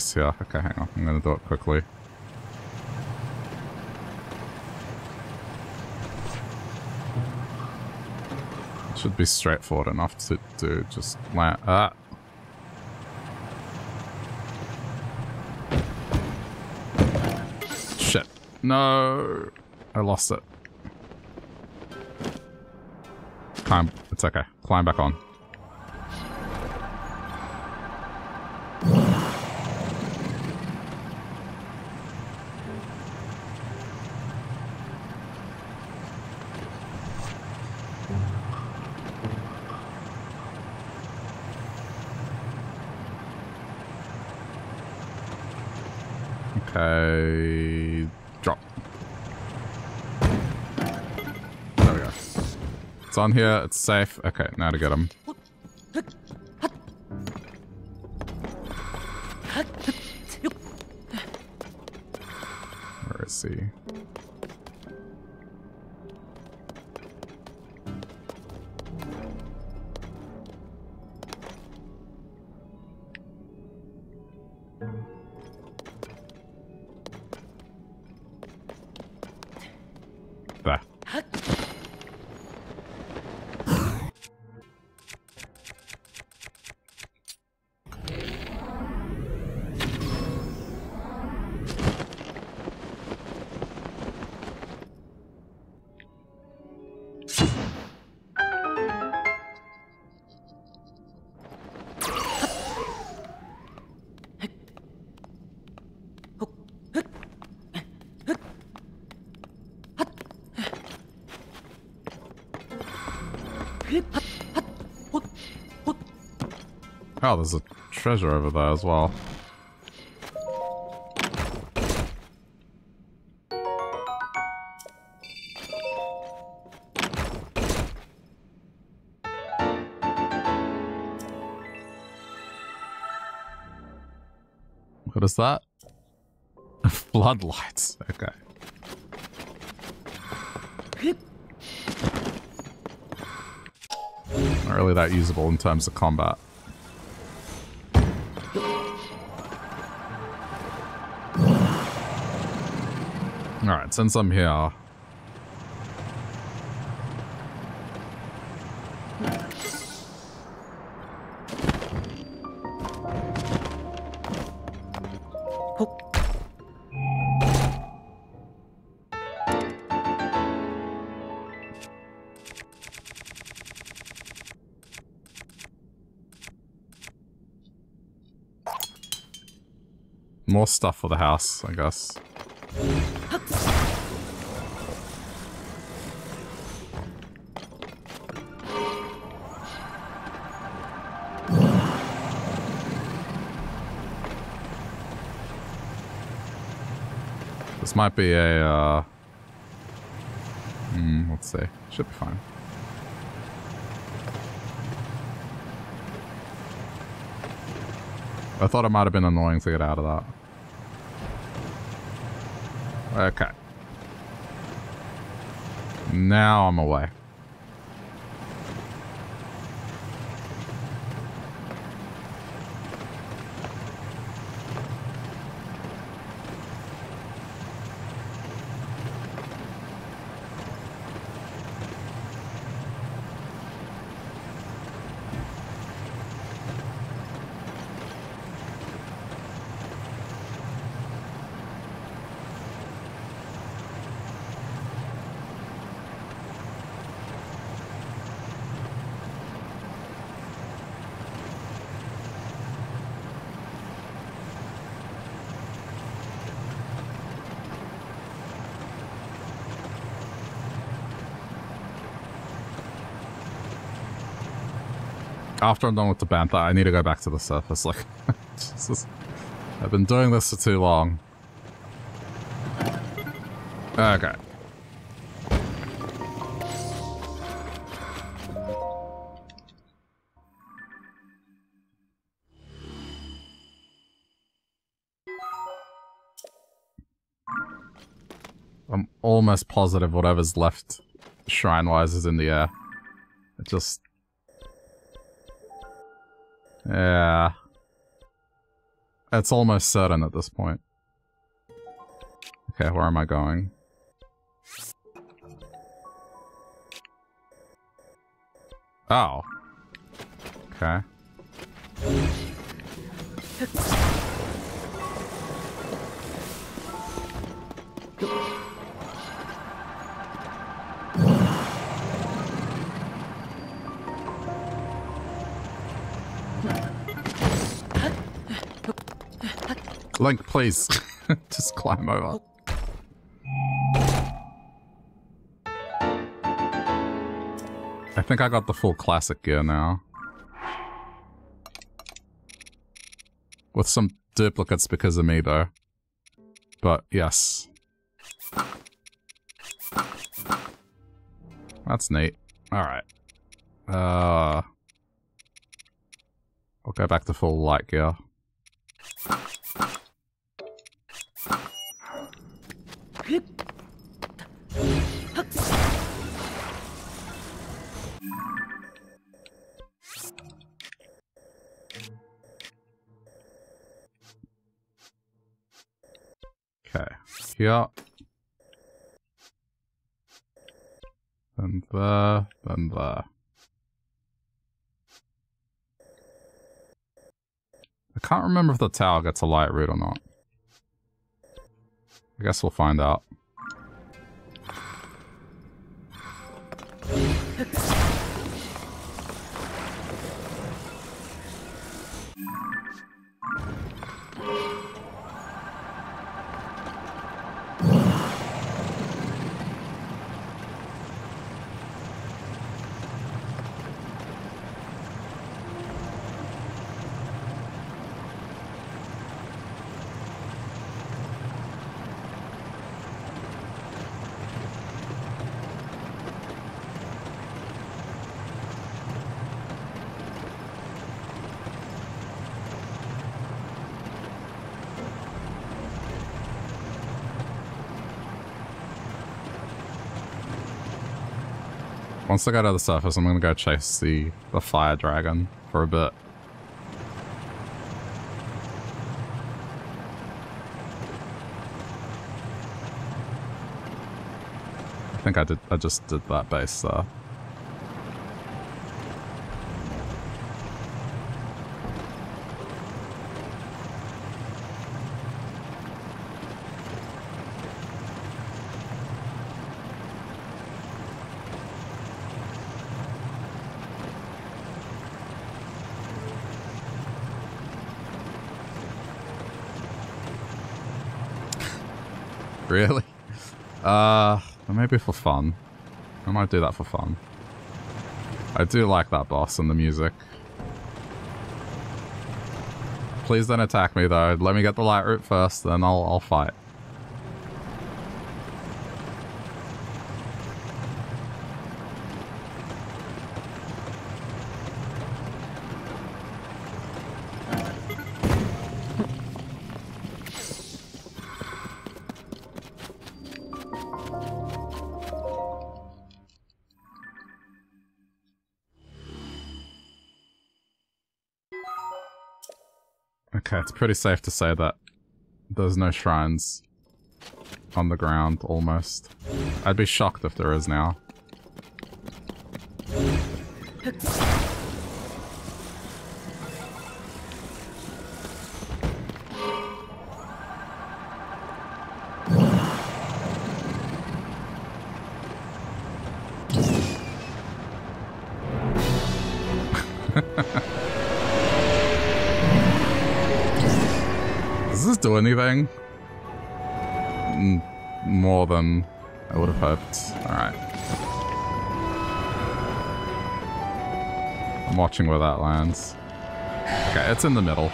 Speaker 1: Here. Okay, hang on. I'm gonna do it quickly. Should be straightforward enough to do. Just land. Ah. Shit. No. I lost it. Climb. It's okay. Climb back on. Okay. Drop. There we go. It's on here. It's safe. Okay, now to get him. There as well. What is that? [LAUGHS] Floodlights. Okay. Not really that usable in terms of combat. Alright, since I'm here... More stuff for the house, I guess. Might be a, uh... Hmm, let's see. Should be fine. I thought it might have been annoying to get out of that. Okay. Now I'm away. After I'm done with the bantha, I need to go back to the surface. Like, [LAUGHS] Jesus. I've been doing this for too long. Okay. I'm almost positive whatever's left shrine-wise is in the air. It just... Yeah. It's almost certain at this point. Okay, where am I going? Oh. Okay. Link, please. [LAUGHS] Just climb over. I think I got the full classic gear now. With some duplicates because of me, though. But, yes. That's neat. Alright. Uh... I'll go back to full light gear. Here. Then there, then there. I can't remember if the tower gets a Lightroot or not. I guess we'll find out. Once I get to the surface, I'm gonna go chase the, the fire dragon for a bit. I think I did. I just did that base there. Really? Uh, maybe for fun. I might do that for fun. I do like that boss and the music. Please don't attack me though. Let me get the Lightroot first, then I'll, I'll fight. Pretty safe to say that there's no shrines on the ground, almost. I'd be shocked if there is now. Anything? Mm, more than I would have hoped. Alright. I'm watching where that lands. Okay, it's in the middle.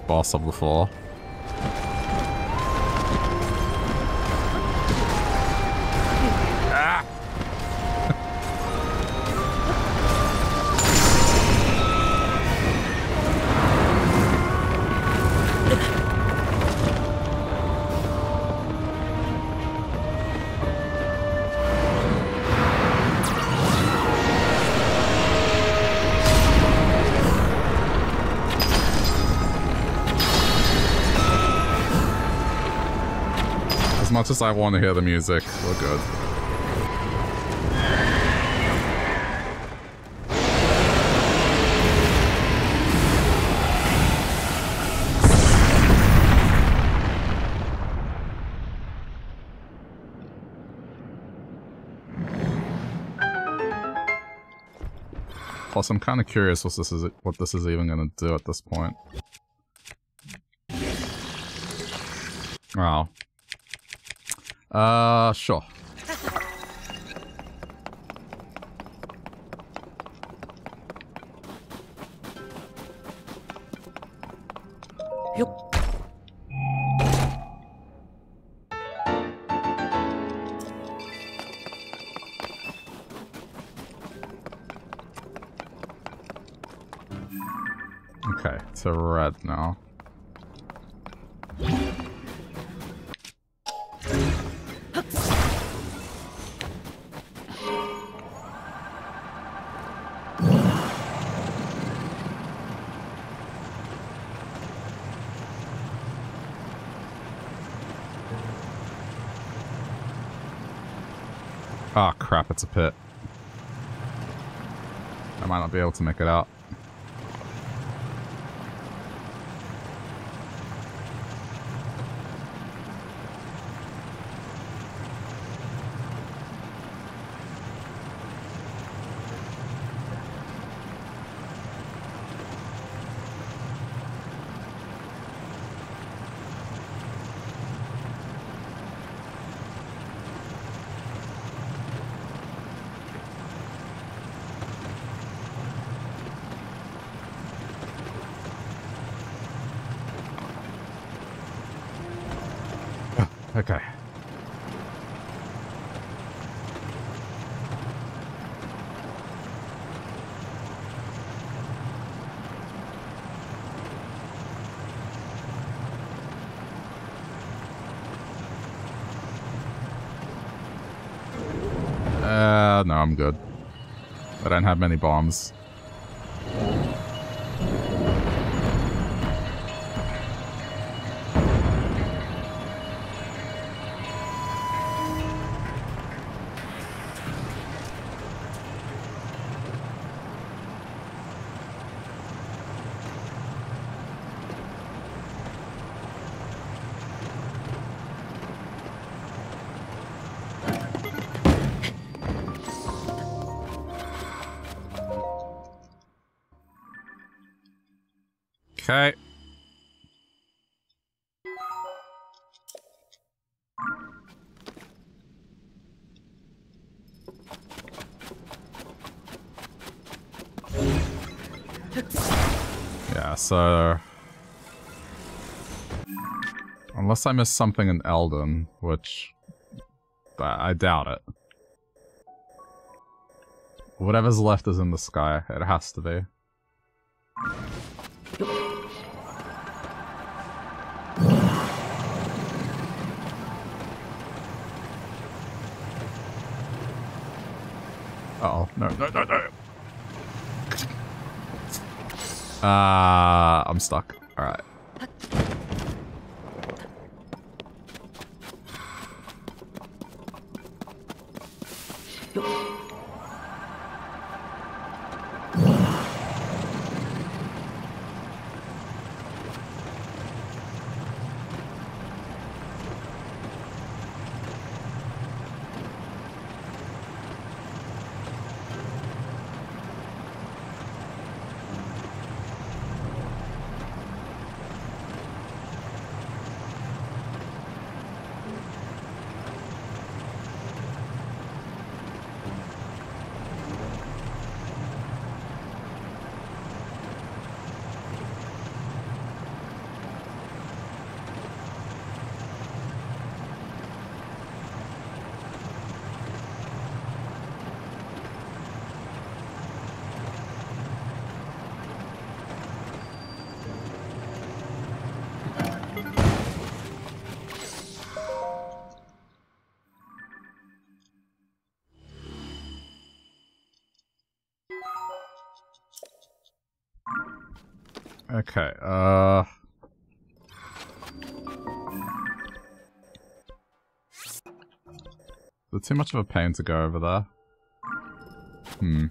Speaker 1: Boss of the much as I want to hear the music, we're good. Plus, I'm kind of curious what this is what this is even going to do at this point. Wow. Uh, sure. It's a pit. I might not be able to make it out. I'm good. I don't have many bombs. So... Unless I missed something in Eldin, which... I doubt it. Whatever's left is in the sky. It has to be. Uh, I'm stuck. Alright. Okay, uh... Is it too much of a pain to go over there? Hmm.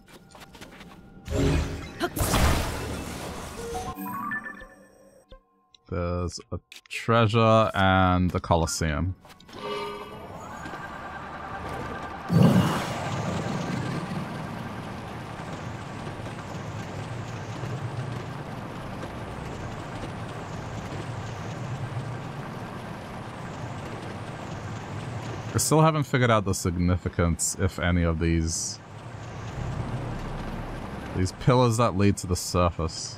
Speaker 1: There's a treasure and the Colosseum. Still haven't figured out the significance, if any, of these... These pillars that lead to the surface.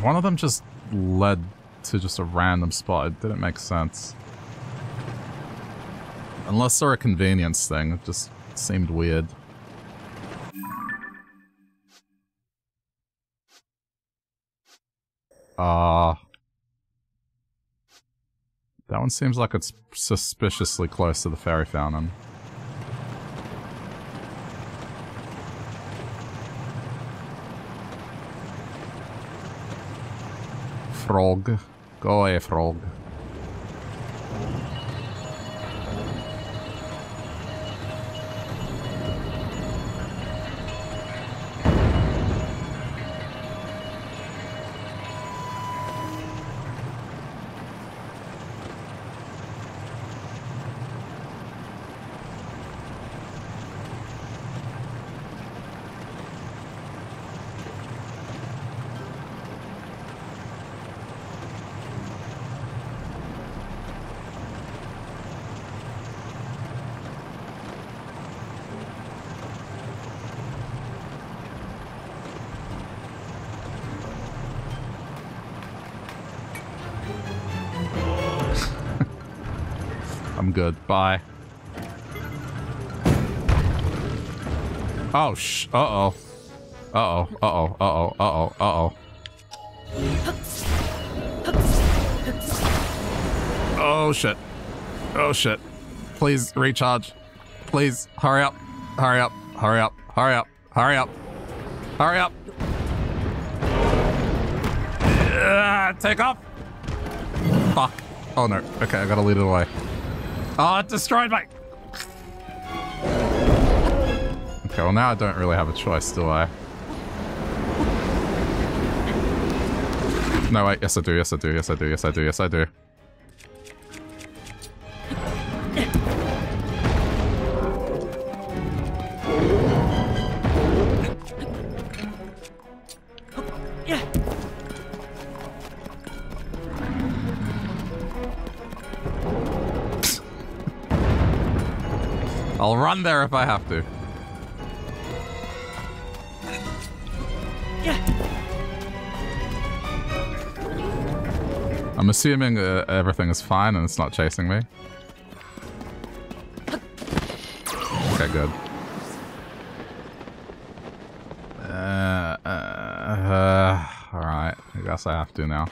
Speaker 1: One of them just led to just a random spot. It didn't make sense. Unless they're a convenience thing. It just seemed weird. Uh... That one seems like it's suspiciously close to the fairy fountain. Frog. Go away, frog. I'm good. Bye. Oh, sh- uh-oh. Uh-oh, uh-oh, uh-oh, uh-oh, uh-oh. Oh, shit. Oh, shit. Please, recharge. Please, hurry up. Hurry up. Hurry up. Hurry up. Hurry up. Hurry up. Uh, take off. Fuck. Oh, no. Okay, I gotta lead it away. Oh, it destroyed my... Okay, well now I don't really have a choice, do I? No, wait, yes I do, yes I do, yes I do, yes I do, yes I do. Run there if I have to. I'm assuming uh, everything is fine and it's not chasing me. Okay, good. Uh, uh, uh, Alright, I guess I have to now.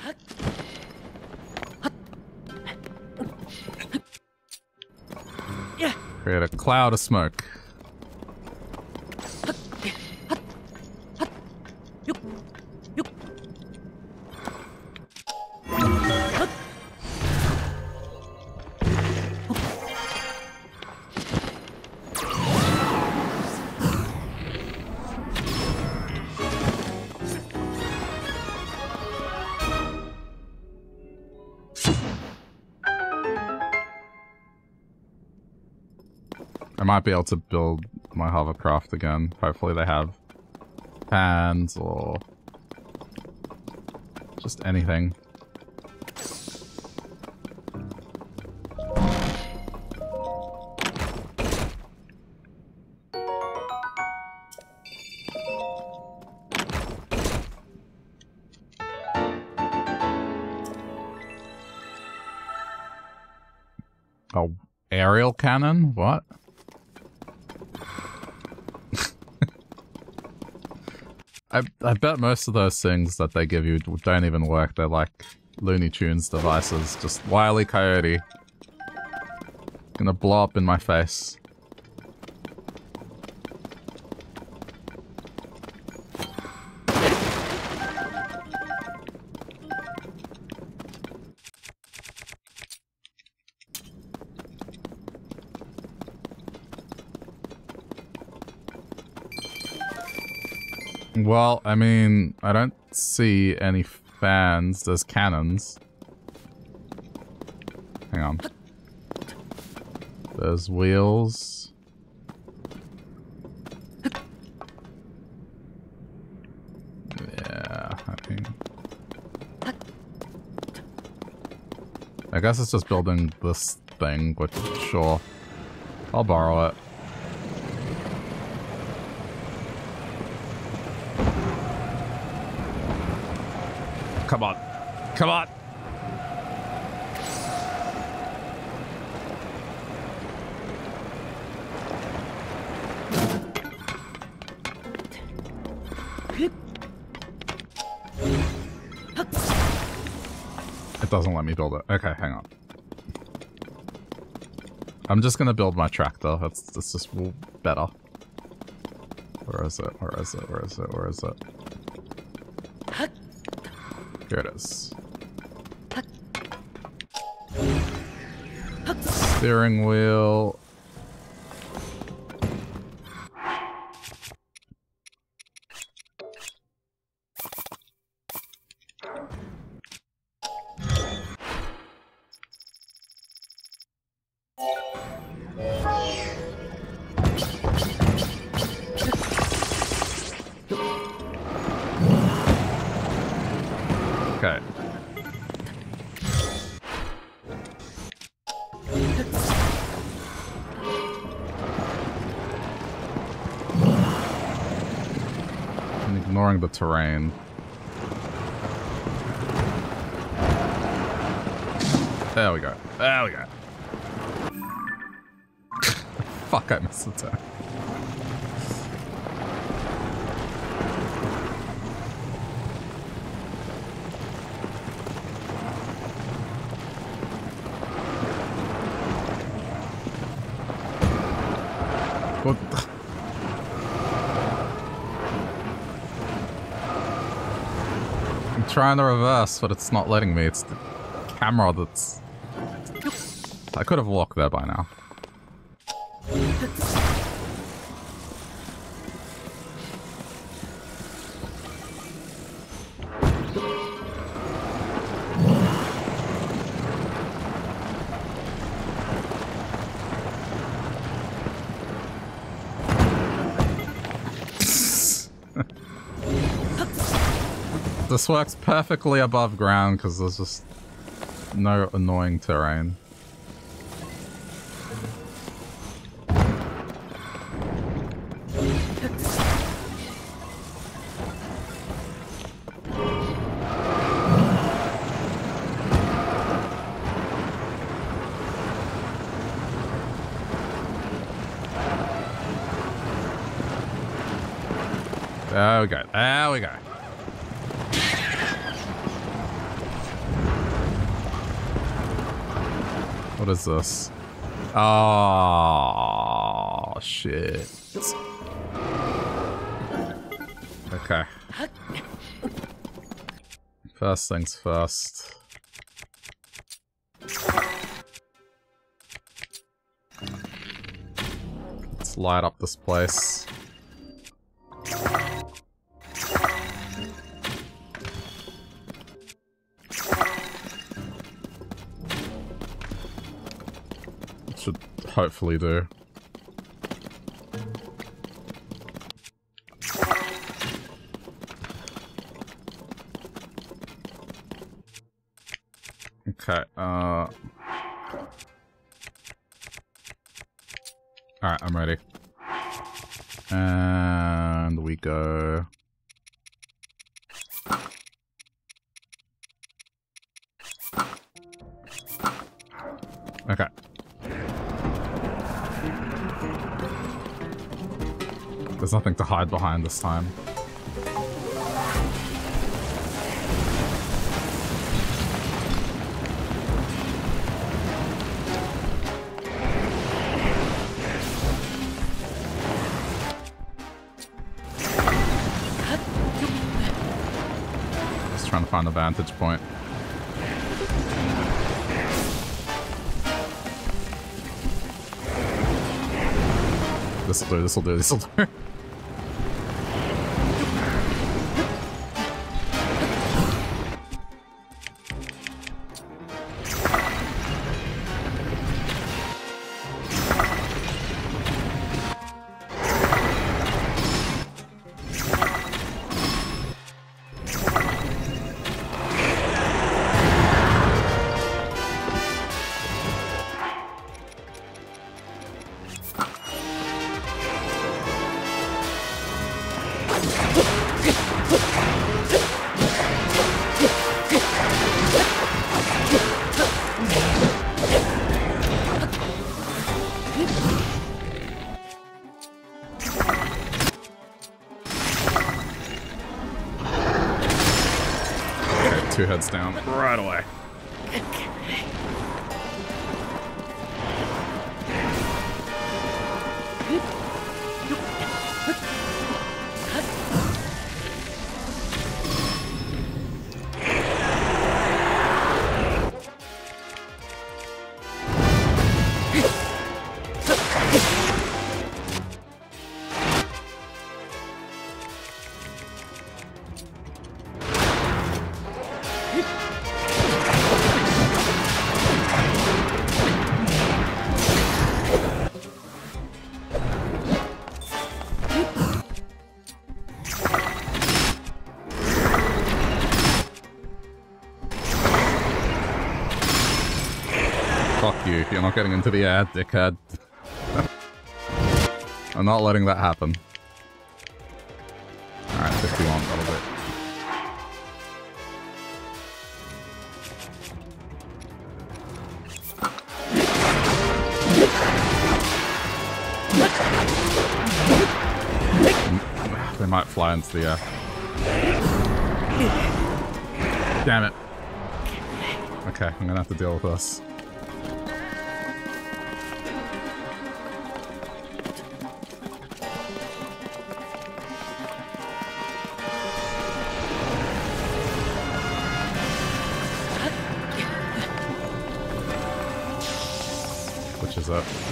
Speaker 1: Cloud of smoke. Might be able to build my hovercraft again. Hopefully they have pans or just anything. Oh, aerial cannon? What? I, bet most of those things that they give you don't even work. They're like Looney Tunes devices. Just Wily Coyote. Gonna blow up in my face. I mean, I don't see any fans. There's cannons. Hang on. There's wheels. Yeah, I. I guess it's just building this thing, which, sure. I'll borrow it. Come on. Come on. It doesn't let me build it. Okay, hang on. I'm just gonna build my tractor. That's, that's just better. Where is it? Where is it? Where is it? Where is it? Here it is. Steering wheel. Terrain. There we go. There we go. [LAUGHS] Fuck, I missed the turn. Trying to reverse, but it's not letting me. It's the camera that's... I could have walked there by now. This works perfectly above ground because there's just no annoying terrain. First things first. Let's light up this place. Should hopefully do. Go... Okay. There's nothing to hide behind this time. A vantage point. This'll do, this'll do, this'll do. [LAUGHS] you're not getting into the air, dickhead. [LAUGHS] I'm not letting that happen. Alright, 51, that'll do. Mm, They might fly into the air. Damn it. Okay, I'm gonna have to deal with this.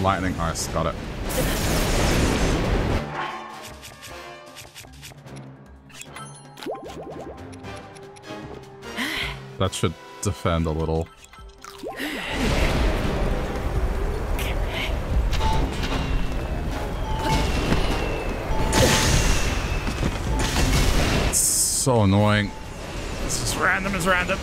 Speaker 1: Lightning ice, got it. That should defend a little. It's so annoying. It's just random as random.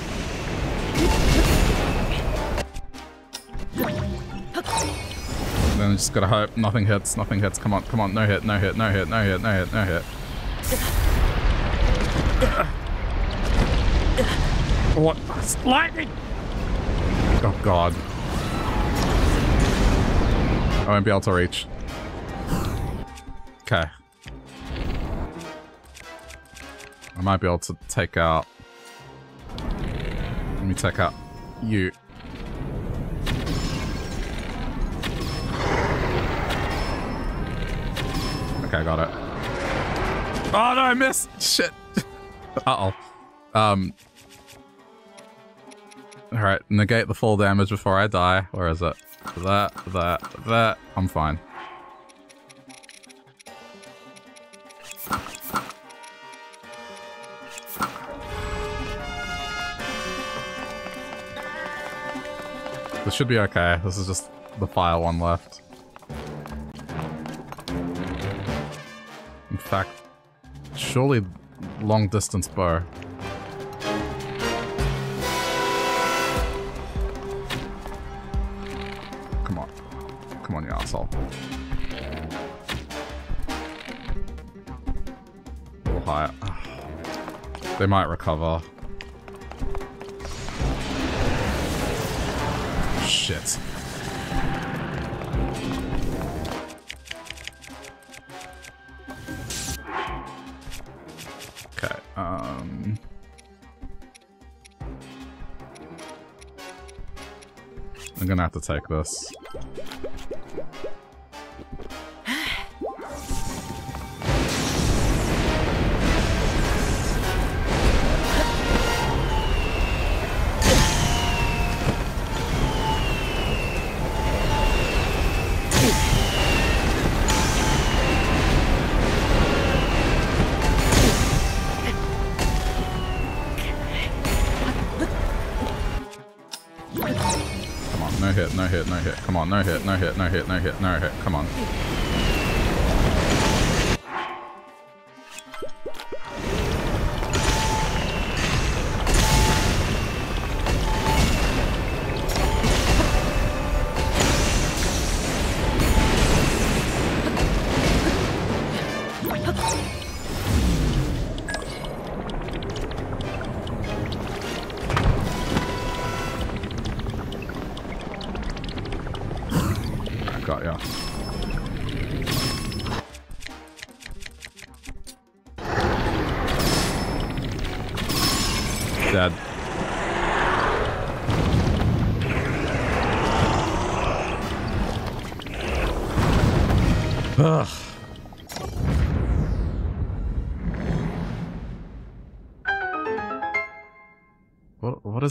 Speaker 1: Just gotta hope nothing hits, nothing hits. Come on, come on, no hit, no hit, no hit, no hit, no hit, no hit. What? It's lightning! Oh god. I won't be able to reach. Okay. I might be able to take out... Let me take out you. Okay, I got it. Oh no, I missed! Shit. Uh-oh. Um... Alright, negate the full damage before I die. Where is it? That, that, that. I'm fine. This should be okay. This is just the fire one left. Fact, surely long distance bow. Come on. Come on, you asshole. A. [SIGHS] They might recover. Shit. To take this. On, no hit, no hit, no hit, no hit, no hit. Come on.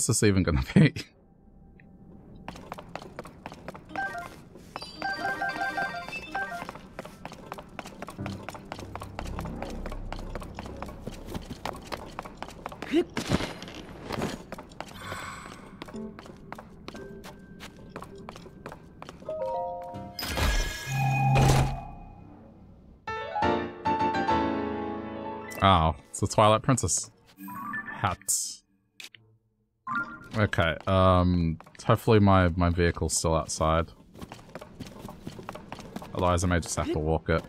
Speaker 1: Is this even gonna be? Oh, it's the Twilight Princess hat. Hopefully my, my vehicle's still outside. Otherwise I may just have to walk it.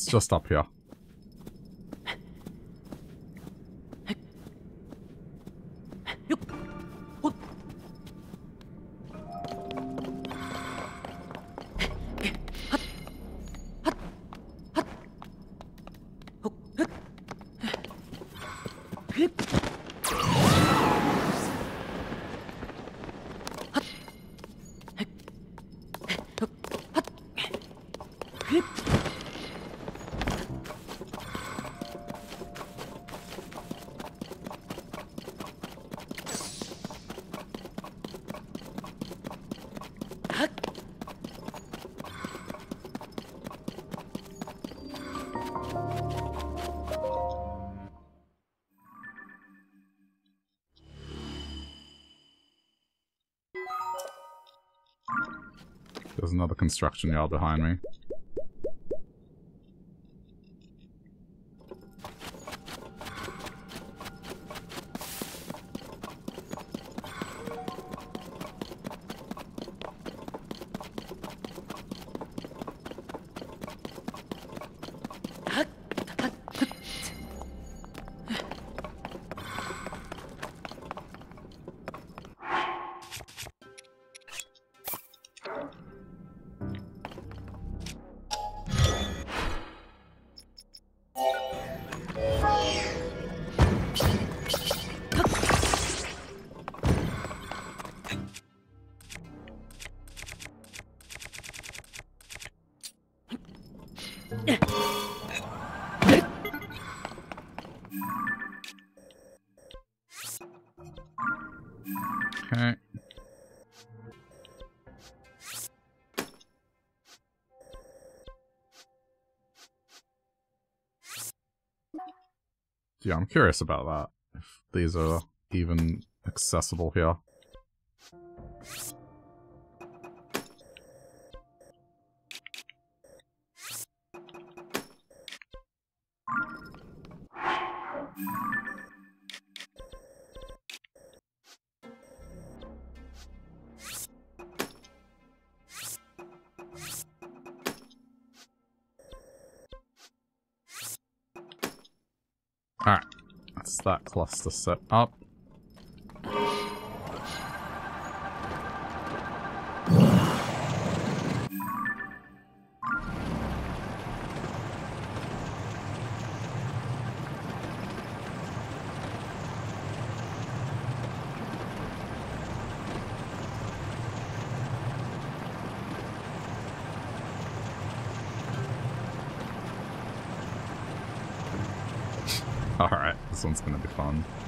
Speaker 1: It's just up here. Construction yard behind me. Okay. Yeah, I'm curious about that. If these are even accessible here. Cluster set up. Fun.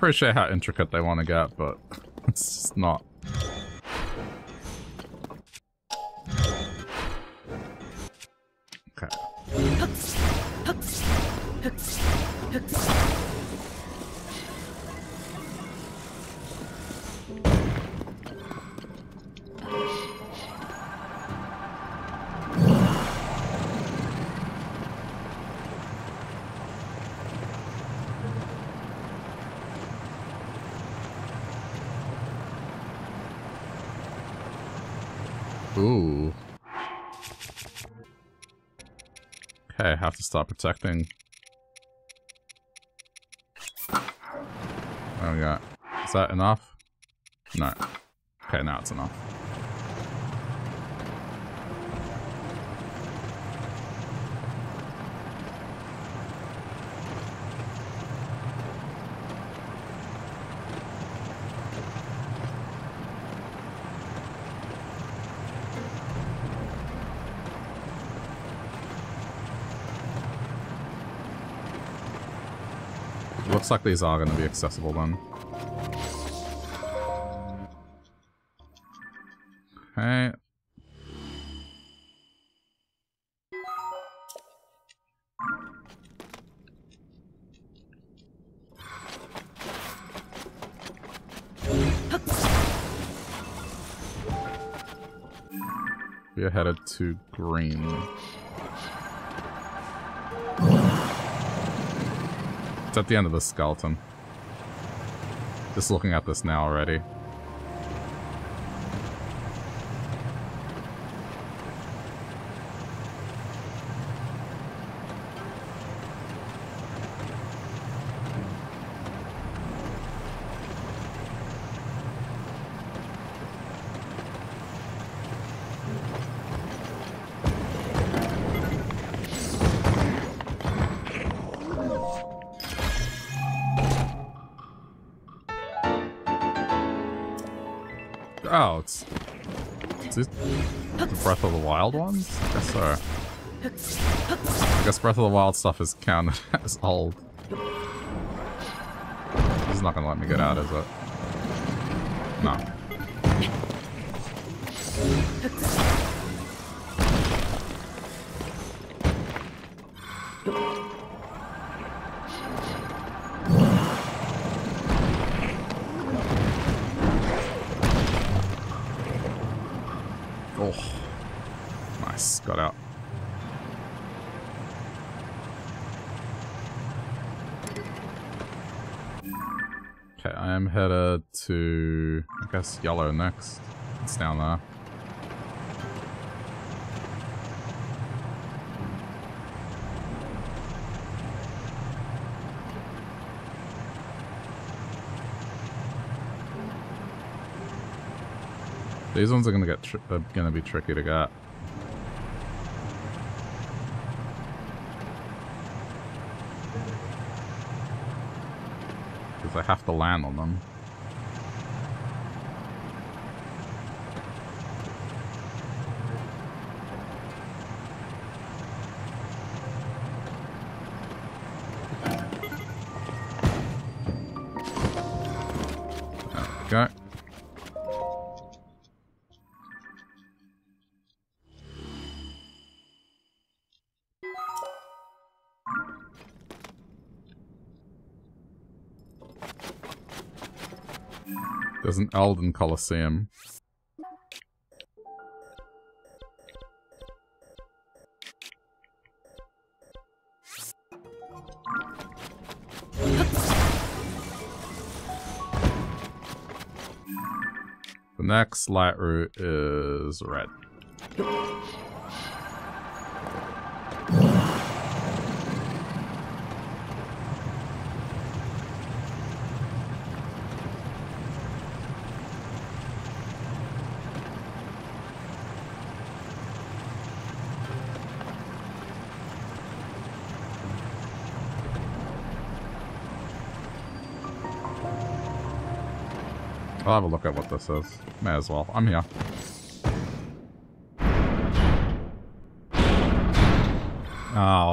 Speaker 1: Appreciate how intricate they want to get, but [LAUGHS] it's just not. To start protecting. Oh, got? Is that enough? No. Okay, now it's enough. Looks like these are going to be accessible then. Okay. We are headed to green. It's at the end of the skeleton. Just looking at this now already. Wild ones? I guess so. I guess Breath of the Wild stuff is counted [LAUGHS] as old. This is not gonna let me get out, is it? Guess, yellow next. It's down there. These ones are gonna get are gonna be tricky to get. Because I have to land on them. Eldin Coliseum. The next Lightroot is red. Have a look at what this is. May as well. I'm here. Oh,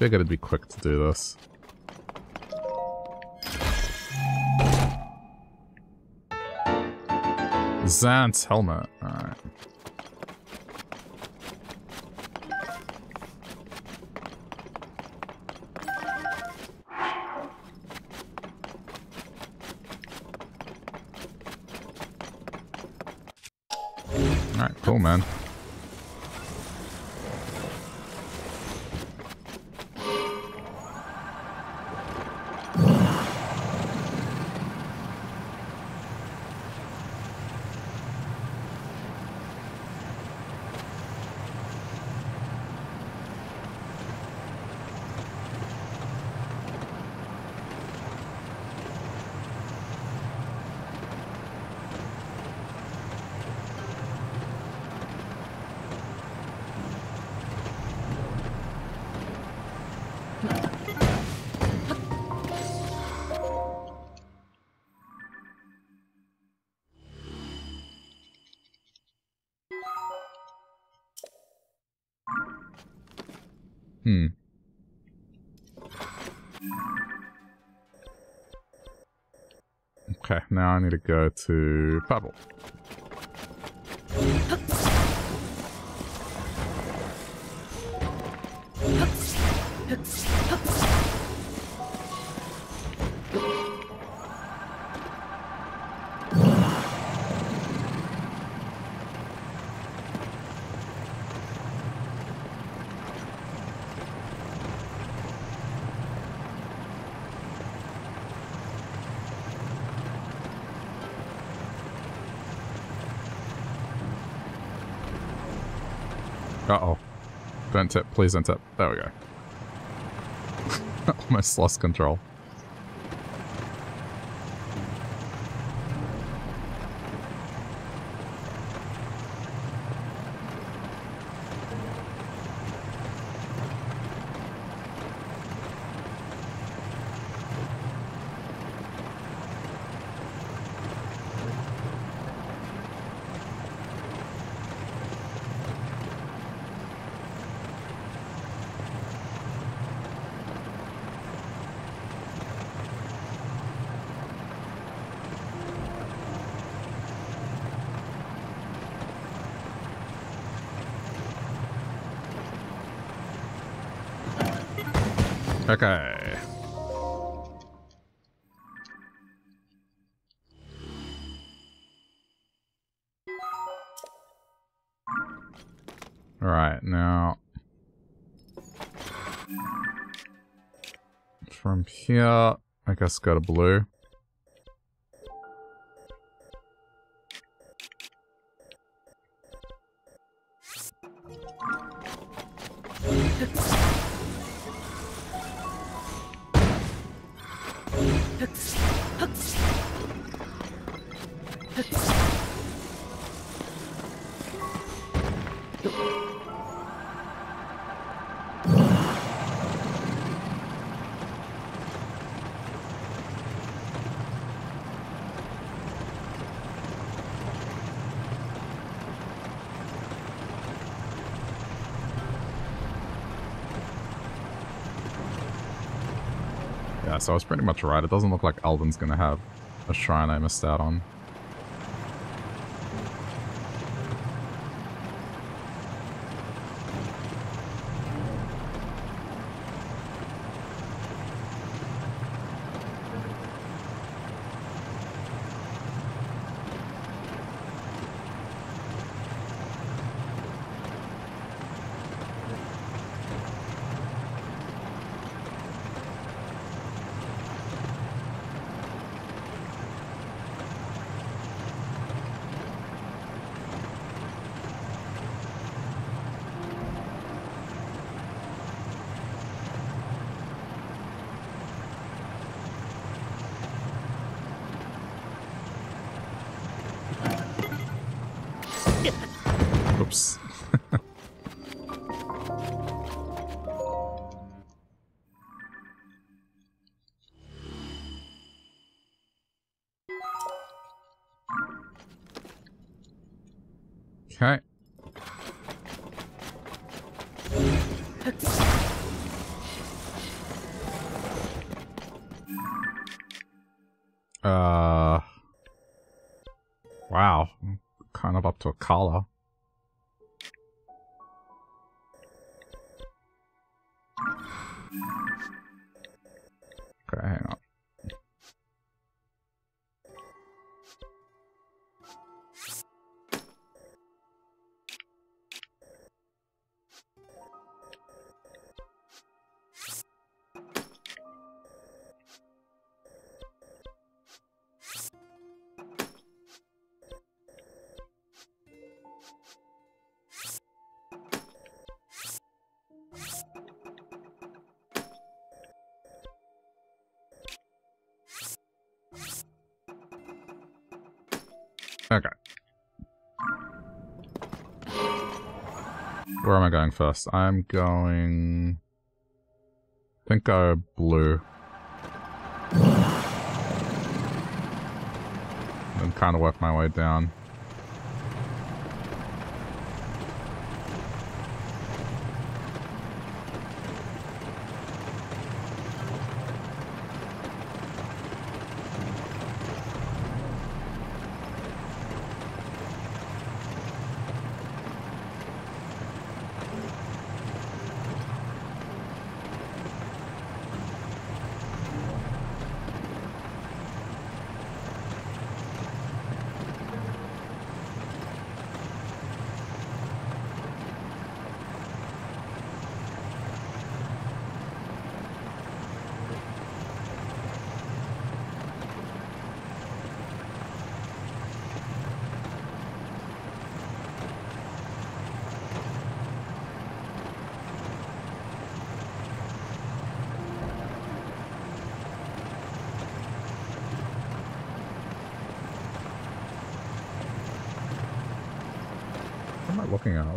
Speaker 1: I figured it'd be quick to do this. Zant's helmet. Alright. Alright, cool, man. Need to go to Bubble. Don't tip. Please don't tip. There we go. [LAUGHS] Almost lost control. I guess go blue. So I was pretty much right. It doesn't look like Eldin's gonna have a shrine I missed out on. First? I'm going... I think go blue. And kind of work my way down.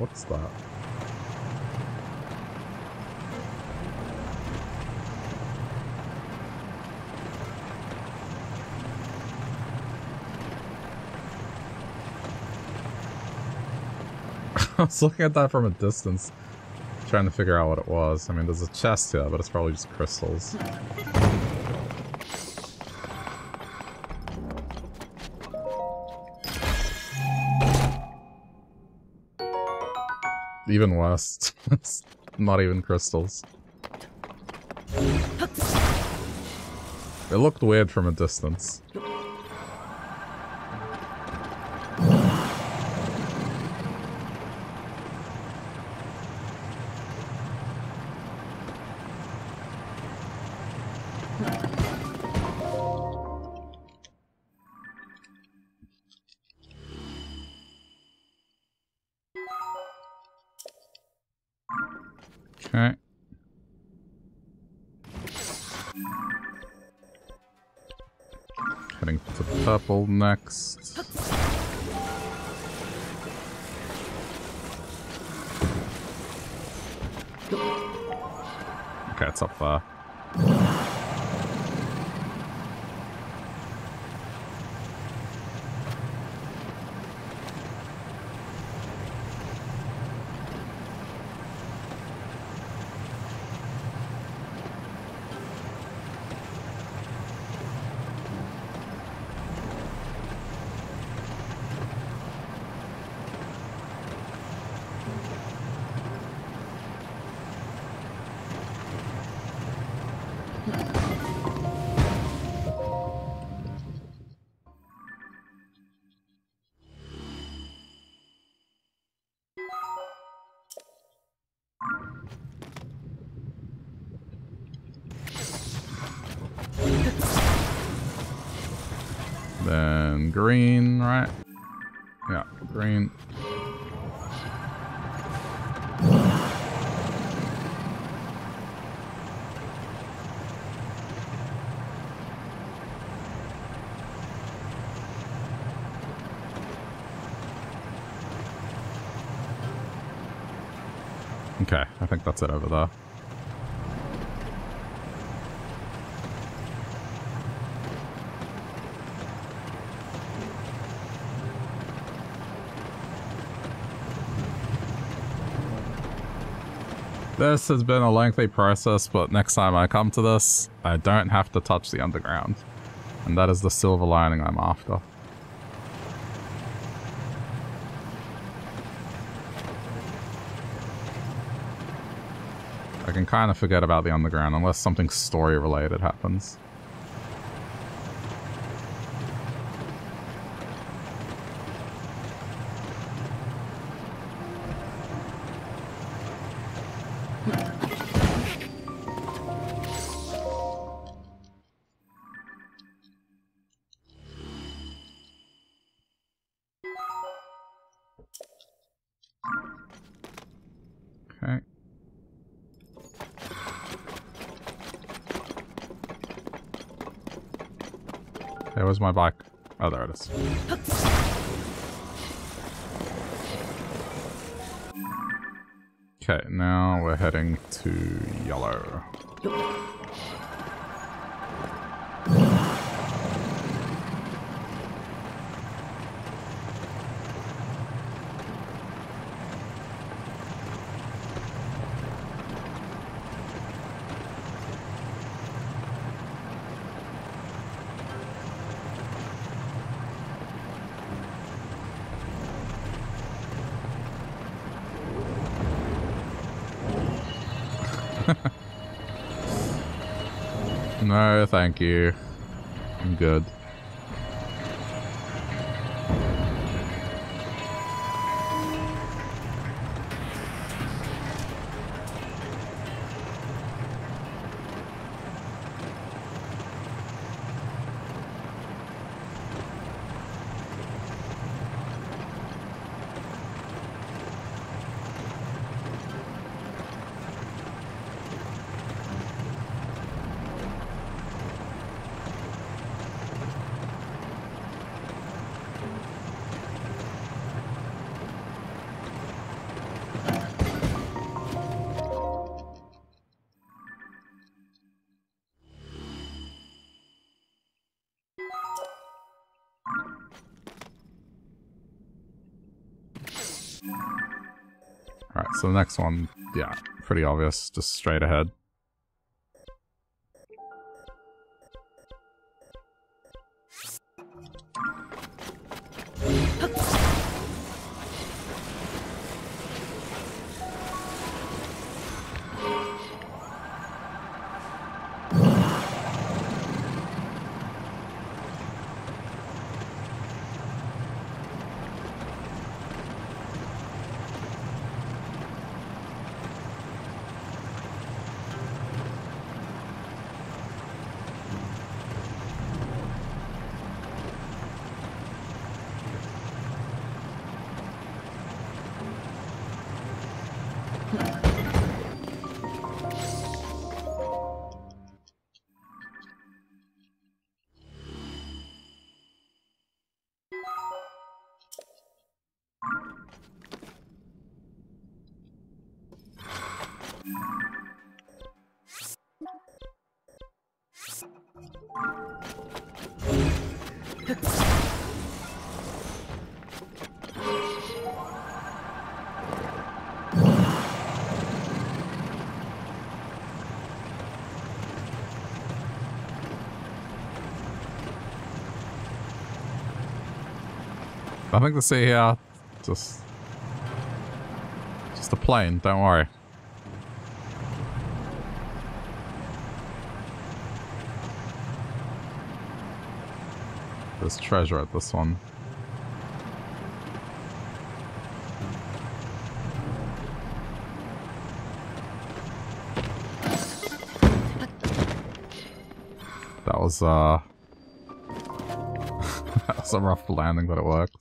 Speaker 1: What's that? I was looking at that from a distance, trying to figure out what it was. I mean, there's a chest here, but it's probably just crystals. even worse. it's [LAUGHS] not even crystals. It looked weird from a distance. Next. Okay, it's up there. Green, right? Yeah, green. Okay, I think that's it over there. This has been a lengthy process, but next time I come to this, I don't have to touch the underground. And that is the silver lining I'm after. I can kind of forget about the underground unless something story related happens. Where's my bike? Oh, there it is. Okay, now we're heading to yellow. No, thank you. I'm good. So the next one, yeah, pretty obvious, just straight ahead. Nothing to see here. Just... Just a plane, don't worry. There's treasure at this one. That was, uh... [LAUGHS] that was a rough landing, but it worked.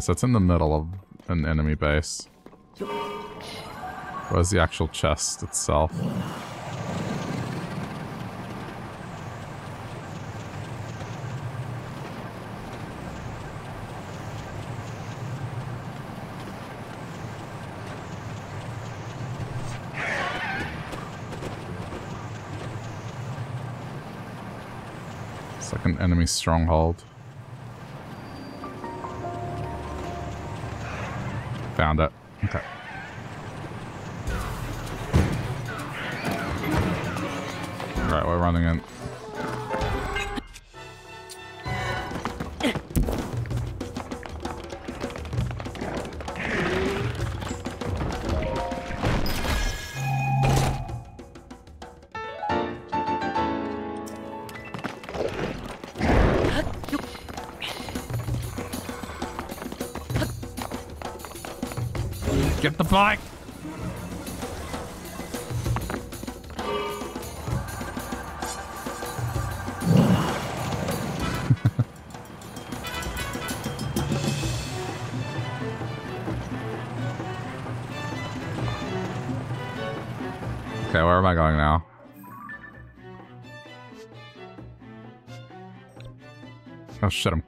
Speaker 1: Okay, so it's in the middle of an enemy base. Where's the actual chest itself? It's like an enemy stronghold. Okay. Right, we're running in. Shit, I'm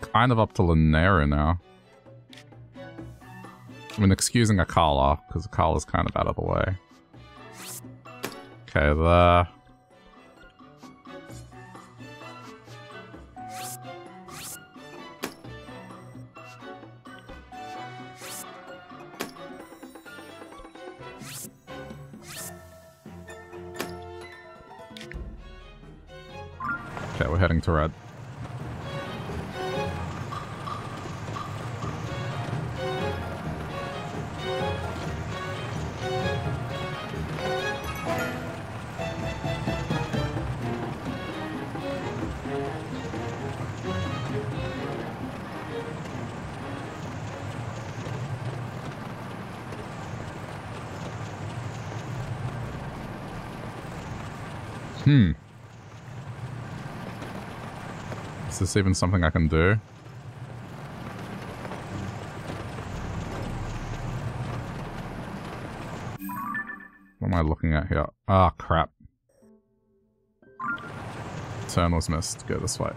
Speaker 1: kind of up to Lanayru now. I mean, excusing Akkala, because Akkala's kind of out of the way. Okay. Is this even something I can do? What am I looking at here? Ah, crap. Turn was missed. Go this way.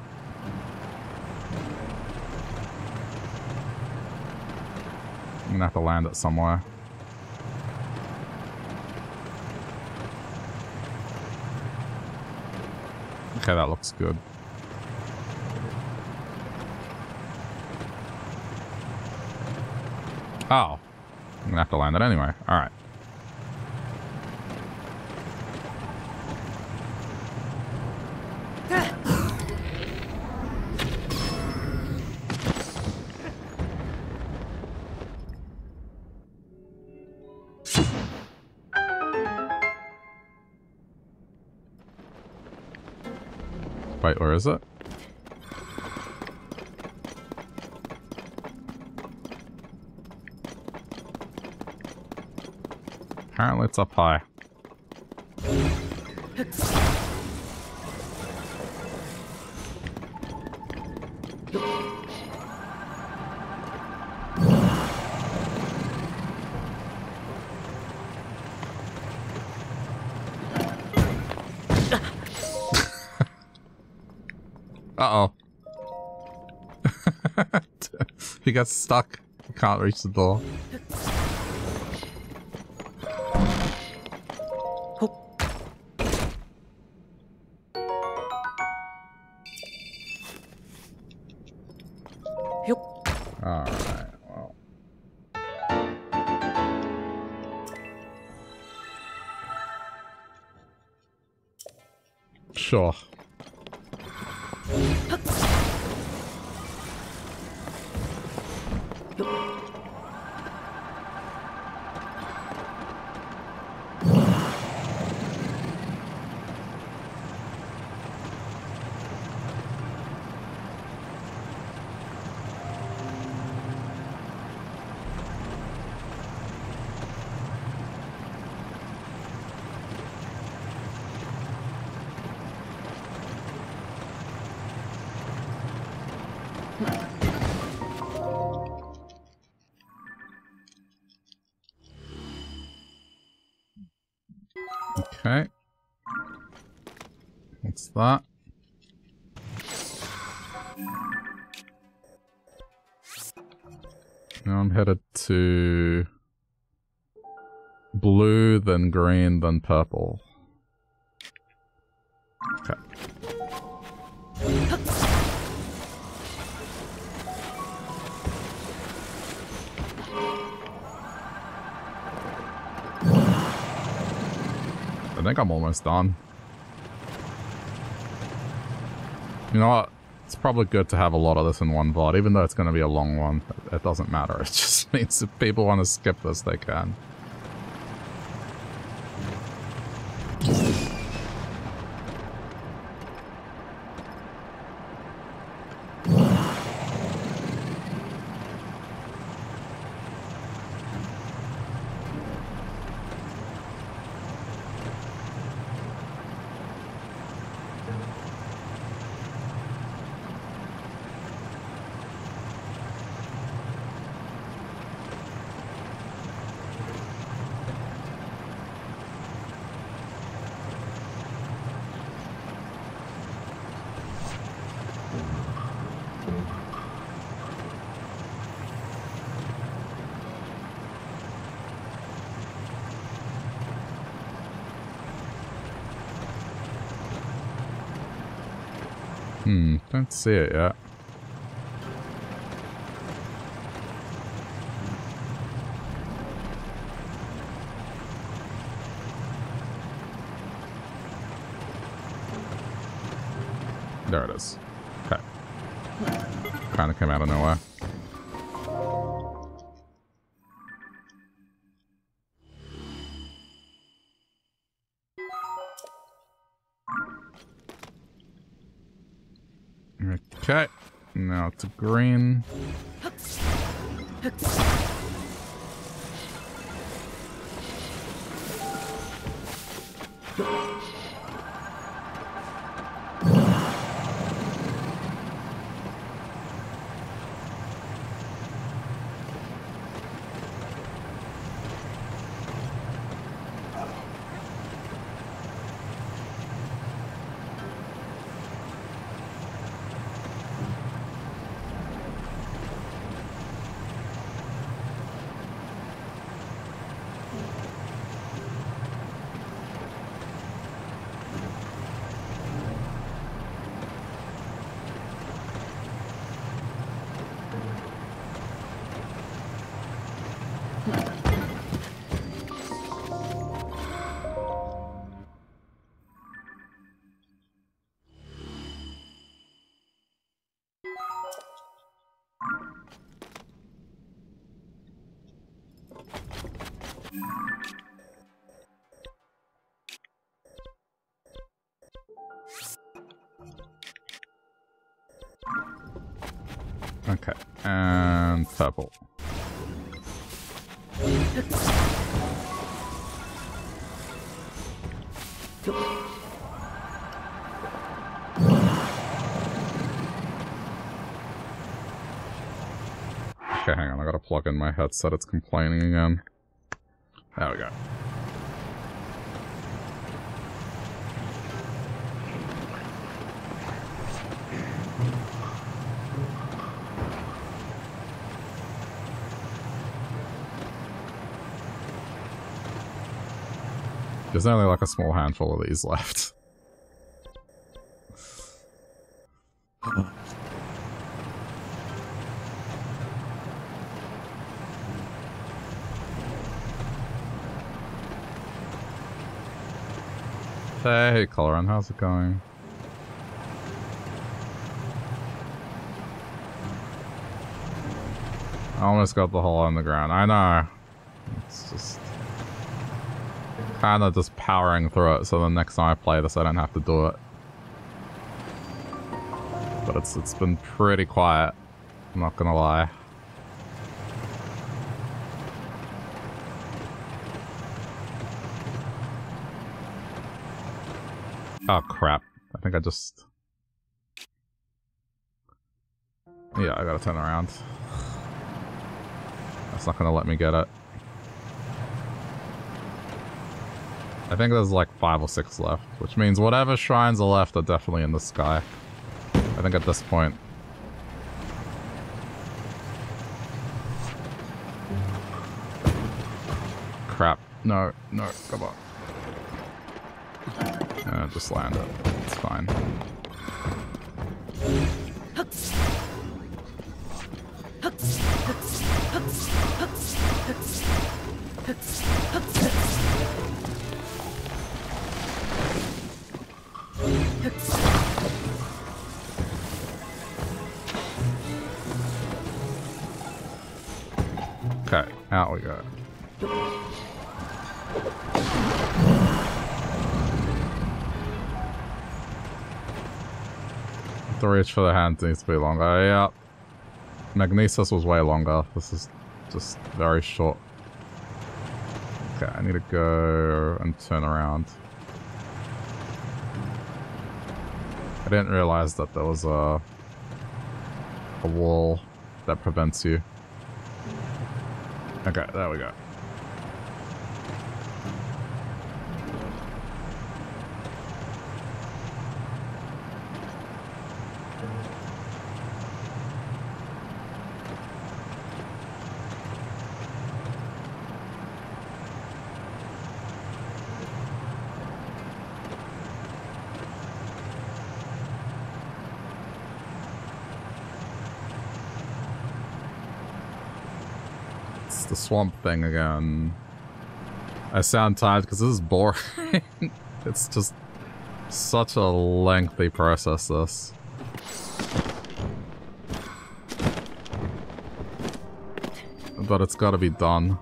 Speaker 1: I'm gonna have to land it somewhere. Okay, that looks good. Oh. I'm gonna have to land it anyway. Alright. Wait, it's up high. [LAUGHS] Uh-oh. [LAUGHS] he got stuck. He can't reach the door. Then purple. Okay. I think I'm almost done. You know what? It's probably good to have a lot of this in one VOD, even though it's going to be a long one. It doesn't matter. [LAUGHS] It just means if people want to skip this, they can. Hmm, don't see it yet. Okay. Now to green. Purple. Okay, hang on. I gotta plug in my headset. It's complaining again. There we go. There's only like a small handful of these [LAUGHS] left. Hey, Coloran, how's it going? I almost got the hole on the ground. I know. It's just kind of just powering through it so the next time I play this I don't have to do it. But it's it's been pretty quiet. I'm not gonna lie. Oh crap. I think I just... Yeah, I gotta turn around. That's not gonna let me get it. I think there's like five or six left, which means whatever shrines are left are definitely in the sky. I think at this point. Crap. No, no, come on. Uh, just land it. It's fine. For the hand needs to be longer. Yeah. Magnesis was way longer. This is just very short. Okay, I need to go and turn around. I didn't realize that there was a a wall that prevents you. Okay, there we go. Swamp thing again. I sound tired because this is boring. [LAUGHS] it's just such a lengthy process, this. But it's gotta be done.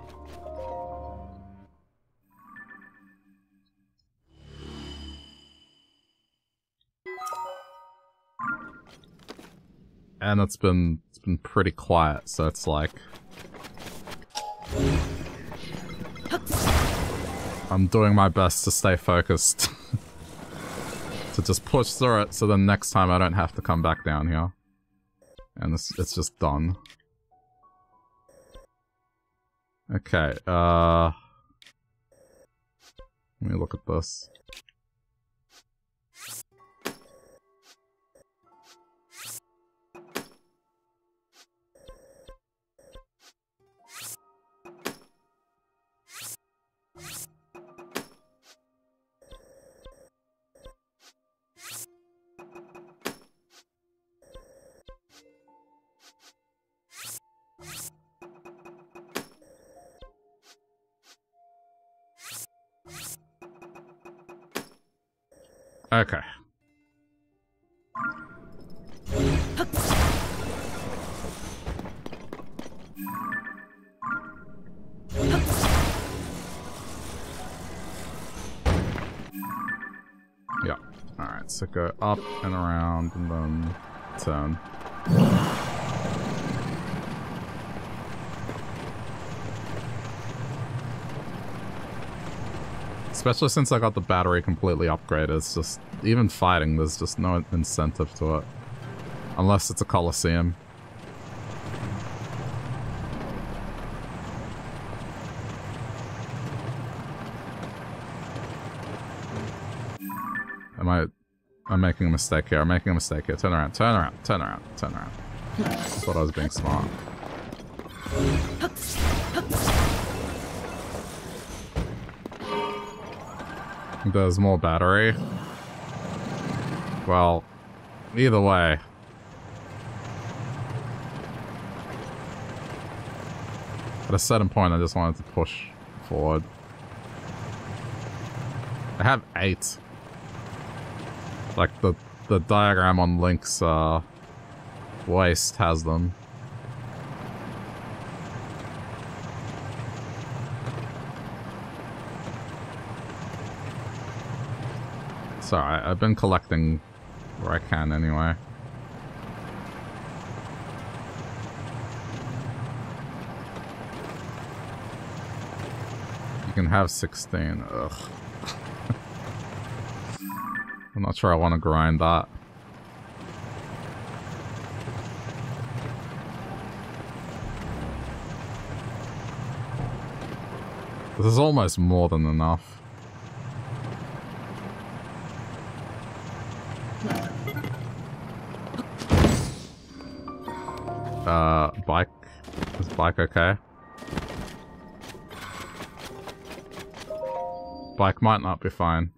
Speaker 1: And it's been it's been pretty quiet, so it's like I'm doing my best to stay focused. [LAUGHS] to just push through it so then next time I don't have to come back down here. And it's, it's just done. Okay, uh... Let me look at this. Especially since I got the battery completely upgraded, it's just, even fighting, there's just no incentive to it. Unless it's a coliseum. Am I... I'm making a mistake here. I'm making a mistake here. Turn around, turn around, turn around, turn around. I thought I was being smart. There's more battery. Well, either way. At a certain point, I just wanted to push forward. I have eight. Like, the, the diagram on Link's uh, waist has them. Sorry, I've been collecting where I can anyway. You can have 16. Ugh. [LAUGHS] I'm not sure I want to grind that. This is almost more than enough. Bike okay? Bike might not be fine.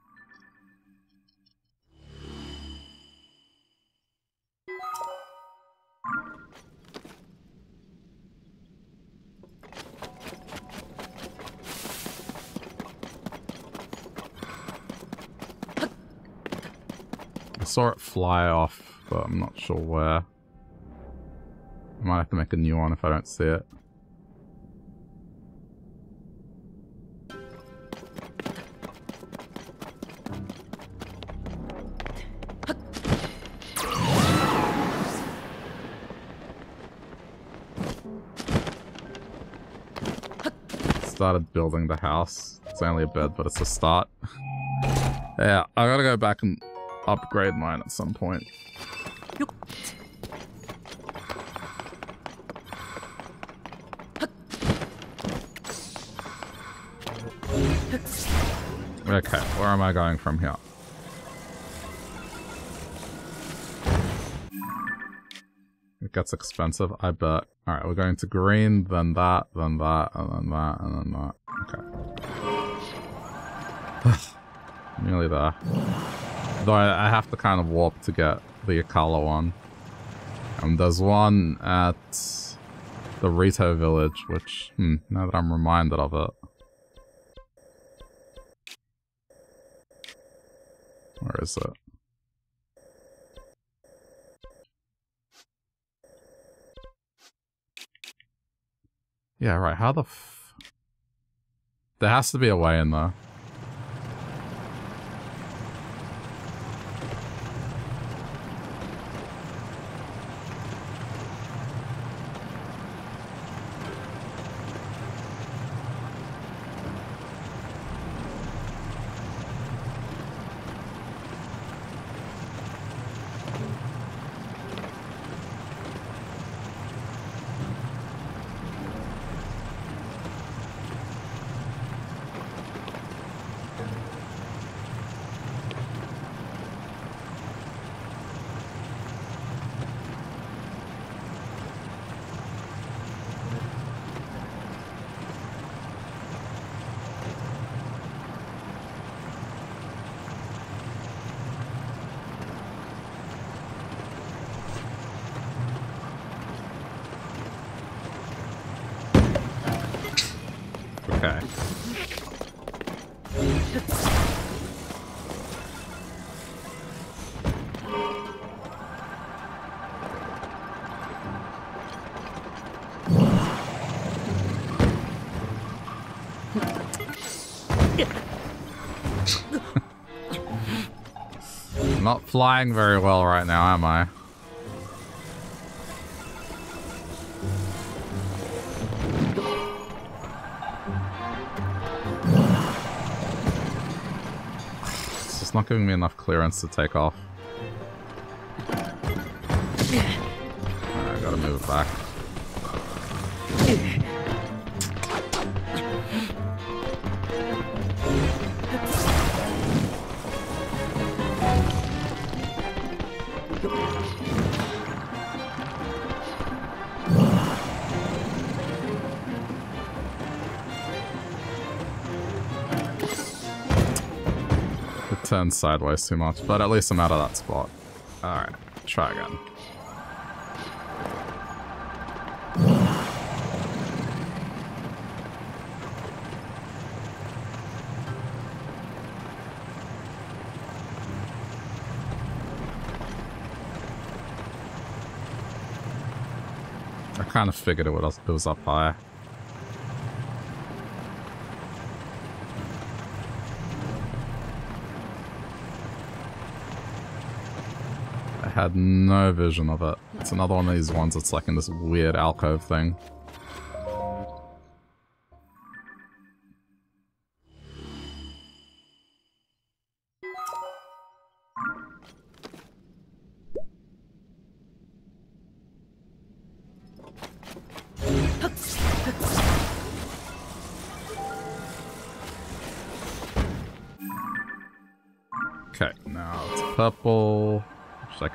Speaker 1: I saw it fly off, but I'm not sure where. I might have to make a new one if I don't see it. Building the house. It's only a bed, but it's a start. yeah, I gotta go back and upgrade mine at some point. Okay, where am I going from here? It gets expensive, I bet. Alright, we're going to green, then that, then that, and then that, and then that. [SIGHS] Nearly there. Though I, I, have to kind of warp to get the Akkala one. And there's one at the Rito village, which, hmm, now that I'm reminded of it. Where is it? Yeah, right. How the f... There has to be a way in there. Flying very well right now, am I? It's just not giving me enough clearance to take off. I gotta move it back. Sideways too much, but at least I'm out of that spot. Alright, try again. I kind of figured it was, it was up high. Had no vision of it. It's another one of these ones that's like in this weird alcove thing.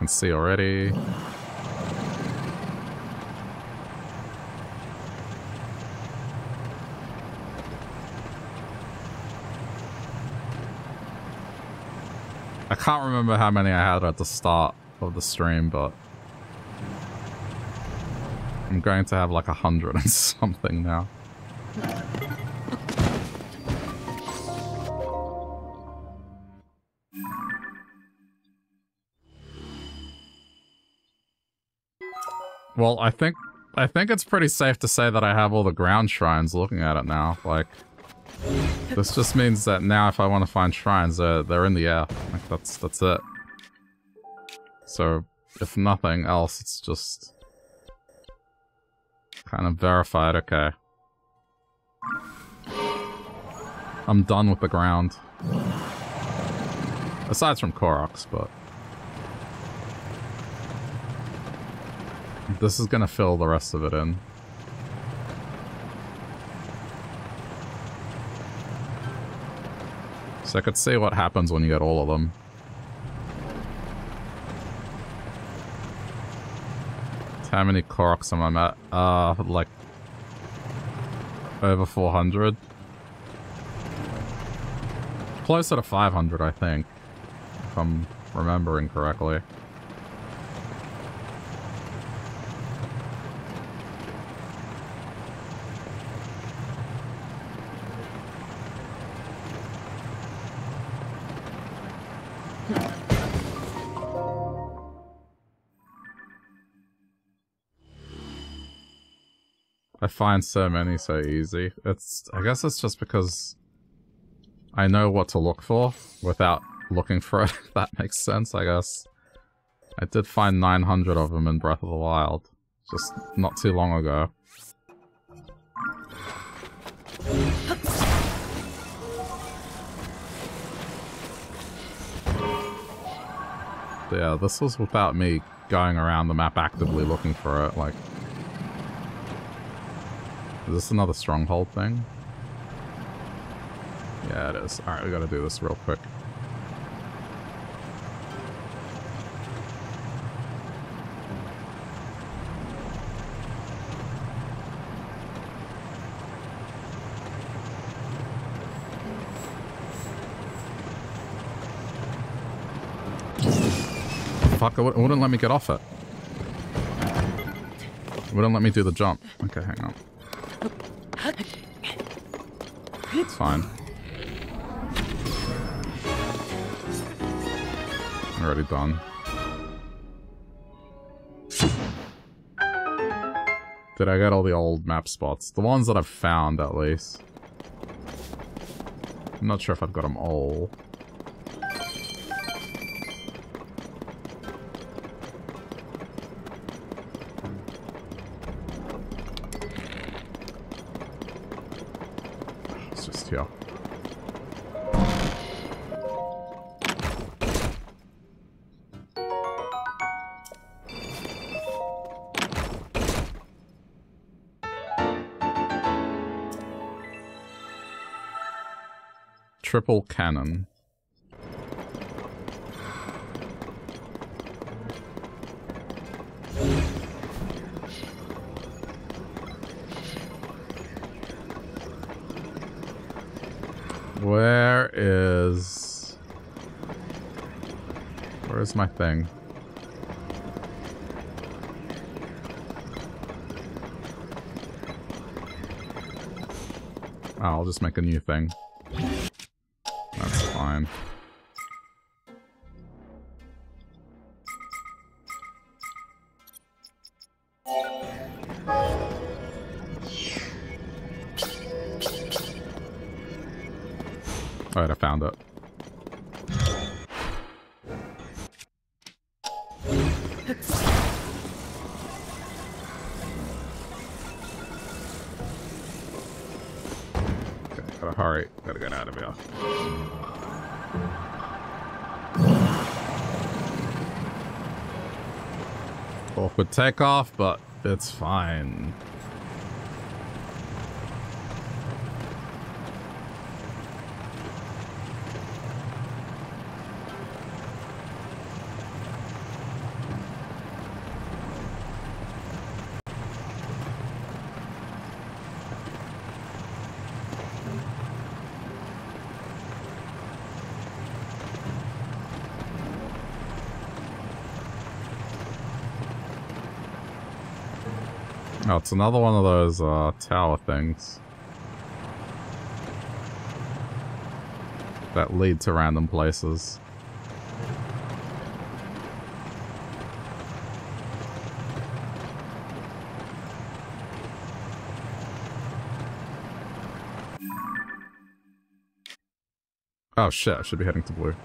Speaker 1: Can see already. I can't remember how many I had at the start of the stream, but I'm going to have like a hundred and [LAUGHS] something now. I think I think it's pretty safe to say that I have all the ground shrines looking at it now. Like, this just means that now if I want to find shrines, they're, they're in the air. Like, that's, that's it. So, if nothing else, it's just kind of verified, okay. I'm done with the ground. Aside from Koroks, but... This is gonna fill the rest of it in. So I could see what happens when you get all of them. How many Koroks am I at? Uh, like... Over 400? Closer to 500, I think. If I'm remembering correctly. Find so many so easy. It's I guess it's just because I know what to look for without looking for it, [LAUGHS] that makes sense, I guess. I did find 900 of them in Breath of the Wild, just not too long ago. yeah, this was without me going around the map actively looking for it, like... Is this another stronghold thing? Yeah, it is. Alright, we gotta do this real quick. Fuck, it wouldn't let me get off it. It wouldn't let me do the jump. Okay, hang on. It's fine. Already done. Did I get all the old map spots? The ones that I've found, at least. I'm not sure if I've got them all. Triple cannon. Where's my thing? Oh, I'll just make a new thing. Awkward takeoff, but it's fine. It's another one of those uh, tower things. That lead to random places. Oh shit, I should be heading to blue.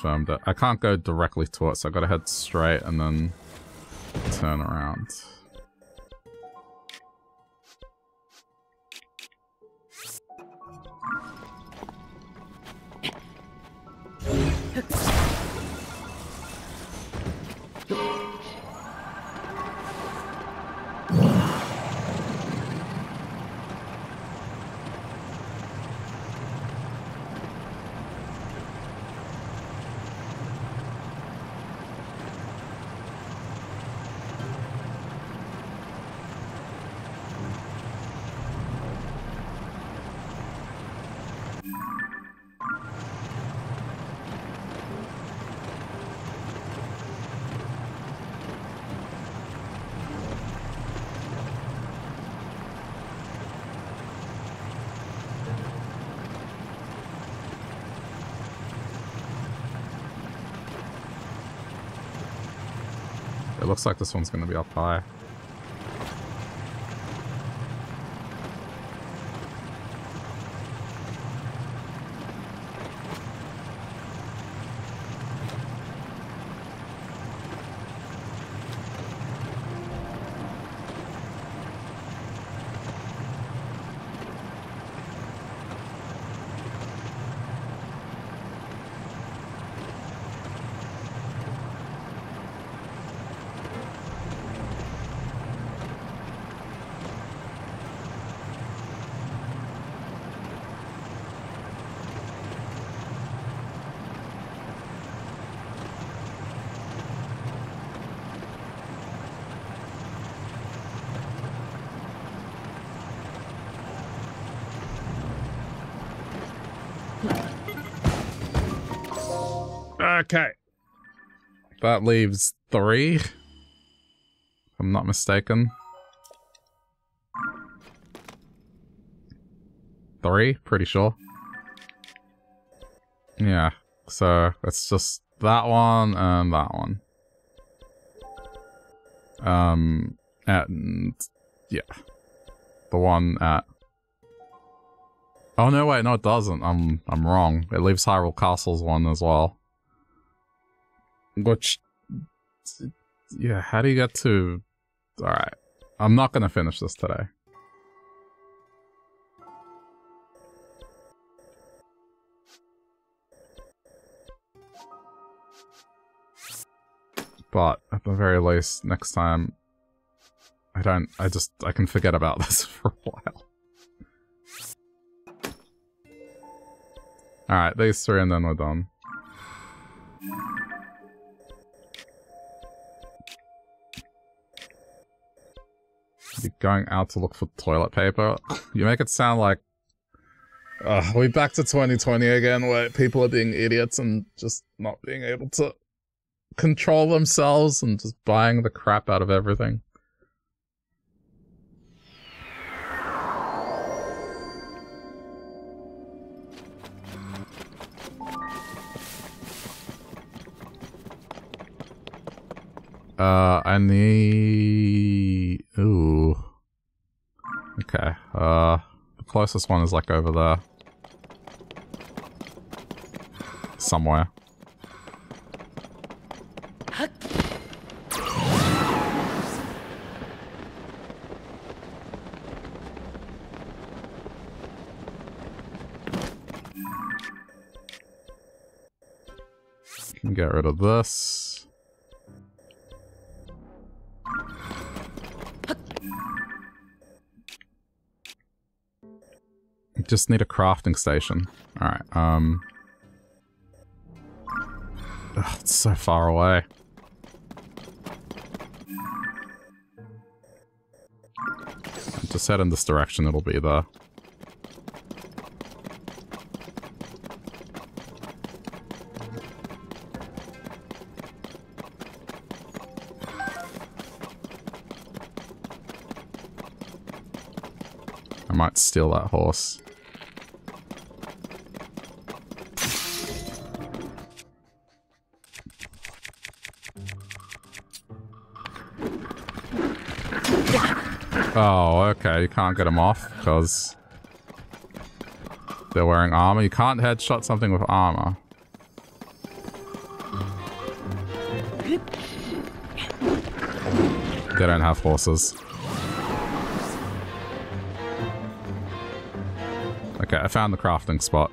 Speaker 1: Confirmed it. I can't go directly to it, so I gotta head straight and then turn around. Looks like this one's gonna be up high. Okay. That leaves three. If I'm not mistaken. Three, pretty sure. Yeah, so it's just that one and that one. Um, and yeah, the one at. Oh no, wait, no, it doesn't. I'm I'm wrong. It leaves Hyrule Castles one as well. Which, yeah, how do you get to? All right, I'm not gonna finish this today. But at the very least, next time, I don't. I just I can forget about [LAUGHS] this for a while. Alright, these three and then we're done. You're going out to look for toilet paper? You make it sound like... Uh, we back to 2020 again where people are being idiots and just not being able to control themselves and just buying the crap out of everything. Uh, I need... Ooh. Okay, uh, the closest one is like over there. Somewhere. Get rid of this. Just need a crafting station. Alright, um... Ugh, it's so far away. Just head in this direction, it'll be there. I might steal that horse. Oh, okay. You can't get them off because they're wearing armor. You can't headshot something with armor. They don't have horses. Okay, I found the crafting spot.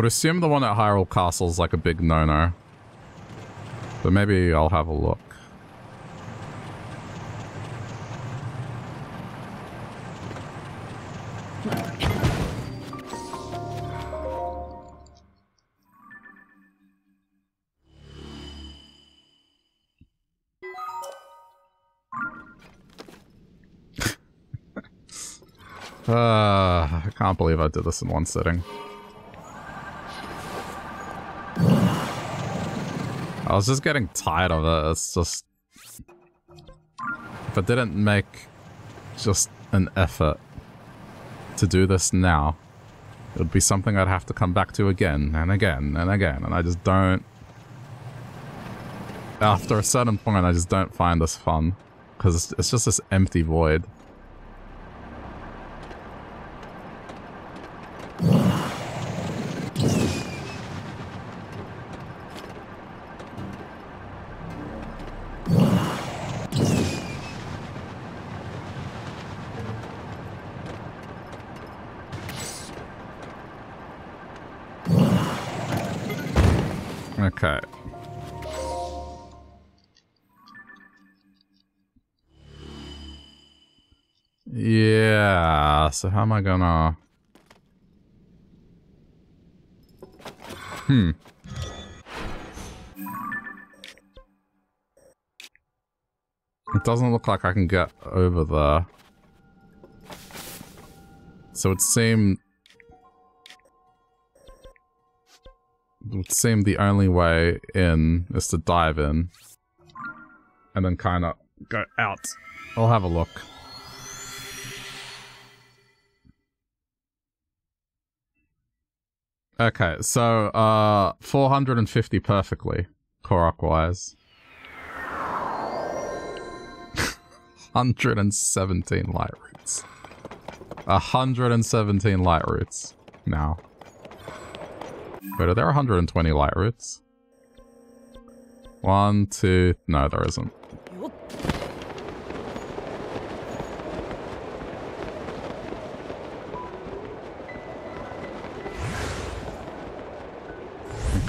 Speaker 1: Would assume the one at Hyrule Castle is like a big no-no. But maybe I'll have a look. [LAUGHS] Ah, I can't believe I did this in one sitting. I was just getting tired of it. It's just... If I didn't make just an effort to do this now, it would be something I'd have to come back to again and again and again, and I just don't... After a certain point, I just don't find this fun. Because it's just this empty void. How am I gonna... Hmm. It doesn't look like I can get over there. So it seemed... It would seem the only way in is to dive in. And then kind of go out. I'll have a look. Okay, so, uh, 450 perfectly, Korok-wise. [LAUGHS] 117 Lightroots. 117 Lightroots now. Wait, are there 120 Lightroots? One, two... No, there isn't.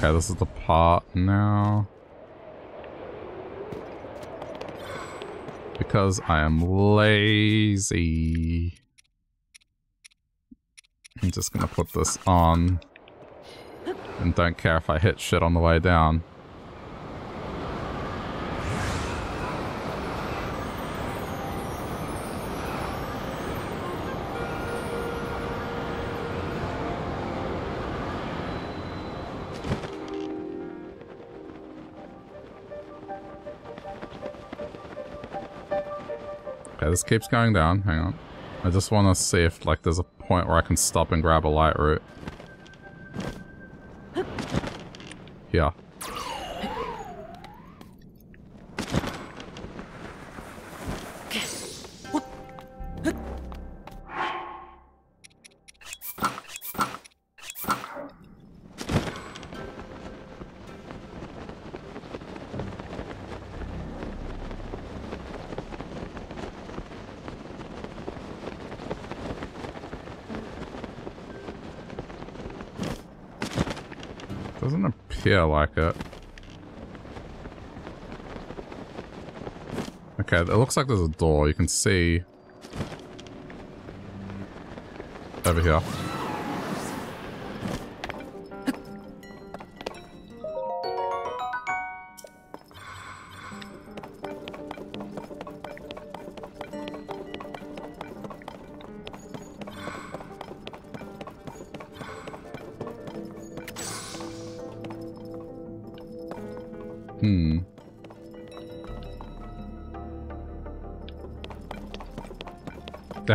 Speaker 1: Okay, this is the part now. Because I am lazy. I'm just gonna put this on. And don't care if I hit shit on the way down. This keeps going down. Hang on. I just want to see if, like, there's a point where I can stop and grab a Lightroot. Yeah. Yeah, I like it. Okay, it looks like there's a door. You can see over here.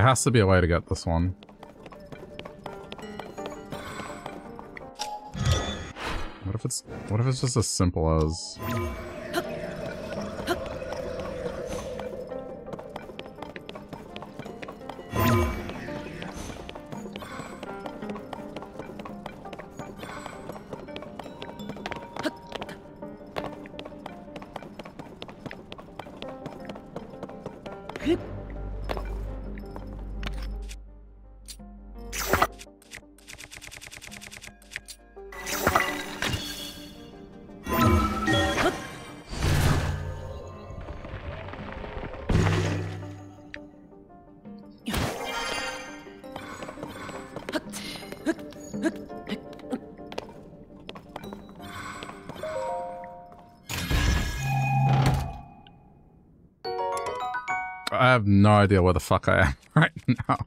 Speaker 1: Has to be a way to get this one. What if it's what if it's just as simple as no idea where the fuck I am [LAUGHS] right now.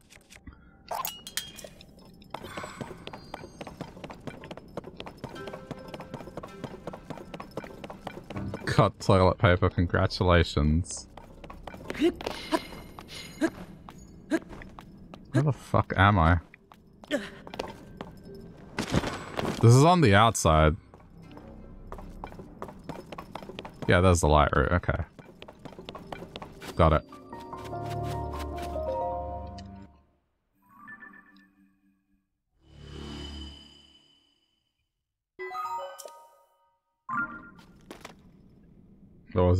Speaker 1: Got toilet paper, congratulations. Where the fuck am I? This is on the outside. Yeah, there's the Lightroot, okay. Got it.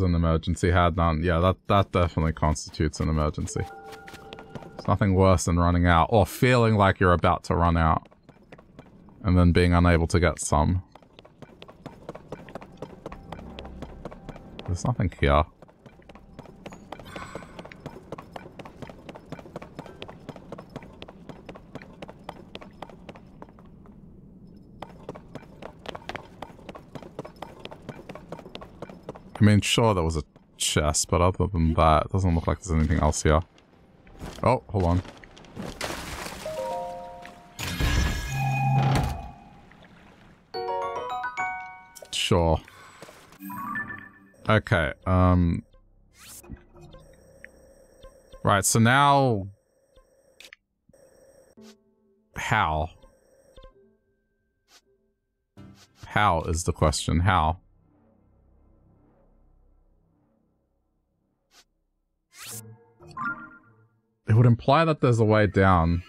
Speaker 1: is an emergency. Had none. Yeah, that, that definitely constitutes an emergency. There's nothing worse than running out or feeling like you're about to run out and then being unable to get some. There's nothing here. Mean, sure, there was a chest, but other than that, it doesn't look like there's anything else here. Oh, hold on. Sure. Okay, um... Right, so now... How? How is the question, how? Imply that there's a way down.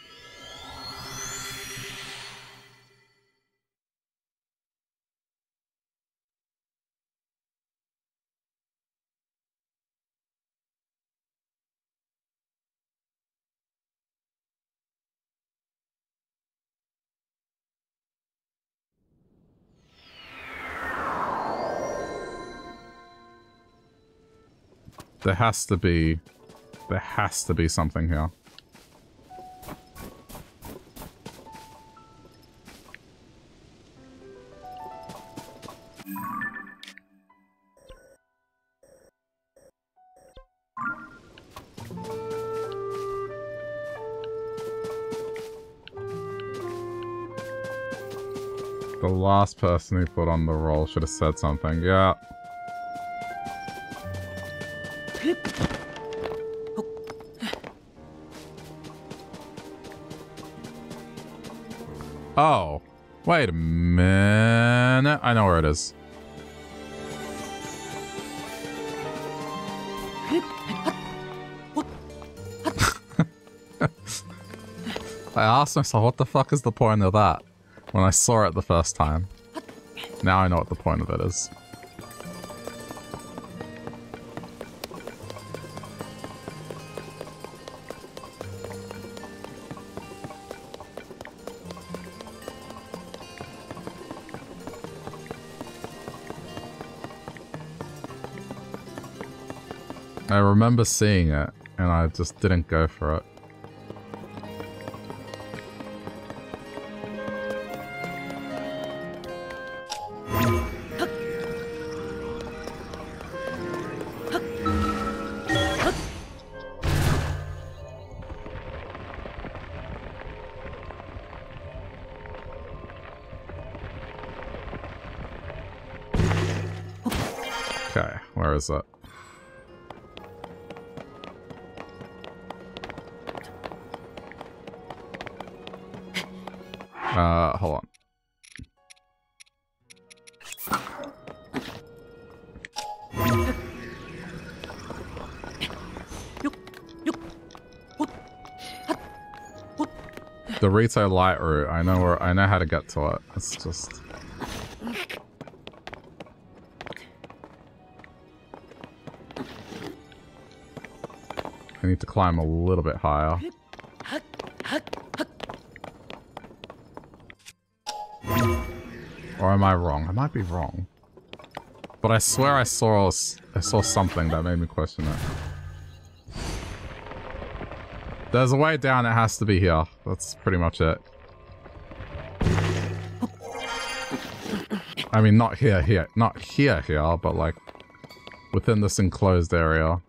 Speaker 1: There has to be... There has to be something here. The last person who put on the roll should have said something. Yeah. Oh. Wait a minute. I know where it is. [LAUGHS] I asked myself, what the fuck is the point of that? When I saw it the first time. Now I know what the point of it is. I remember seeing it, and I just didn't go for it. Retail Lightroot. I know where. I know how to get to it. It's just. I need to climb a little bit higher. Or am I wrong? I might be wrong. But I swear I saw I saw something that made me question it. There's a way down, it has to be here. That's pretty much it. I mean, not here, here. Not here, here, but like within this enclosed area.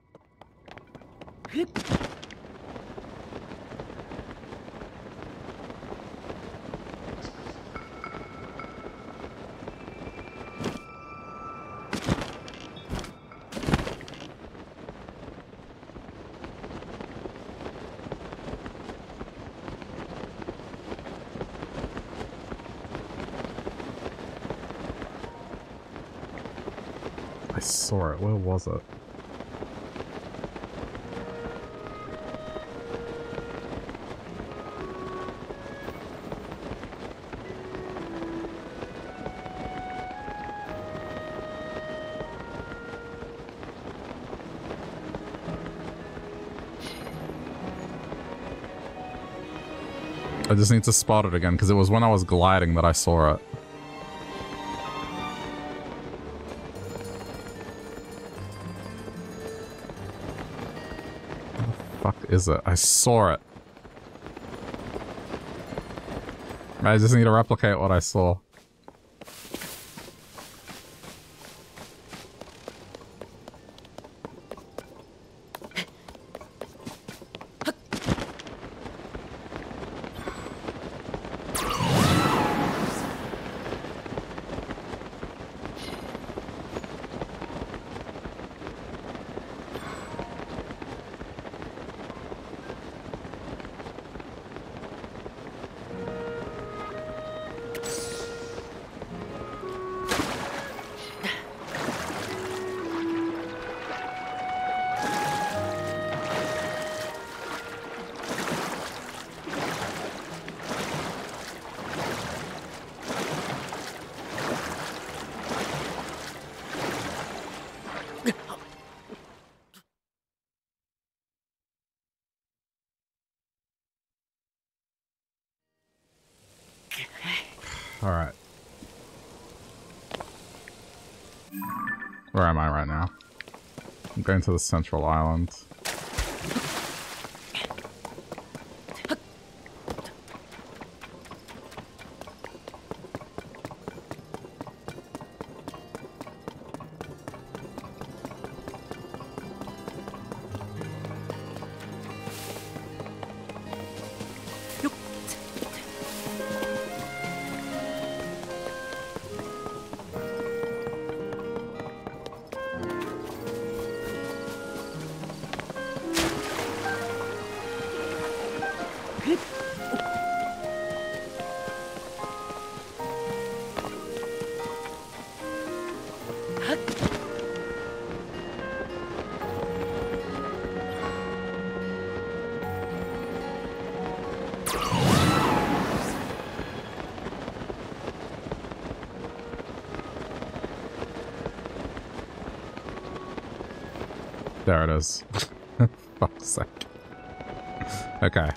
Speaker 1: just need to spot it again, because it was when I was gliding that I saw it. fuck is it? I saw it. I just need to replicate what I saw. Going to the central island. Is. [LAUGHS] Fuck's sake. Okay.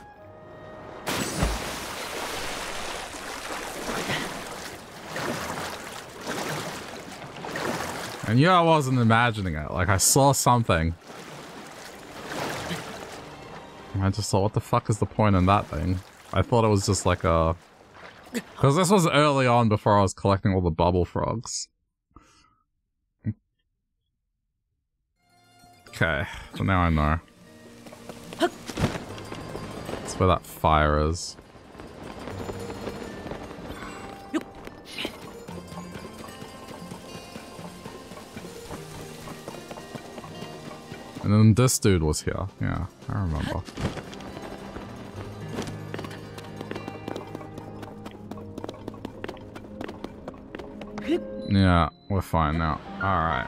Speaker 1: And yeah, I wasn't imagining it. Like, I saw something. I just thought, what the fuck is the point in that thing? I thought it was just like a... Because this was early on before I was collecting all the Bubbulfrogs. Okay, so now I know. That's where that fire is. And then this dude was here. Yeah, I remember. Yeah, we're fine now. Alright.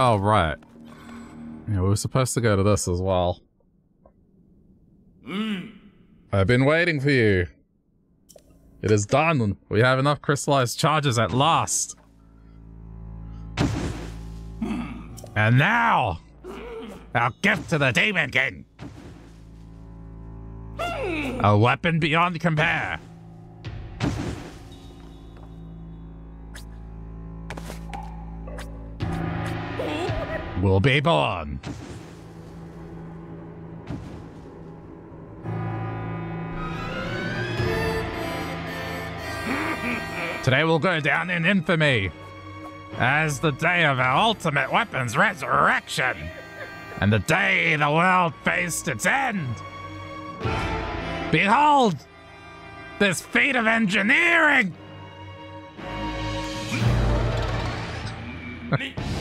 Speaker 1: Oh, right. Yeah, we were supposed to go to this as well. Mm. I've been waiting for you. It is done. We have enough crystallized charges at last. And now, our gift to the Demon King. A weapon beyond compare. Will be born. Today will go down in infamy as the day of our ultimate weapon's resurrection and the day the world faced its end. Behold, this feat of engineering! [LAUGHS]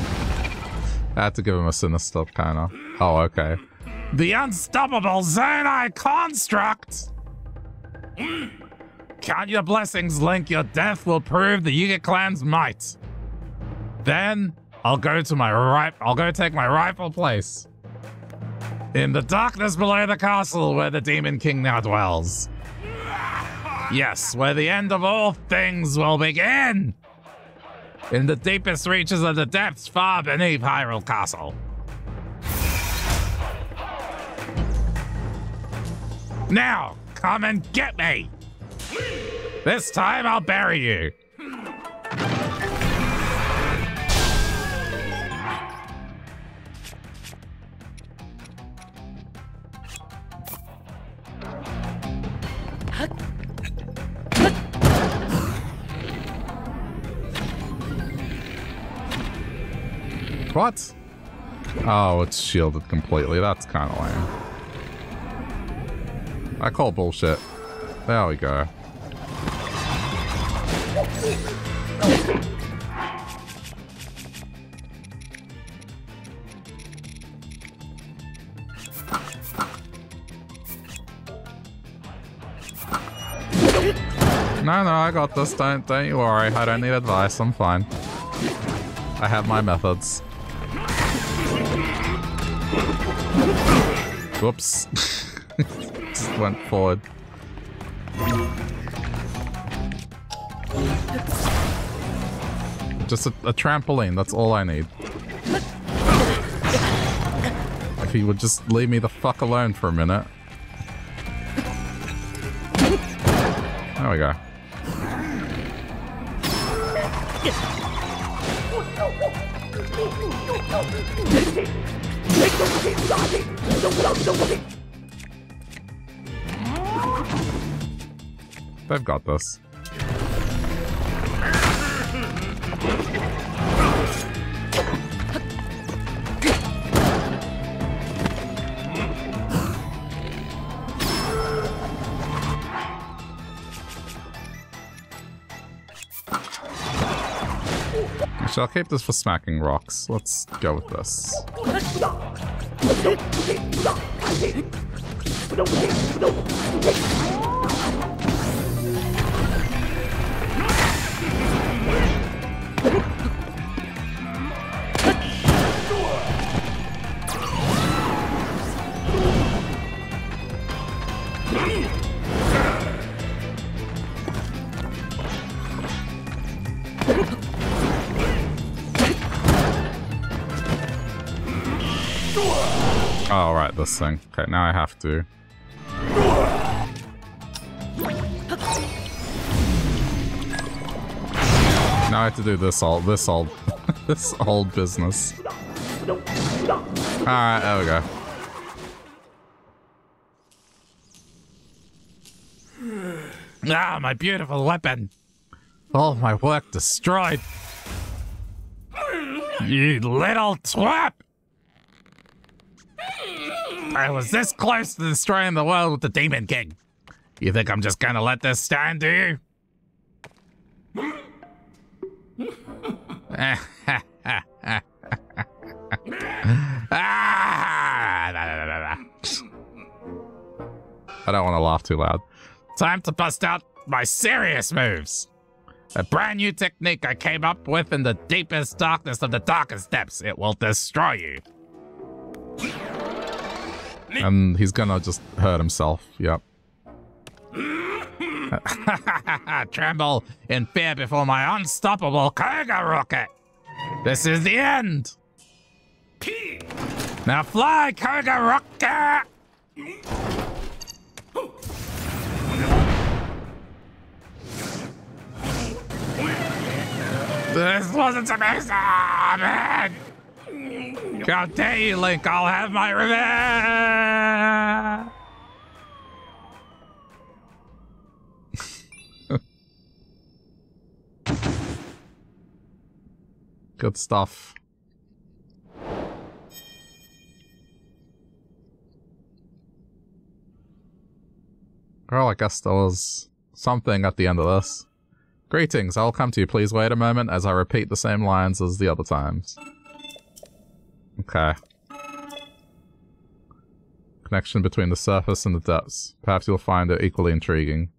Speaker 1: I had to give him a sinister kind of. Oh, okay. The unstoppable Zonai construct! Count your blessings, Link. Your death will prove the Yiga clan's might. Then I'll go to my right. I'll go take my rightful place in the darkness below the castle where the Demon King now dwells. Yes, where the end of all things will begin in the deepest reaches of the depths far beneath Hyrule Castle. Now, come and get me! This time I'll bury you. What? Oh, it's shielded completely. That's kind of lame. I call bullshit. There we go. No, no, I got this. Don't, don't you worry. I don't need advice. I'm fine. I have my methods. Whoops. [LAUGHS] Just went forward. Just a, a, trampoline, that's all I need. If he would just leave me the fuck alone for a minute. There we go. They've got this. Actually, I'll keep this for smacking rocks. Let's go with this. Oh, right, this thing. Okay, now I have to. Now I have to do this all, this all, [LAUGHS] this old business. Alright, there we go. Ah, my beautiful weapon. All my work destroyed. You little twat! I was this close to destroying the world with the Demon King. You think I'm just gonna let this stand, do you? I don't want to laugh too loud. Time to bust out my serious moves. A brand new technique I came up with in the deepest darkness of the darkest depths. It will destroy you. And he's gonna just hurt himself. Yep. [LAUGHS] Tremble in fear before my unstoppable Kohga rocket. This is the end. Now fly, Kohga rocket! This wasn't amazing! How dare you, Link? I'll have my revenge! [LAUGHS] Good stuff. Well, I guess there was something at the end of this. Greetings, I'll come to you. Please wait a moment as I repeat the same lines as the other times. Okay. Connection between the surface and the depths. Perhaps you'll find it equally intriguing.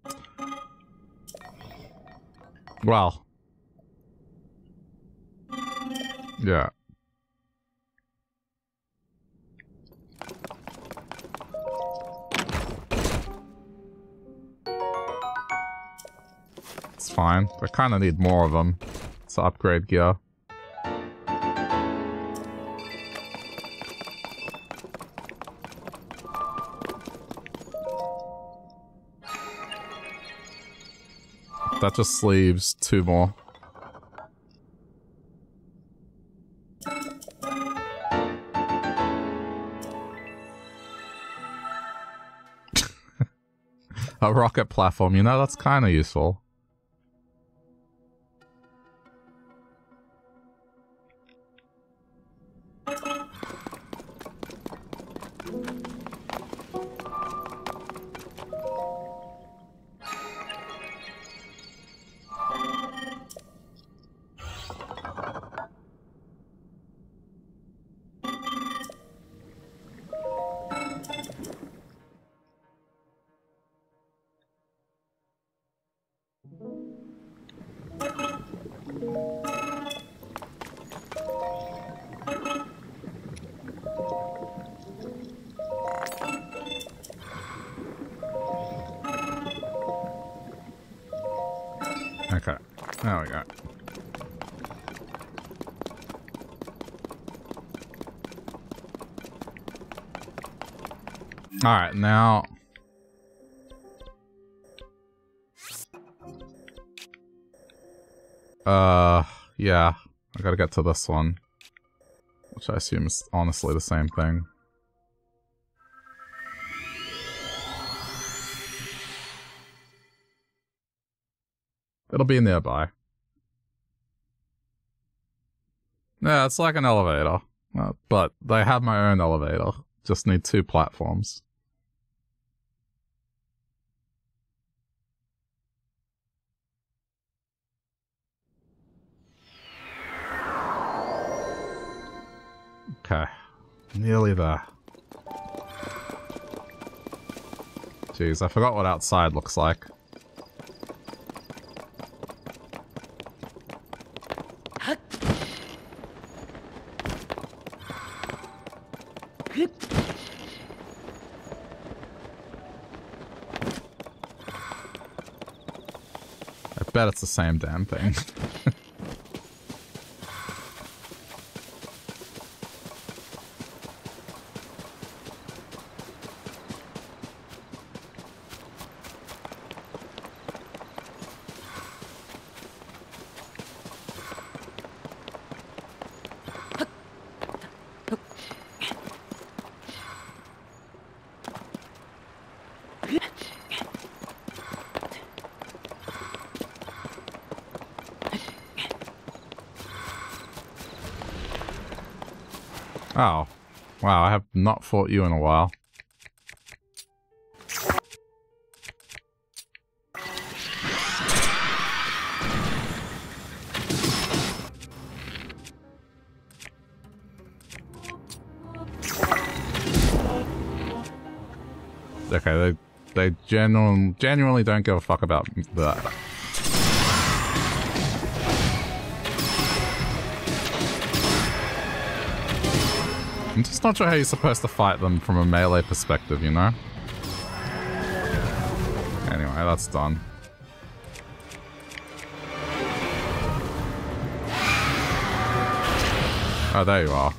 Speaker 1: Well. Yeah. It's fine. I kind of need more of them to upgrade gear. That just leaves two more. [LAUGHS] A rocket platform, you know, that's kind of useful. Get to this one. Which I assume is honestly the same thing. It'll be nearby. Yeah, it's like an elevator. Uh, but they have my own elevator. Just need two platforms. Nearly there. Jeez, I forgot what outside looks like. I bet it's the same damn thing. [LAUGHS] not fought you in a while. Okay, they they genuine, genuinely don't give a fuck about that. I'm just not sure how you're supposed to fight them from a melee perspective, you know? Anyway, that's done. Oh, there you are.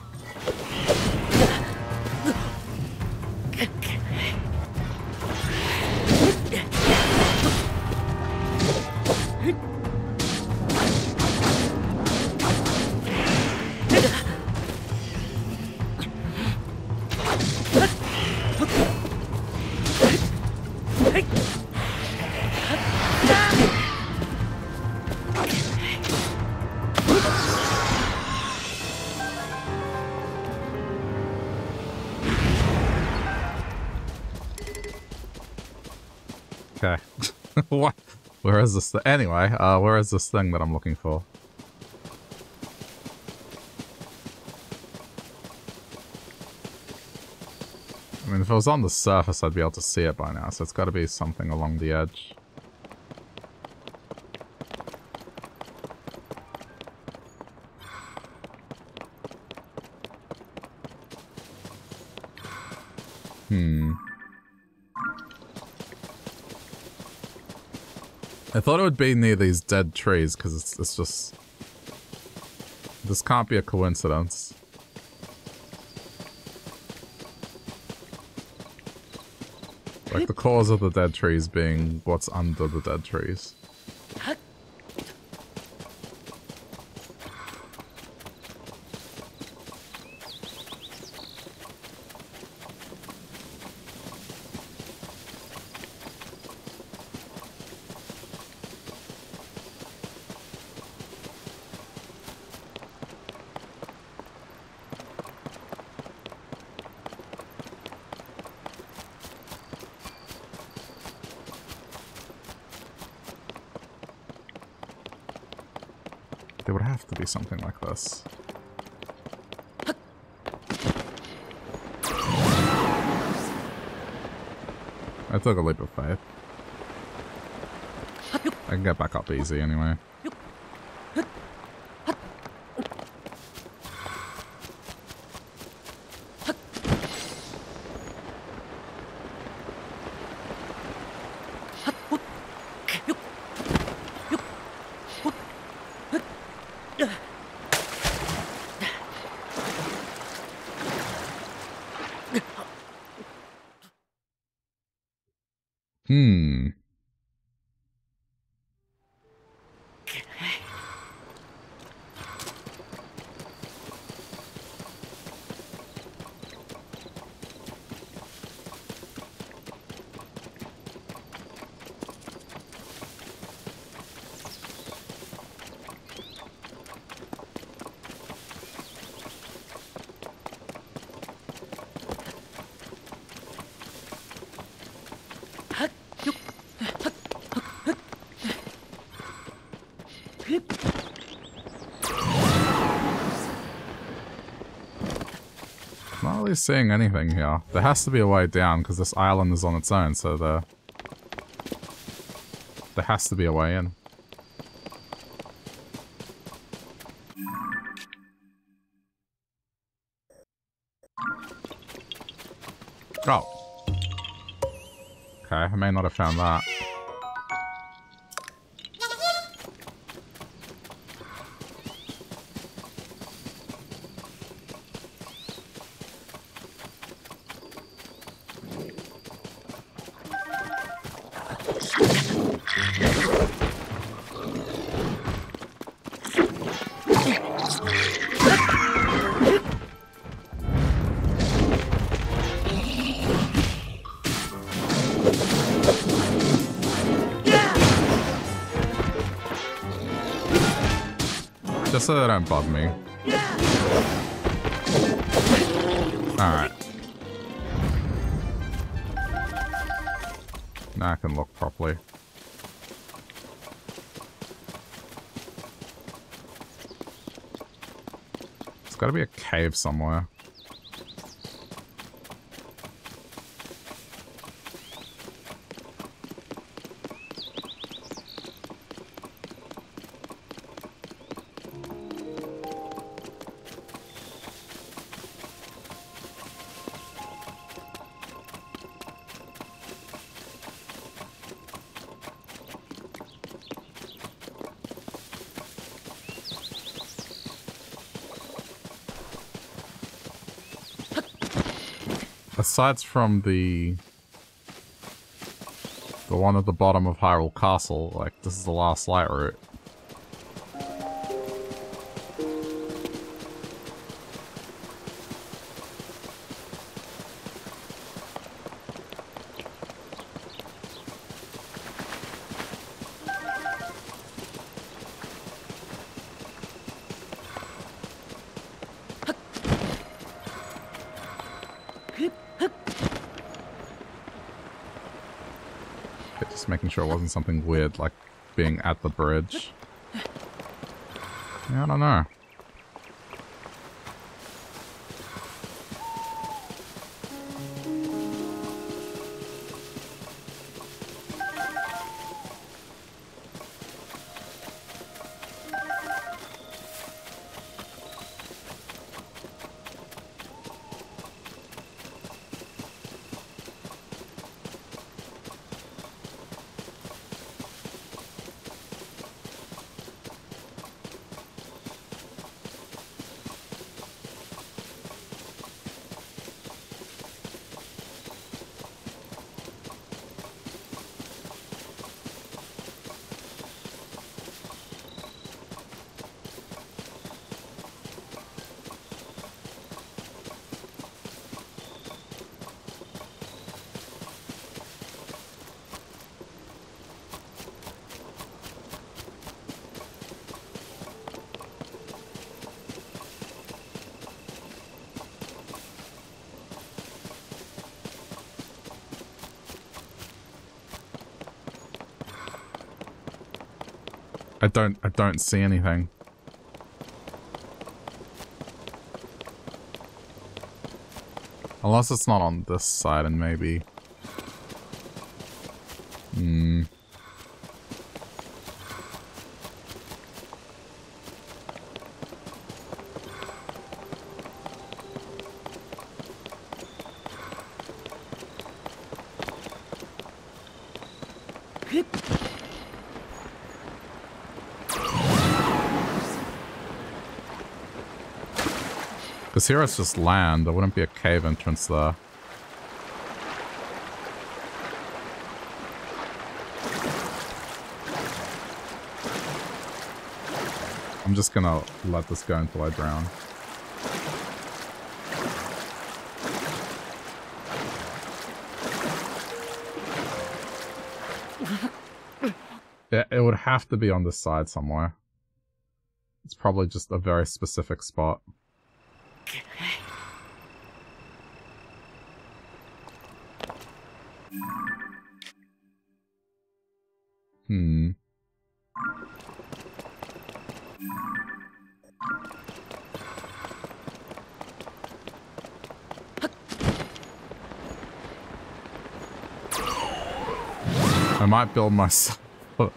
Speaker 1: This? Anyway, uh, where is this thing that I'm looking for? I mean, if it was on the surface, I'd be able to see it by now, so it's got to be something along the edge. I thought it would be near these dead trees, because it's, it's just... This can't be a coincidence. Like the cause of the dead trees being what's under the dead trees. It would have to be like. I took a leap of faith. I can get back up easy anyway. Seeing anything here. There has to be a way down because this island is on its own, so there... There has to be a way in. Oh. Okay, I may not have found that. Me. Alright. Now I can look properly. There's gotta be a cave somewhere. Aside from the the one at the bottom of Hyrule Castle, like this is the last Lightroot. Sure something weird like being at the bridge. Yeah, I don't know. don't, I don't see anything. Unless it's not on this side and maybe... here it's just land. There wouldn't be a cave entrance there. I'm just gonna let this go until I drown. [LAUGHS] Yeah, it would have to be on this side somewhere. It's probably just a very specific spot. Might build myself. like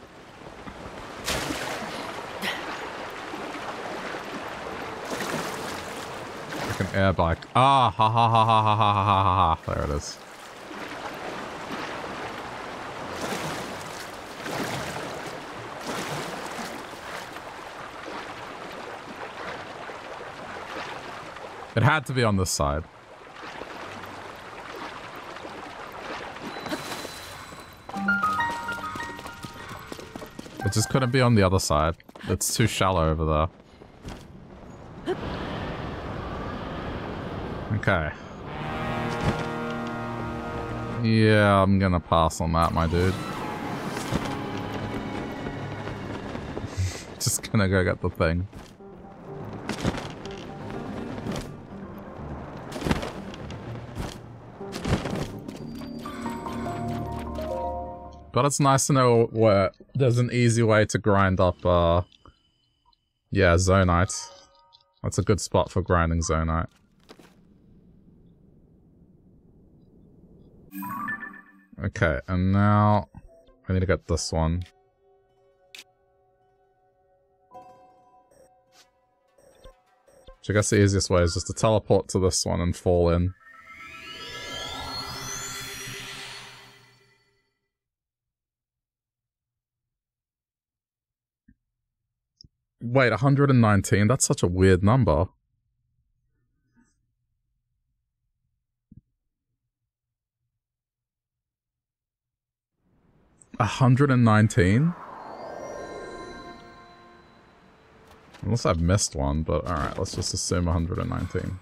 Speaker 1: an air bike. Ah, ha ha ha ha ha ha ha ha ha. There it is. It had to be on this side. Just couldn't be on the other side. It's too shallow over there. Okay. Yeah, I'm gonna pass on that, my dude. [LAUGHS] just gonna go get the thing. But it's nice to know where there's an easy way to grind up, uh... Yeah, Zonaite. That's a good spot for grinding Zonaite. Okay, and now... I need to get this one. Which I guess the easiest way is just to teleport to this one and fall in. Wait, 119? That's such a weird number. Hundred and nineteen? Unless I've missed one, but alright, let's just assume 119.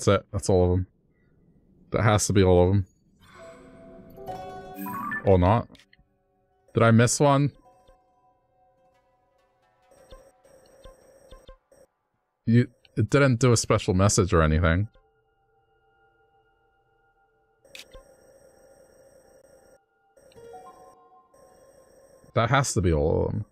Speaker 1: That's it. That's all of them. That has to be all of them. Or not. Did I miss one? You, it didn't do a special message or anything. That has to be all of them.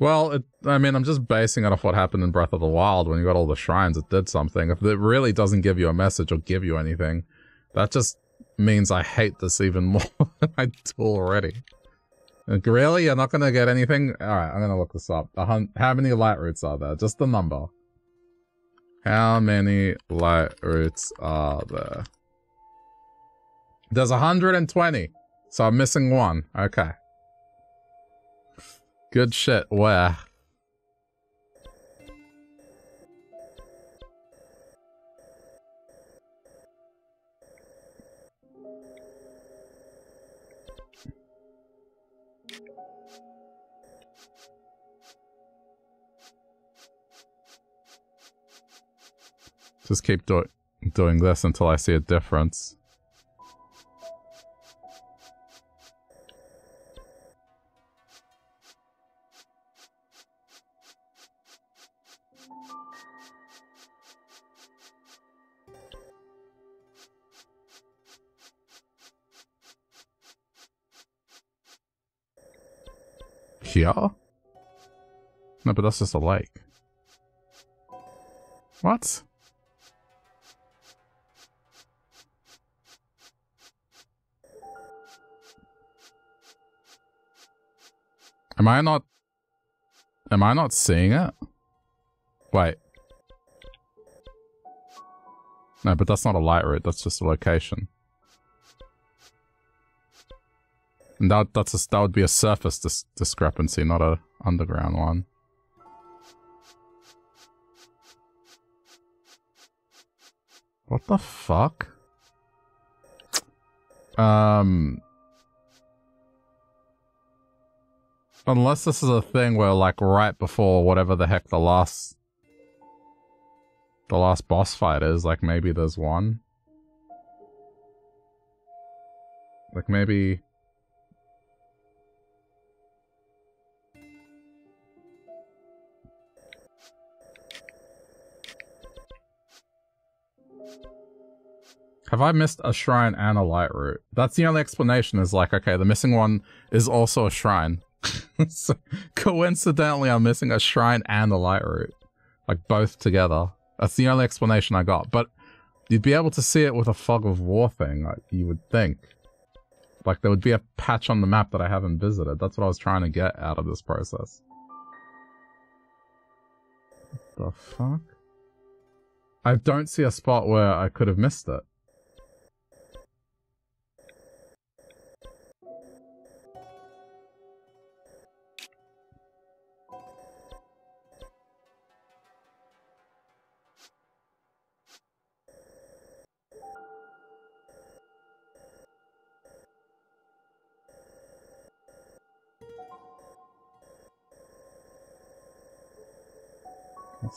Speaker 1: Well, it, I mean, I'm just basing it off what happened in Breath of the Wild when you got all the shrines. It did something. If it really doesn't give you a message or give you anything, that just means I hate this even [LAUGHS] more than I do already. Like, really? You're not going to get anything? Alright, I'm going to look this up. How many Lightroots are there? Just the number. How many light roots are there? There's 120. So I'm missing one. Okay. Good shit. Where? Just keep do doing this until I see a difference. Here? No, but that's just a lake. What? Am I not... Am I not seeing it? Wait. No, but that's not a Lightroot, that's just a location. And that, that's a, that would be a surface dis discrepancy, not a underground one. What the fuck? Um... Unless this is a thing where, like, right before whatever the heck the last... The last boss fight is, like, maybe there's one? Like, maybe... Have I missed a shrine and a Lightroot? That's the only explanation is like, okay, the missing one is also a shrine. [LAUGHS] so, coincidentally, I'm missing a shrine and a Lightroot. Like, both together. That's the only explanation I got. But you'd be able to see it with a fog of war thing, like, you would think. Like, there would be a patch on the map that I haven't visited. That's what I was trying to get out of this process. What the fuck? I don't see a spot where I could have missed it.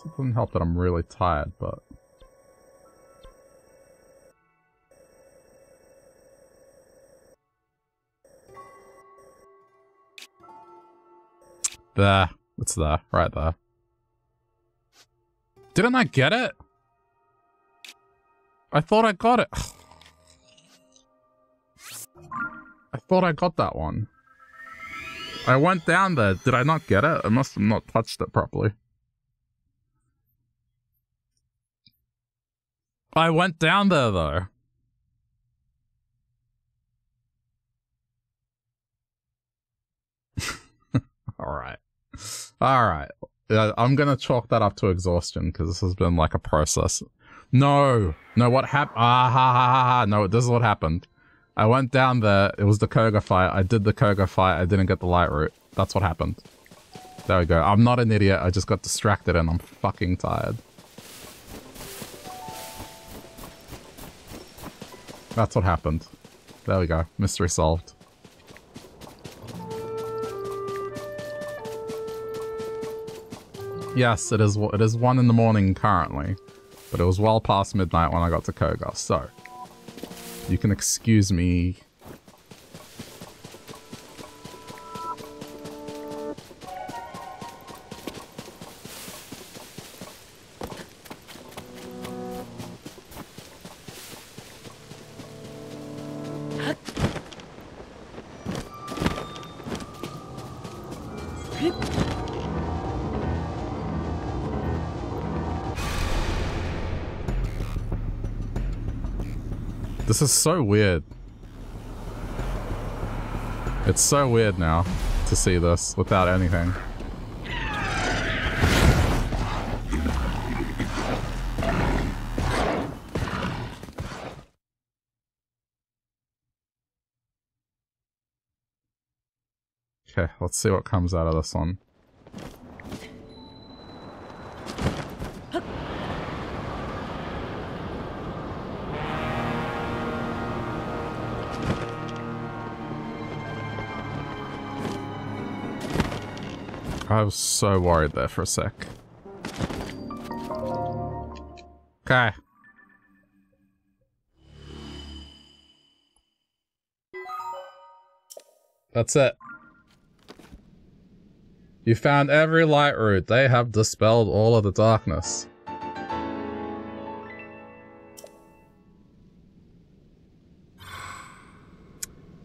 Speaker 1: It doesn't help that I'm really tired, but... There. It's there. Right there. Didn't I get it? I thought I got it. [SIGHS] I thought I got that one. I went down there. Did I not get it? I must have not touched it properly. I went down there though. [LAUGHS] All right. All right. Uh, I'm going to chalk that up to exhaustion because this has been like a process. No. No, what happened? Ah, ha, ha, ha, ha. No, this is what happened. I went down there. It was the Kohga fight. I did the Kohga fight. I didn't get the Lightroot. That's what happened. There we go. I'm not an idiot. I just got distracted and I'm fucking tired. That's what happened. There we go. Mystery solved. Yes, it is it is 1 in the morning currently, but it was well past midnight when I got to Kohga, so you can excuse me is so weird. It's so weird now to see this without anything. Okay, let's see what comes out of this one. I was so worried there for a sec. Okay. That's it. You found every Lightroot. They have dispelled all of the darkness.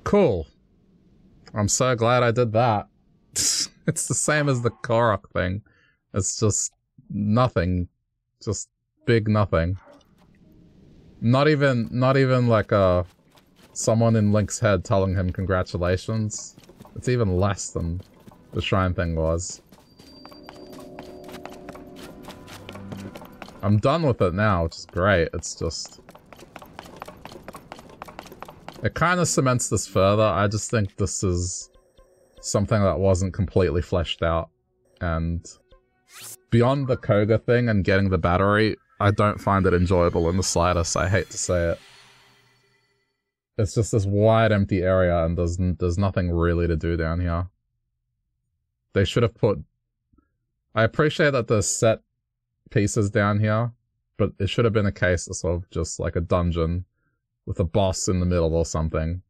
Speaker 1: Cool. I'm so glad I did that. [LAUGHS] [LAUGHS] it's the same as the Korok thing. It's just nothing. Just big nothing. Not even, not even like a, someone in Link's head telling him congratulations. It's even less than the shrine thing was. I'm done with it now, which is great. It's just... It kind of cements this further. I just think this is something that wasn't completely fleshed out. And beyond the Kohga thing and getting the battery, I don't find it enjoyable in the slightest. I hate to say it. It's just this wide empty area and there's, there's nothing really to do down here. They should have put... I appreciate that there's set pieces down here, but it should have been a case of just like a dungeon with a boss in the middle or something.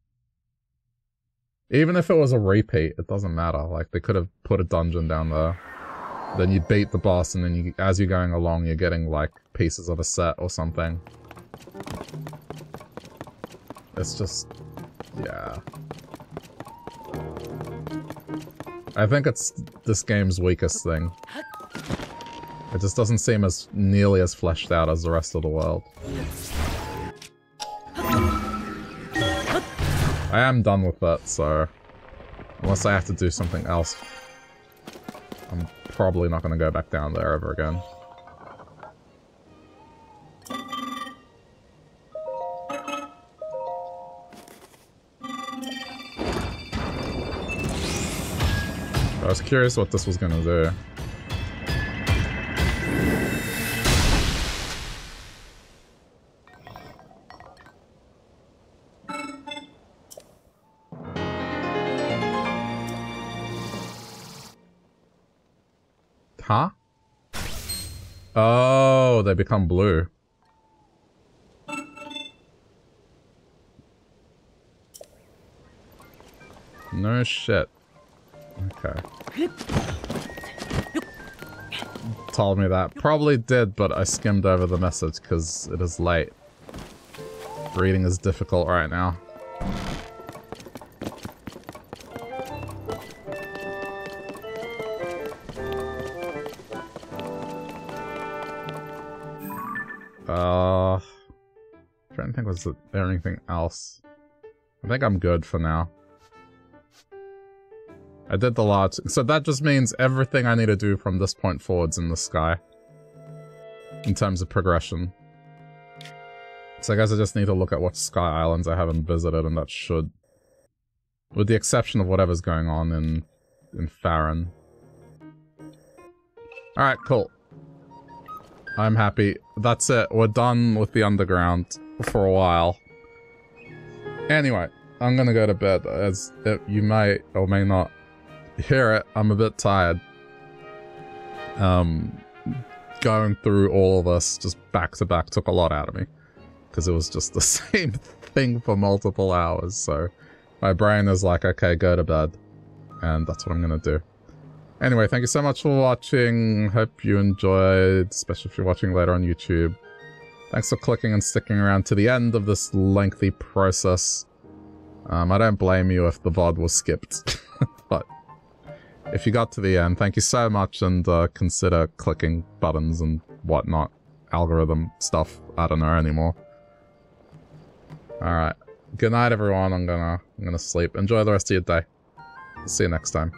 Speaker 1: Even if it was a repeat, it doesn't matter. Like, they could have put a dungeon down there. Then you beat the boss, and then you, as you're going along, you're getting, like, pieces of a set or something. It's just... yeah. I think it's this game's weakest thing. It just doesn't seem as nearly as fleshed out as the rest of the world. I am done with that, so... Unless I have to do something else, I'm probably not going to go back down there ever again. I was curious what this was going to do. Oh, they become blue. No shit. Okay. Told me that. Probably did, but I skimmed over the message because it is late. Reading is difficult right now. Think, was there anything else? I think I'm good for now. I did the lot. So that just means everything I need to do from this point forwards in the sky. In terms of progression. So I guess I just need to look at what sky islands I haven't visited and that should... With the exception of whatever's going on in, in Faron. Alright, cool. I'm happy. That's it. We're done with the underground for a while. Anyway, I'm gonna go to bed, as you may or may not hear it. I'm a bit tired. Um, going through all of this just back to back took a lot out of me. Because it was just the [LAUGHS] same thing for multiple hours, so my brain is like, okay, go to bed. And that's what I'm gonna do. Anyway, thank you so much for watching. Hope you enjoyed, especially if you're watching later on YouTube. Thanks for clicking and sticking around to the end of this lengthy process. Um, I don't blame you if the VOD was skipped. [LAUGHS] but if you got to the end, thank you so much and uh, consider clicking buttons and whatnot. Algorithm stuff, I don't know anymore. Alright. Good night everyone, I'm gonna I'm gonna sleep. Enjoy the rest of your day. See you next time.